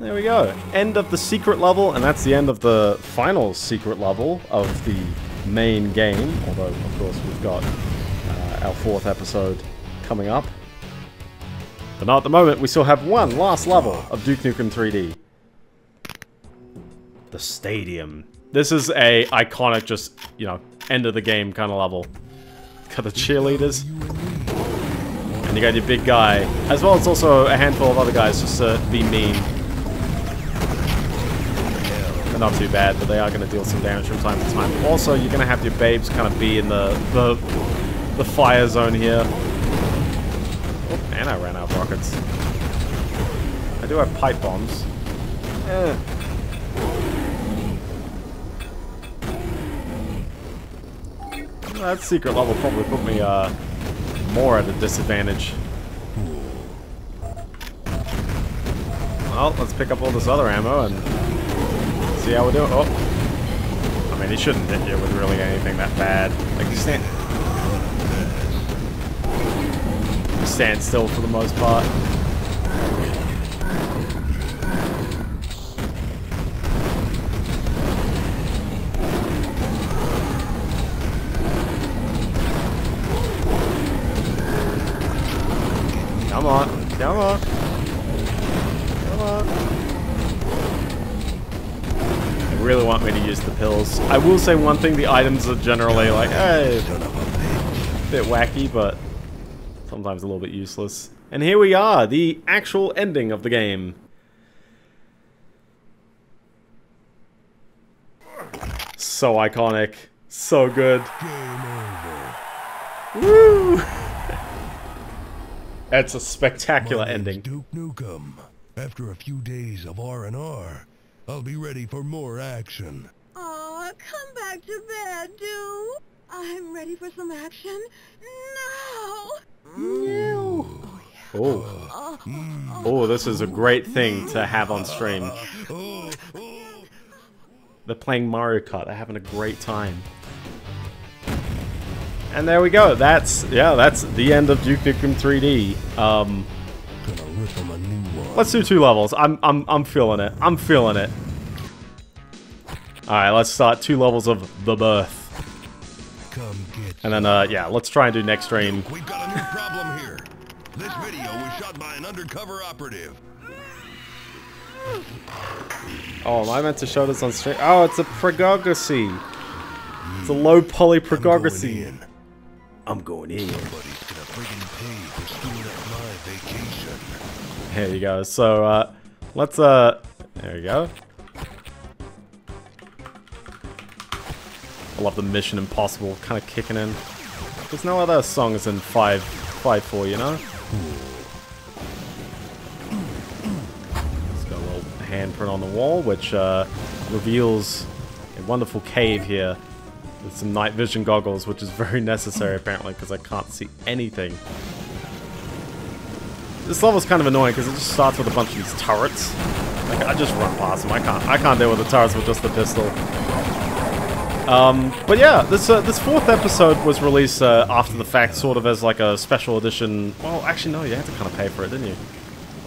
There we go. End of the secret level, and that's the end of the final secret level of the main game. Although, of course, we've got uh, our fourth episode coming up. But not at the moment, we still have one last level of Duke Nukem 3D. The Stadium. This is a iconic, just, you know, end of the game kind of level. Got the cheerleaders. And you got your big guy. As well as also a handful of other guys just to be mean. They're not too bad, but they are going to deal some damage from time to time. Also, you're going to have your babes kind of be in the, the, the fire zone here. Oh, and I ran out of rockets. I do have pipe bombs. Eh. That secret level probably put me, uh, more at a disadvantage. Well, let's pick up all this other ammo and see how we do. Oh, I mean, he shouldn't hit you with really anything that bad. Like you stand, you stand still for the most part. Come on, come on. Come on. They really want me to use the pills. I will say one thing, the items are generally like, hey, a bit wacky, but sometimes a little bit useless. And here we are, the actual ending of the game. So iconic. So good. Woo! That's a spectacular My ending. Duke Nukem. After a few days of R&R, I'll be ready for more action. Aw, come back to bed, do. I'm ready for some action now. Hmm. Oh. Oh, this is a great thing to have on stream. Oh, oh. oh. They're playing Mario Kart. They're having a great time. And there we go. That's yeah. That's the end of Duke Nukem 3D. Um, Gonna rip a new one. let's do two levels. I'm I'm I'm feeling it. I'm feeling it. All right, let's start two levels of the birth, and then uh yeah, let's try and do next stream. We've got a new problem here. This video was shot by an undercover operative. Oh, am I meant to show this on stream? Oh, it's a progography. It's a low poly in. I'm going in. Somebody's gonna friggin' pay for screwing up my vacation. There you go. So, uh, let's, uh, there you go. I love the Mission Impossible kind of kicking in. There's no other songs in 5, 5 4, you know? It's got a little handprint on the wall, which, uh, reveals a wonderful cave here with some night vision goggles, which is very <laughs> necessary apparently, because I can't see anything. This level's kind of annoying because it just starts with a bunch of these turrets. Like, I just run past them. I can't. I can't deal with the turrets with just the pistol. Um, but yeah, this uh, this fourth episode was released uh, after the fact, sort of as like a special edition. Well, actually, no, you had to kind of pay for it, didn't you?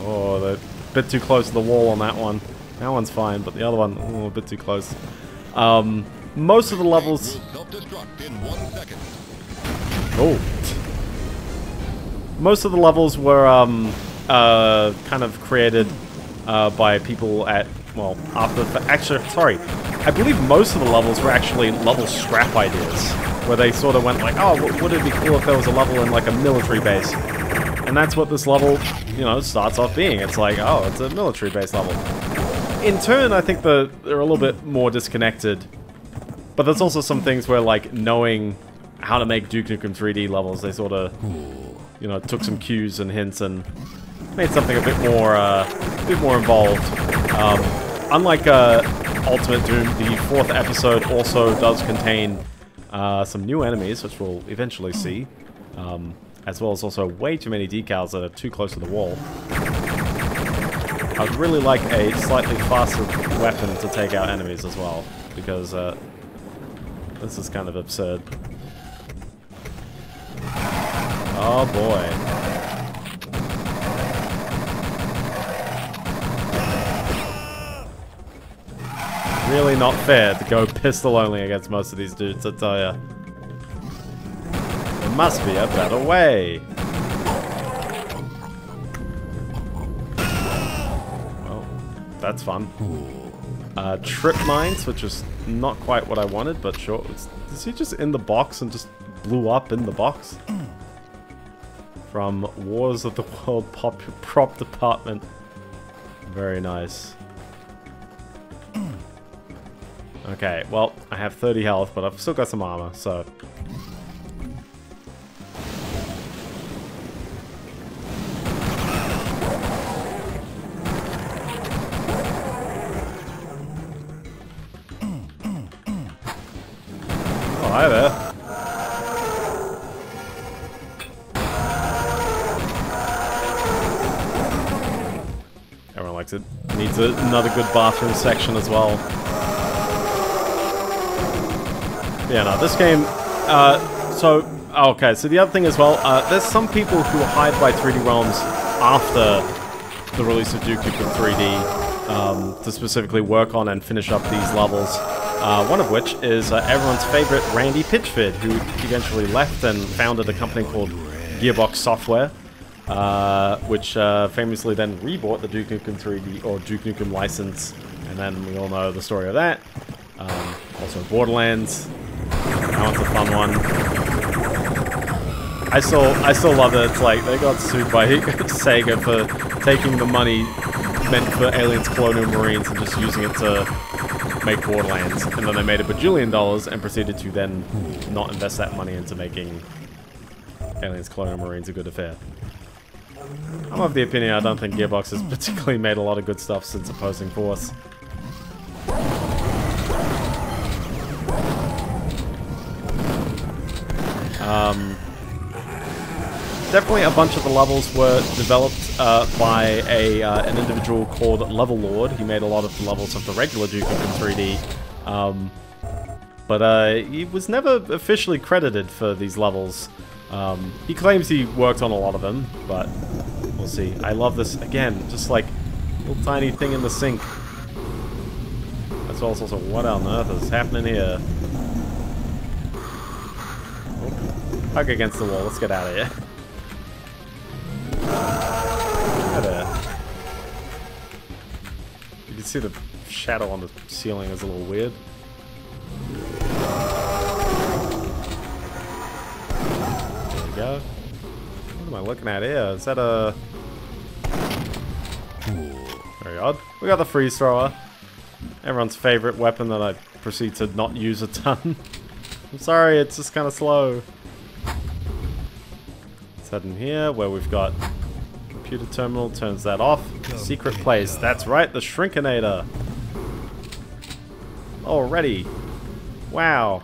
Oh, the bit too close to the wall on that one. That one's fine, but the other one, oh, a bit too close. Um, most of the levels. Will self-destruct in one second. Oh. Most of the levels were um, uh, kind of created uh, by people at, well, after the Actually, sorry. I believe most of the levels were actually level scrap ideas. Where they sort of went like, oh, w- would it be cool if there was a level in like a military base? And that's what this level, you know, starts off being. It's like, oh, it's a military base level. In turn, I think the, they're a little bit more disconnected but there's also some things where, like, knowing how to make Duke Nukem 3D levels, they sort of, you know, took some cues and hints and made something a bit more, uh, a bit more involved. Um, unlike uh, Ultimate Doom, the fourth episode also does contain uh, some new enemies, which we'll eventually see, um, as well as also way too many decals that are too close to the wall. I'd really like a slightly faster weapon to take out enemies as well, because uh, this is kind of absurd. Oh boy. Really not fair to go pistol only against most of these dudes, I tell ya. There must be a better way. Well, that's fun. Uh, trip mines, which is not quite what I wanted, but sure. Is, is he just in the box and just blew up in the box? From Wars of the World Pop Prop Department. Very nice. Okay, well, I have 30 health, but I've still got some armor, so... Hi there. Everyone likes it. Needs a, another good bathroom section as well. Yeah, no, this game... Uh, so, okay, so the other thing as well, uh, there's some people who hide by 3D Realms after the release of Duke Nukem 3D um, to specifically work on and finish up these levels. Uh, one of which is uh, everyone's favorite Randy Pitchford, who eventually left and founded a company called Gearbox Software, uh, which uh, famously then rebought the Duke Nukem 3D or Duke Nukem license, and then we all know the story of that. Um, also Borderlands, that one's a fun one. I still, I still love it. It's like they got sued by <laughs> Sega for taking the money meant for Aliens Colonial Marines and just using it to make Borderlands. And then they made a bajillion dollars and proceeded to then not invest that money into making Aliens Colonial Marines a good affair. I'm of the opinion I don't think Gearbox has particularly made a lot of good stuff since Opposing Force. Um, definitely a bunch of the levels were developed uh, by a uh, an individual called Levelord. He made a lot of the levels of the regular Duke Nukem 3D. Um, but uh, he was never officially credited for these levels. Um, he claims he worked on a lot of them, but we'll see. I love this, again, just like little tiny thing in the sink. As also, what on earth is happening here? Hug against the wall. Let's get out of here. <laughs> can see the shadow on the ceiling is a little weird. There we go. What am I looking at here? Is that a... Very odd. We got the freeze thrower. Everyone's favorite weapon that I proceed to not use a ton. <laughs> I'm sorry, it's just kind of slow. Let's in here where we've got computer terminal, turns that off. Secret place, that's right, the Shrinkinator. Already. Wow.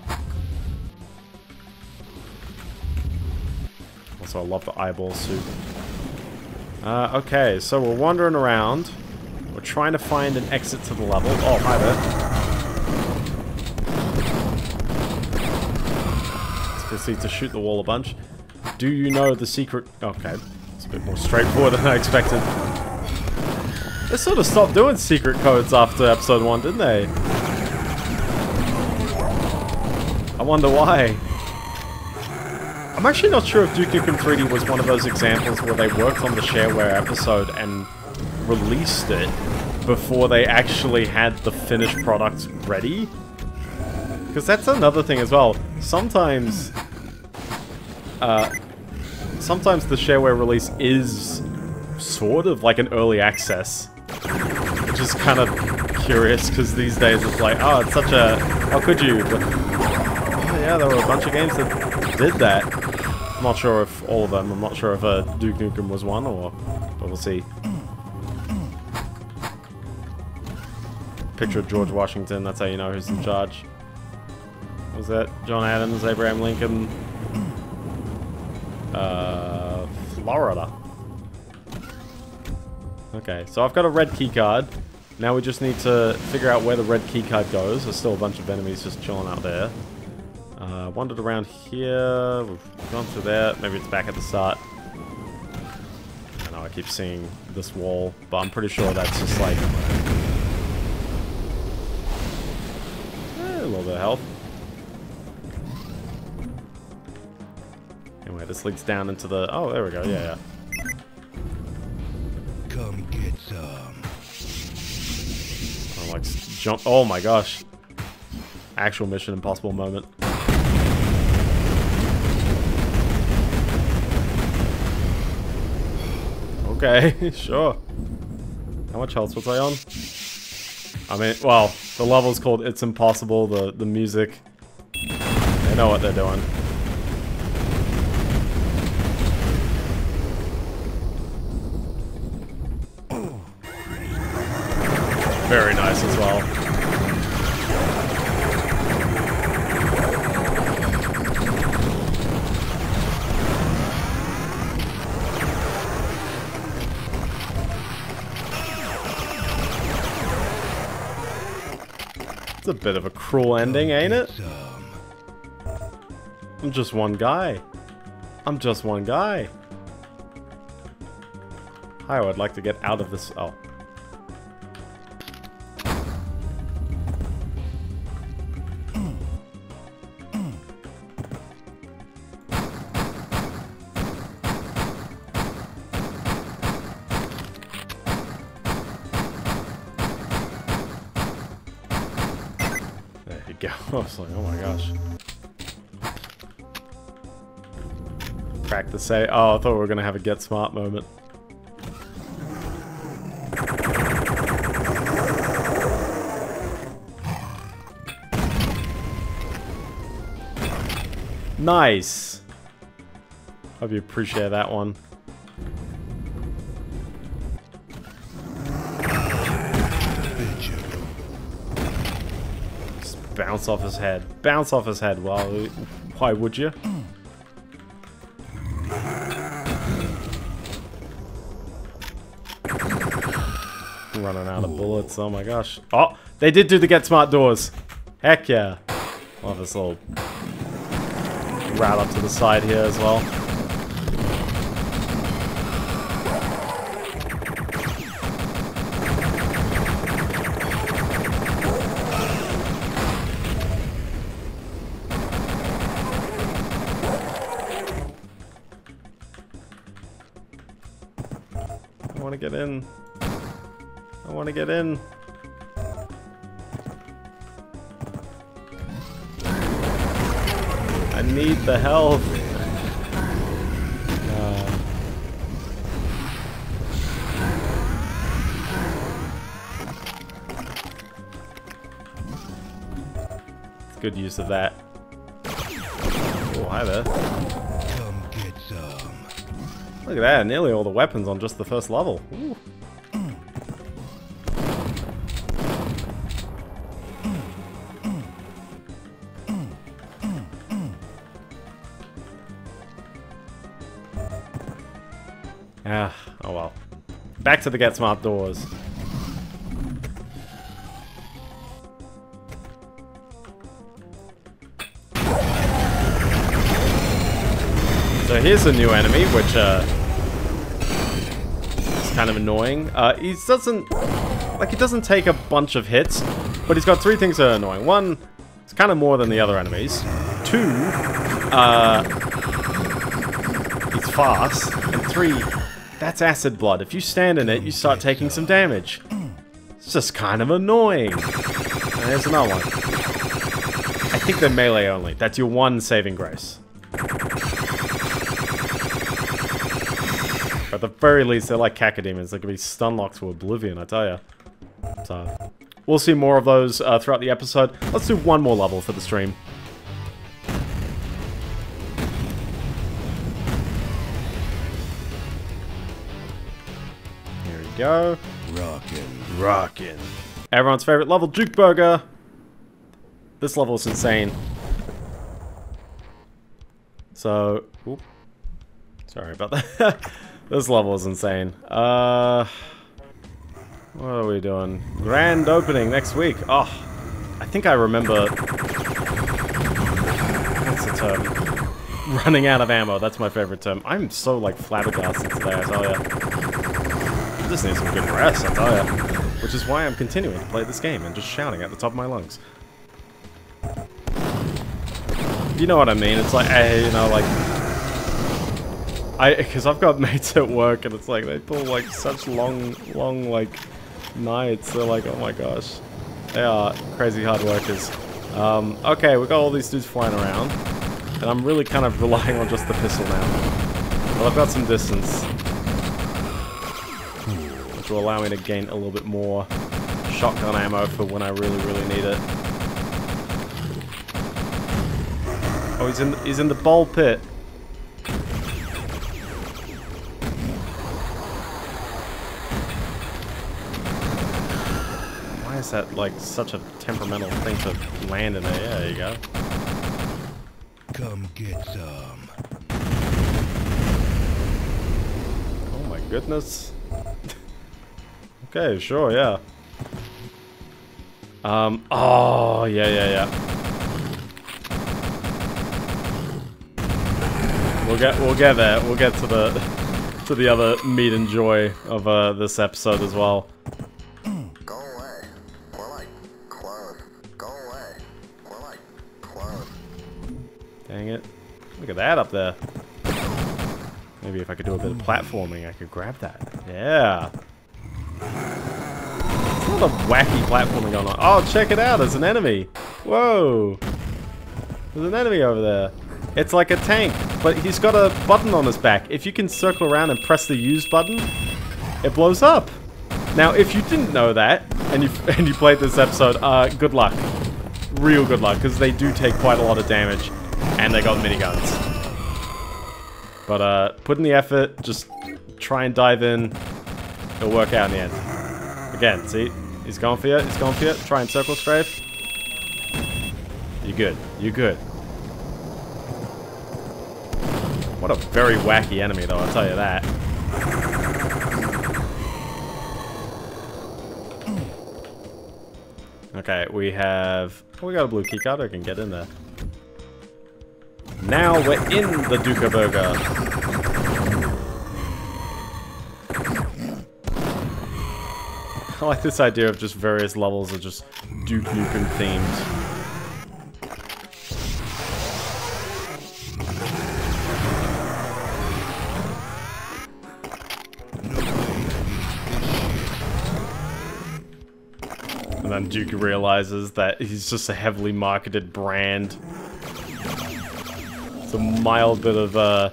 Also, I love the eyeball suit. Uh, okay, so we're wandering around. We're trying to find an exit to the level. Oh, hi there. Let's to shoot the wall a bunch. Do you know the secret... Okay, it's a bit more straightforward than I expected. They sort of stopped doing secret codes after episode 1, didn't they? I wonder why. I'm actually not sure if Duke Nukem 3D was one of those examples where they worked on the shareware episode and released it before they actually had the finished product ready. Because that's another thing as well. Sometimes, uh, sometimes the shareware release is sort of like an early access, which is kind of curious because these days it's like, oh, it's such a, how could you? But, oh, yeah, there were a bunch of games that did that. I'm not sure if all of them. I'm not sure if uh, Duke Nukem was one, or but we'll see. Picture of George Washington. That's how you know who's in charge. Was that John Adams, Abraham Lincoln, uh, Florida? Okay, so I've got a red keycard. Now we just need to figure out where the red keycard goes. There's still a bunch of enemies just chilling out there. Uh, wandered around here. We've gone through there. Maybe it's back at the start. I know I keep seeing this wall, but I'm pretty sure that's just like... Eh, a little bit of health. Anyway, this leads down into the... Oh, there we go. Yeah, yeah. Come get some. I'm like jump... Oh my gosh. Actual Mission Impossible moment. Okay, <laughs> sure. How much health was I on? I mean, well, the level's called It's Impossible, the, the music. They know what they're doing. Very nice as well. It's a bit of a cruel ending, ain't it? I'm just one guy. I'm just one guy. Hi, I'd like to get out of this. Oh. Oh my gosh. Crack the say. Eh? Oh, I thought we were gonna have a get smart moment. Nice. Hope you appreciate that one. Bounce off his head. Bounce off his head. Well, why would you? Running out of bullets. Oh my gosh. Oh, they did do the get smart doors. Heck yeah. Love this little rat up to the side here as well. I want to get in. I want to get in. I need the help. Good use of that. Oh, hi there. Look at that, nearly all the weapons on just the first level. Ooh. Ah, oh well. Back to the Get Smart doors. So here's a new enemy, which uh, kind of annoying. Uh, he doesn't, like, he doesn't take a bunch of hits, but he's got three things that are annoying. One, it's kind of more than the other enemies. Two, uh, he's fast. And three, that's acid blood. If you stand in it, you start taking some damage. It's just kind of annoying. And there's another one. I think they're melee only. That's your one saving grace. Very least, they're like cacodemons. They can be stun locked to oblivion, I tell ya. So, we'll see more of those uh, throughout the episode. Let's do one more level for the stream. Here we go. Rockin'. Rockin'. Everyone's favorite level, Duke Burger. This level is insane. So, oop. sorry about that. <laughs> this level is insane. Uh, what are we doing? Grand opening next week. Oh, I think I remember. What's the term? Running out of ammo. That's my favorite term. I'm so like flabbergasted today. I tell ya. I just need some good rest. I tell ya. Which is why I'm continuing to play this game and just shouting at the top of my lungs. You know what I mean? It's like, hey, you know, like, I, because I've got <laughs> mates at work and it's like they pull like such long, long like nights. They're like, oh my gosh, they are crazy hard workers. Um, okay, we got all these dudes flying around, and I'm really kind of relying on just the pistol now. But I've got some distance, which will allow me to gain a little bit more shotgun ammo for when I really, really need it. Oh, he's in he's in the bowl pit. Is that like such a temperamental thing to land in there? Yeah, there you go. Come get some. Oh my goodness. okay, sure, yeah. Um, oh, yeah, yeah, yeah. We'll get, we'll get there. We'll get to the, <laughs> to the other meat and joy of uh, this episode as well. Dang it. Look at that up there. Maybe if I could do a bit of platforming, I could grab that. Yeah. There's a wacky platforming going on. Oh, check it out. There's an enemy. Whoa. There's an enemy over there. It's like a tank, but he's got a button on his back. If you can circle around and press the use button, it blows up. Now, if you didn't know that, and you <laughs> and you played this episode, uh, good luck. Real good luck, because they do take quite a lot of damage, and they got miniguns. But uh, put in the effort, just try and dive in. It'll work out in the end. Again, see? He's going for you, he's going for you. Try and circle strafe. You're good, you're good. What a very wacky enemy, though, I'll tell you that. Okay, we have... We got a blue keycard, I can get in there. Now we're in the Duke Burger. I like this idea of just various levels of just Duke Nukem themed. And then Duke realizes that he's just a heavily marketed brand. It's a mild bit of, uh...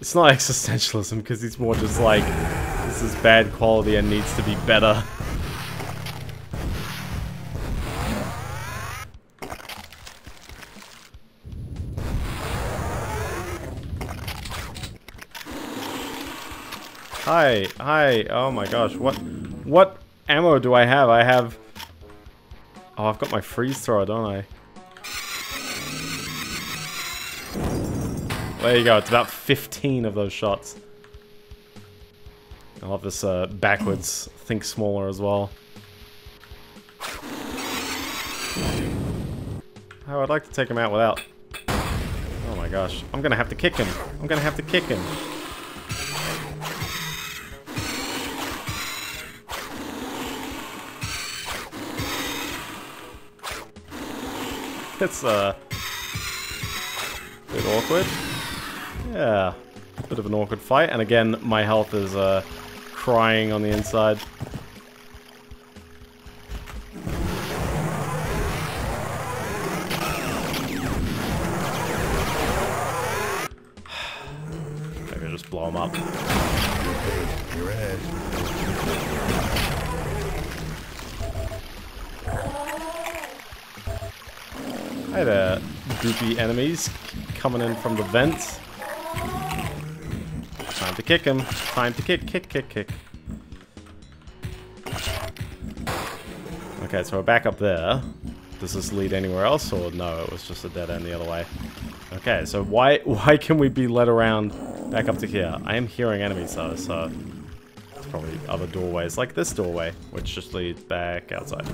It's not <laughs> existentialism, because it's more just like, this is bad quality and needs to be better. Hi, hi, oh my gosh, what, what ammo do I have? I have, oh, I've got my freeze thrower, don't I? There you go, it's about 15 of those shots. I love this uh, backwards <clears throat> think smaller as well. Oh, I'd like to take him out without. Oh my gosh, I'm gonna have to kick him. I'm gonna have to kick him. <laughs> It's uh, a bit awkward. Yeah, bit of an awkward fight, and again, my health is uh, crying on the inside. <sighs> Maybe I'll just blow him up. Hi there, goopy enemies coming in from the vents. Time to kick him. Time to kick, kick, kick, kick. Okay, so we're back up there. Does this lead anywhere else, or no? It was just a dead end the other way. Okay, so why <laughs> why can we be led around back up to here? I am hearing enemies though, so it's probably other doorways, like this doorway, which just leads back outside.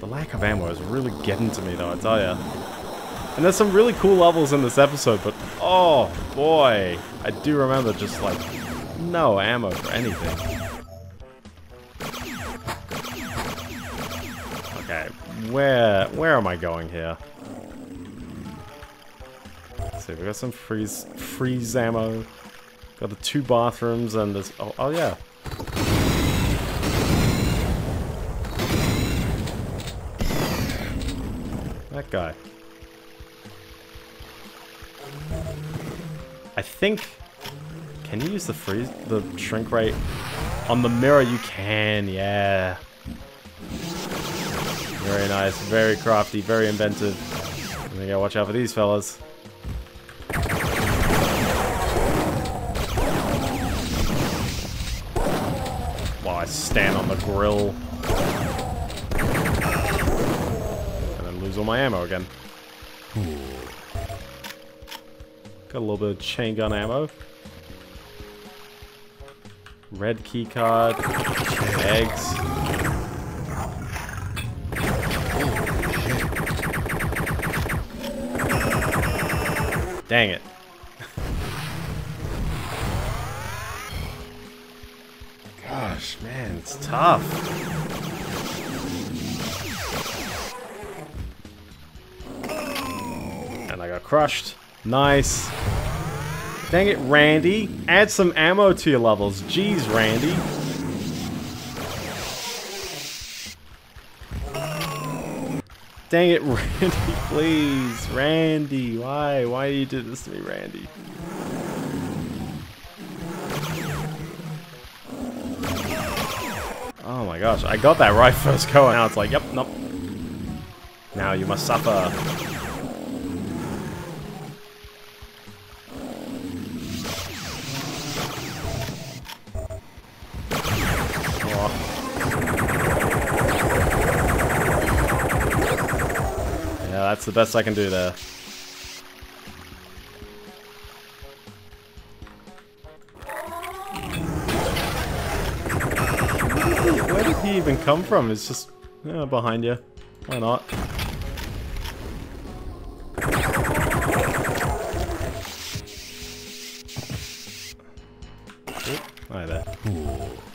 The lack of ammo is really getting to me though, I tell ya. And there's some really cool levels in this episode, but oh boy, I do remember just like no ammo for anything. Okay, where where am I going here? Let's see, we got some freeze freeze ammo. Got the two bathrooms and this. Oh, oh yeah. That guy. I think. Can you use the freeze, the shrink ray on the mirror? You can, yeah. Very nice, very crafty, very inventive. We gotta watch out for these fellas. While I stand on the grill. And then lose all my ammo again. Got a little bit of chain gun ammo. Red keycard. Eggs. Dang it. Gosh, man, it's tough. And I got crushed. Nice. Dang it, Randy. Add some ammo to your levels. Jeez, Randy. Dang it, <laughs> Randy, please. Randy, why? Why do you did this to me, Randy? Oh my gosh, I got that right <laughs> first go, and now it's like, yep, nope. Now you must suffer. That's the best I can do there. Where did he even come from? It's just yeah, behind you. Why not? Oop, Hi there.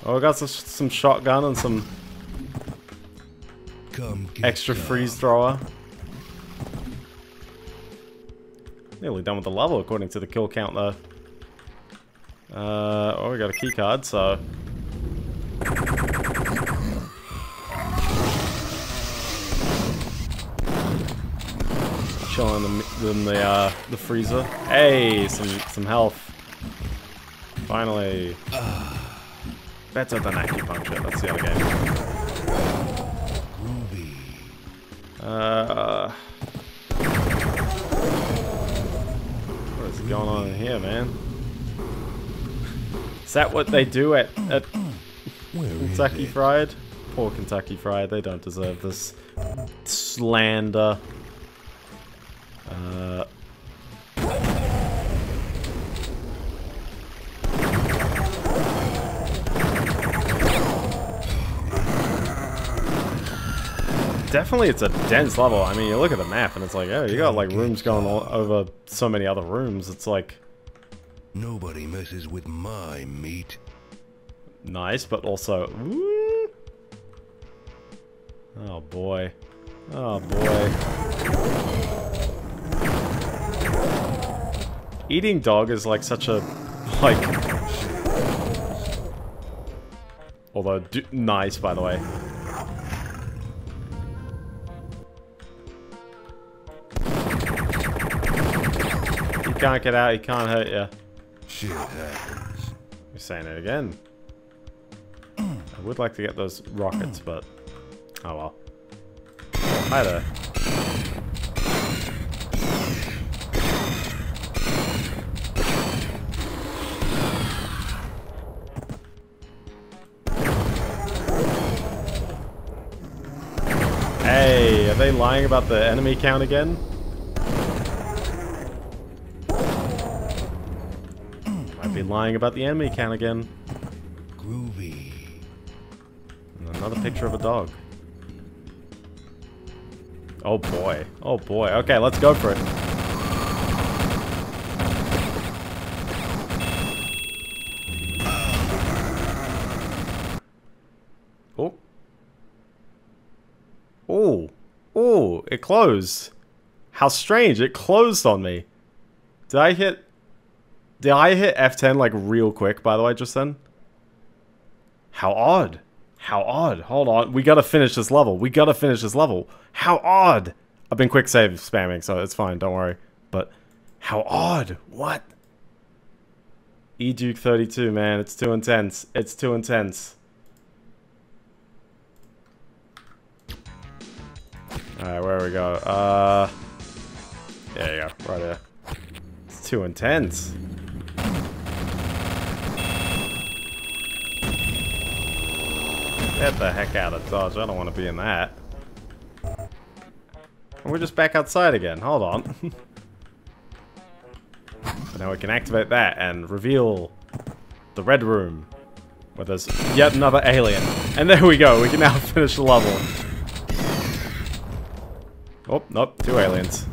Oh, I got some, some shotgun and some Come extra freeze thrower. Nearly done with the level according to the kill count though. Uh, oh, we got a key card, so. Chilling in the, the, uh, the freezer. Hey, some, some health. Finally. Better than acupuncture, that's the other game. Uh, going on in here, man? Is that what they do at, at Kentucky? Fried? Poor Kentucky Fried, they don't deserve this slander. Uh, definitely it's a dense level. I mean, you look at the map and it's like, oh, you got like rooms going all over so many other rooms. It's like Nobody messes with my meat. nice, but also, ooh. oh boy, oh boy. Eating dog is like such a like. Although do, nice, by the way. Can't get out. He can't hurt you. Shit happens. You're saying it again. I would like to get those rockets, but oh well. Hi there. Hey, are they lying about the enemy count again? Be lying about the enemy count again. Groovy. And Another picture of a dog. Oh boy. Oh boy. Okay, let's go for it. Oh. Oh. Oh, it closed. How strange. It closed on me. Did I hit... Did I hit F10 like real quick, by the way, just then? How odd. How odd. Hold on. We gotta finish this level. We gotta finish this level. How odd. I've been quick save spamming, so it's fine. Don't worry. But how odd. What? E Duke 32, man. It's too intense. It's too intense. Alright, where we go? Uh, there you go. Right there. It's too intense. Get the heck out of Dodge. I don't want to be in that. And we're just back outside again. Hold on. <laughs> now we can activate that and reveal the red room. Where there's yet another alien. And there we go. We can now <laughs> finish the level. Oh, nope. Two aliens.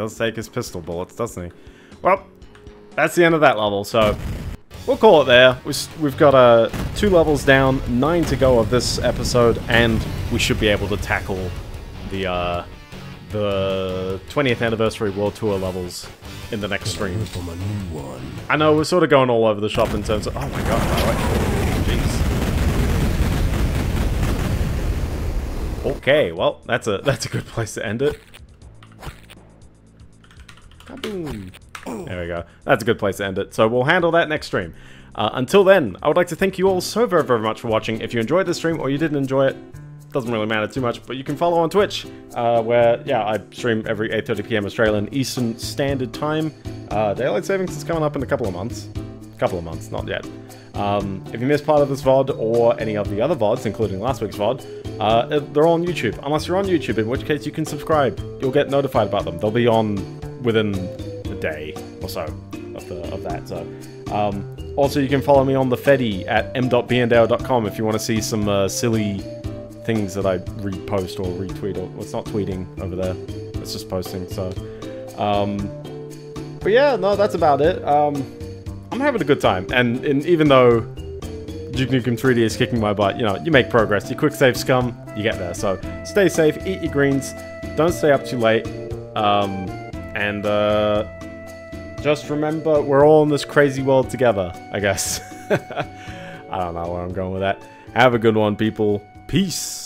Does take his pistol bullets, doesn't he? Well, that's the end of that level, so we'll call it there. We've got uh, two levels down, nine to go of this episode, and we should be able to tackle the uh, the 20th anniversary World Tour levels in the next stream. From a new one. I know we're sort of going all over the shop in terms of. Oh my god! All right. Jeez. Okay, well that's a that's a good place to end it. Kaboom. There we go. That's a good place to end it. So we'll handle that next stream. Uh, until then, I would like to thank you all so very, very much for watching. If you enjoyed this stream or you didn't enjoy it, doesn't really matter too much, but you can follow on Twitch, uh, where, yeah, I stream every 8.30pm Australian Eastern Standard Time. Uh, Daylight Savings is coming up in a couple of months. A couple of months, not yet. Um, if you missed part of this VOD or any of the other VODs, including last week's VOD, uh, they're all on YouTube. Unless you're on YouTube, in which case you can subscribe. You'll get notified about them. They'll be on within a day or so of, the, of that. So, um, also, you can follow me on the Feddy at m.biendeo.com if you want to see some uh, silly things that I repost or retweet. Or well, it's not tweeting over there; it's just posting. So, um, but yeah, no, that's about it. Um, I'm having a good time, and, and even though Duke Nukem 3D is kicking my butt, you know, you make progress. You quick save scum, you get there. So stay safe, eat your greens, don't stay up too late, um, and uh, just remember we're all in this crazy world together. I guess. <laughs> I don't know where I'm going with that. Have a good one, people. Peace.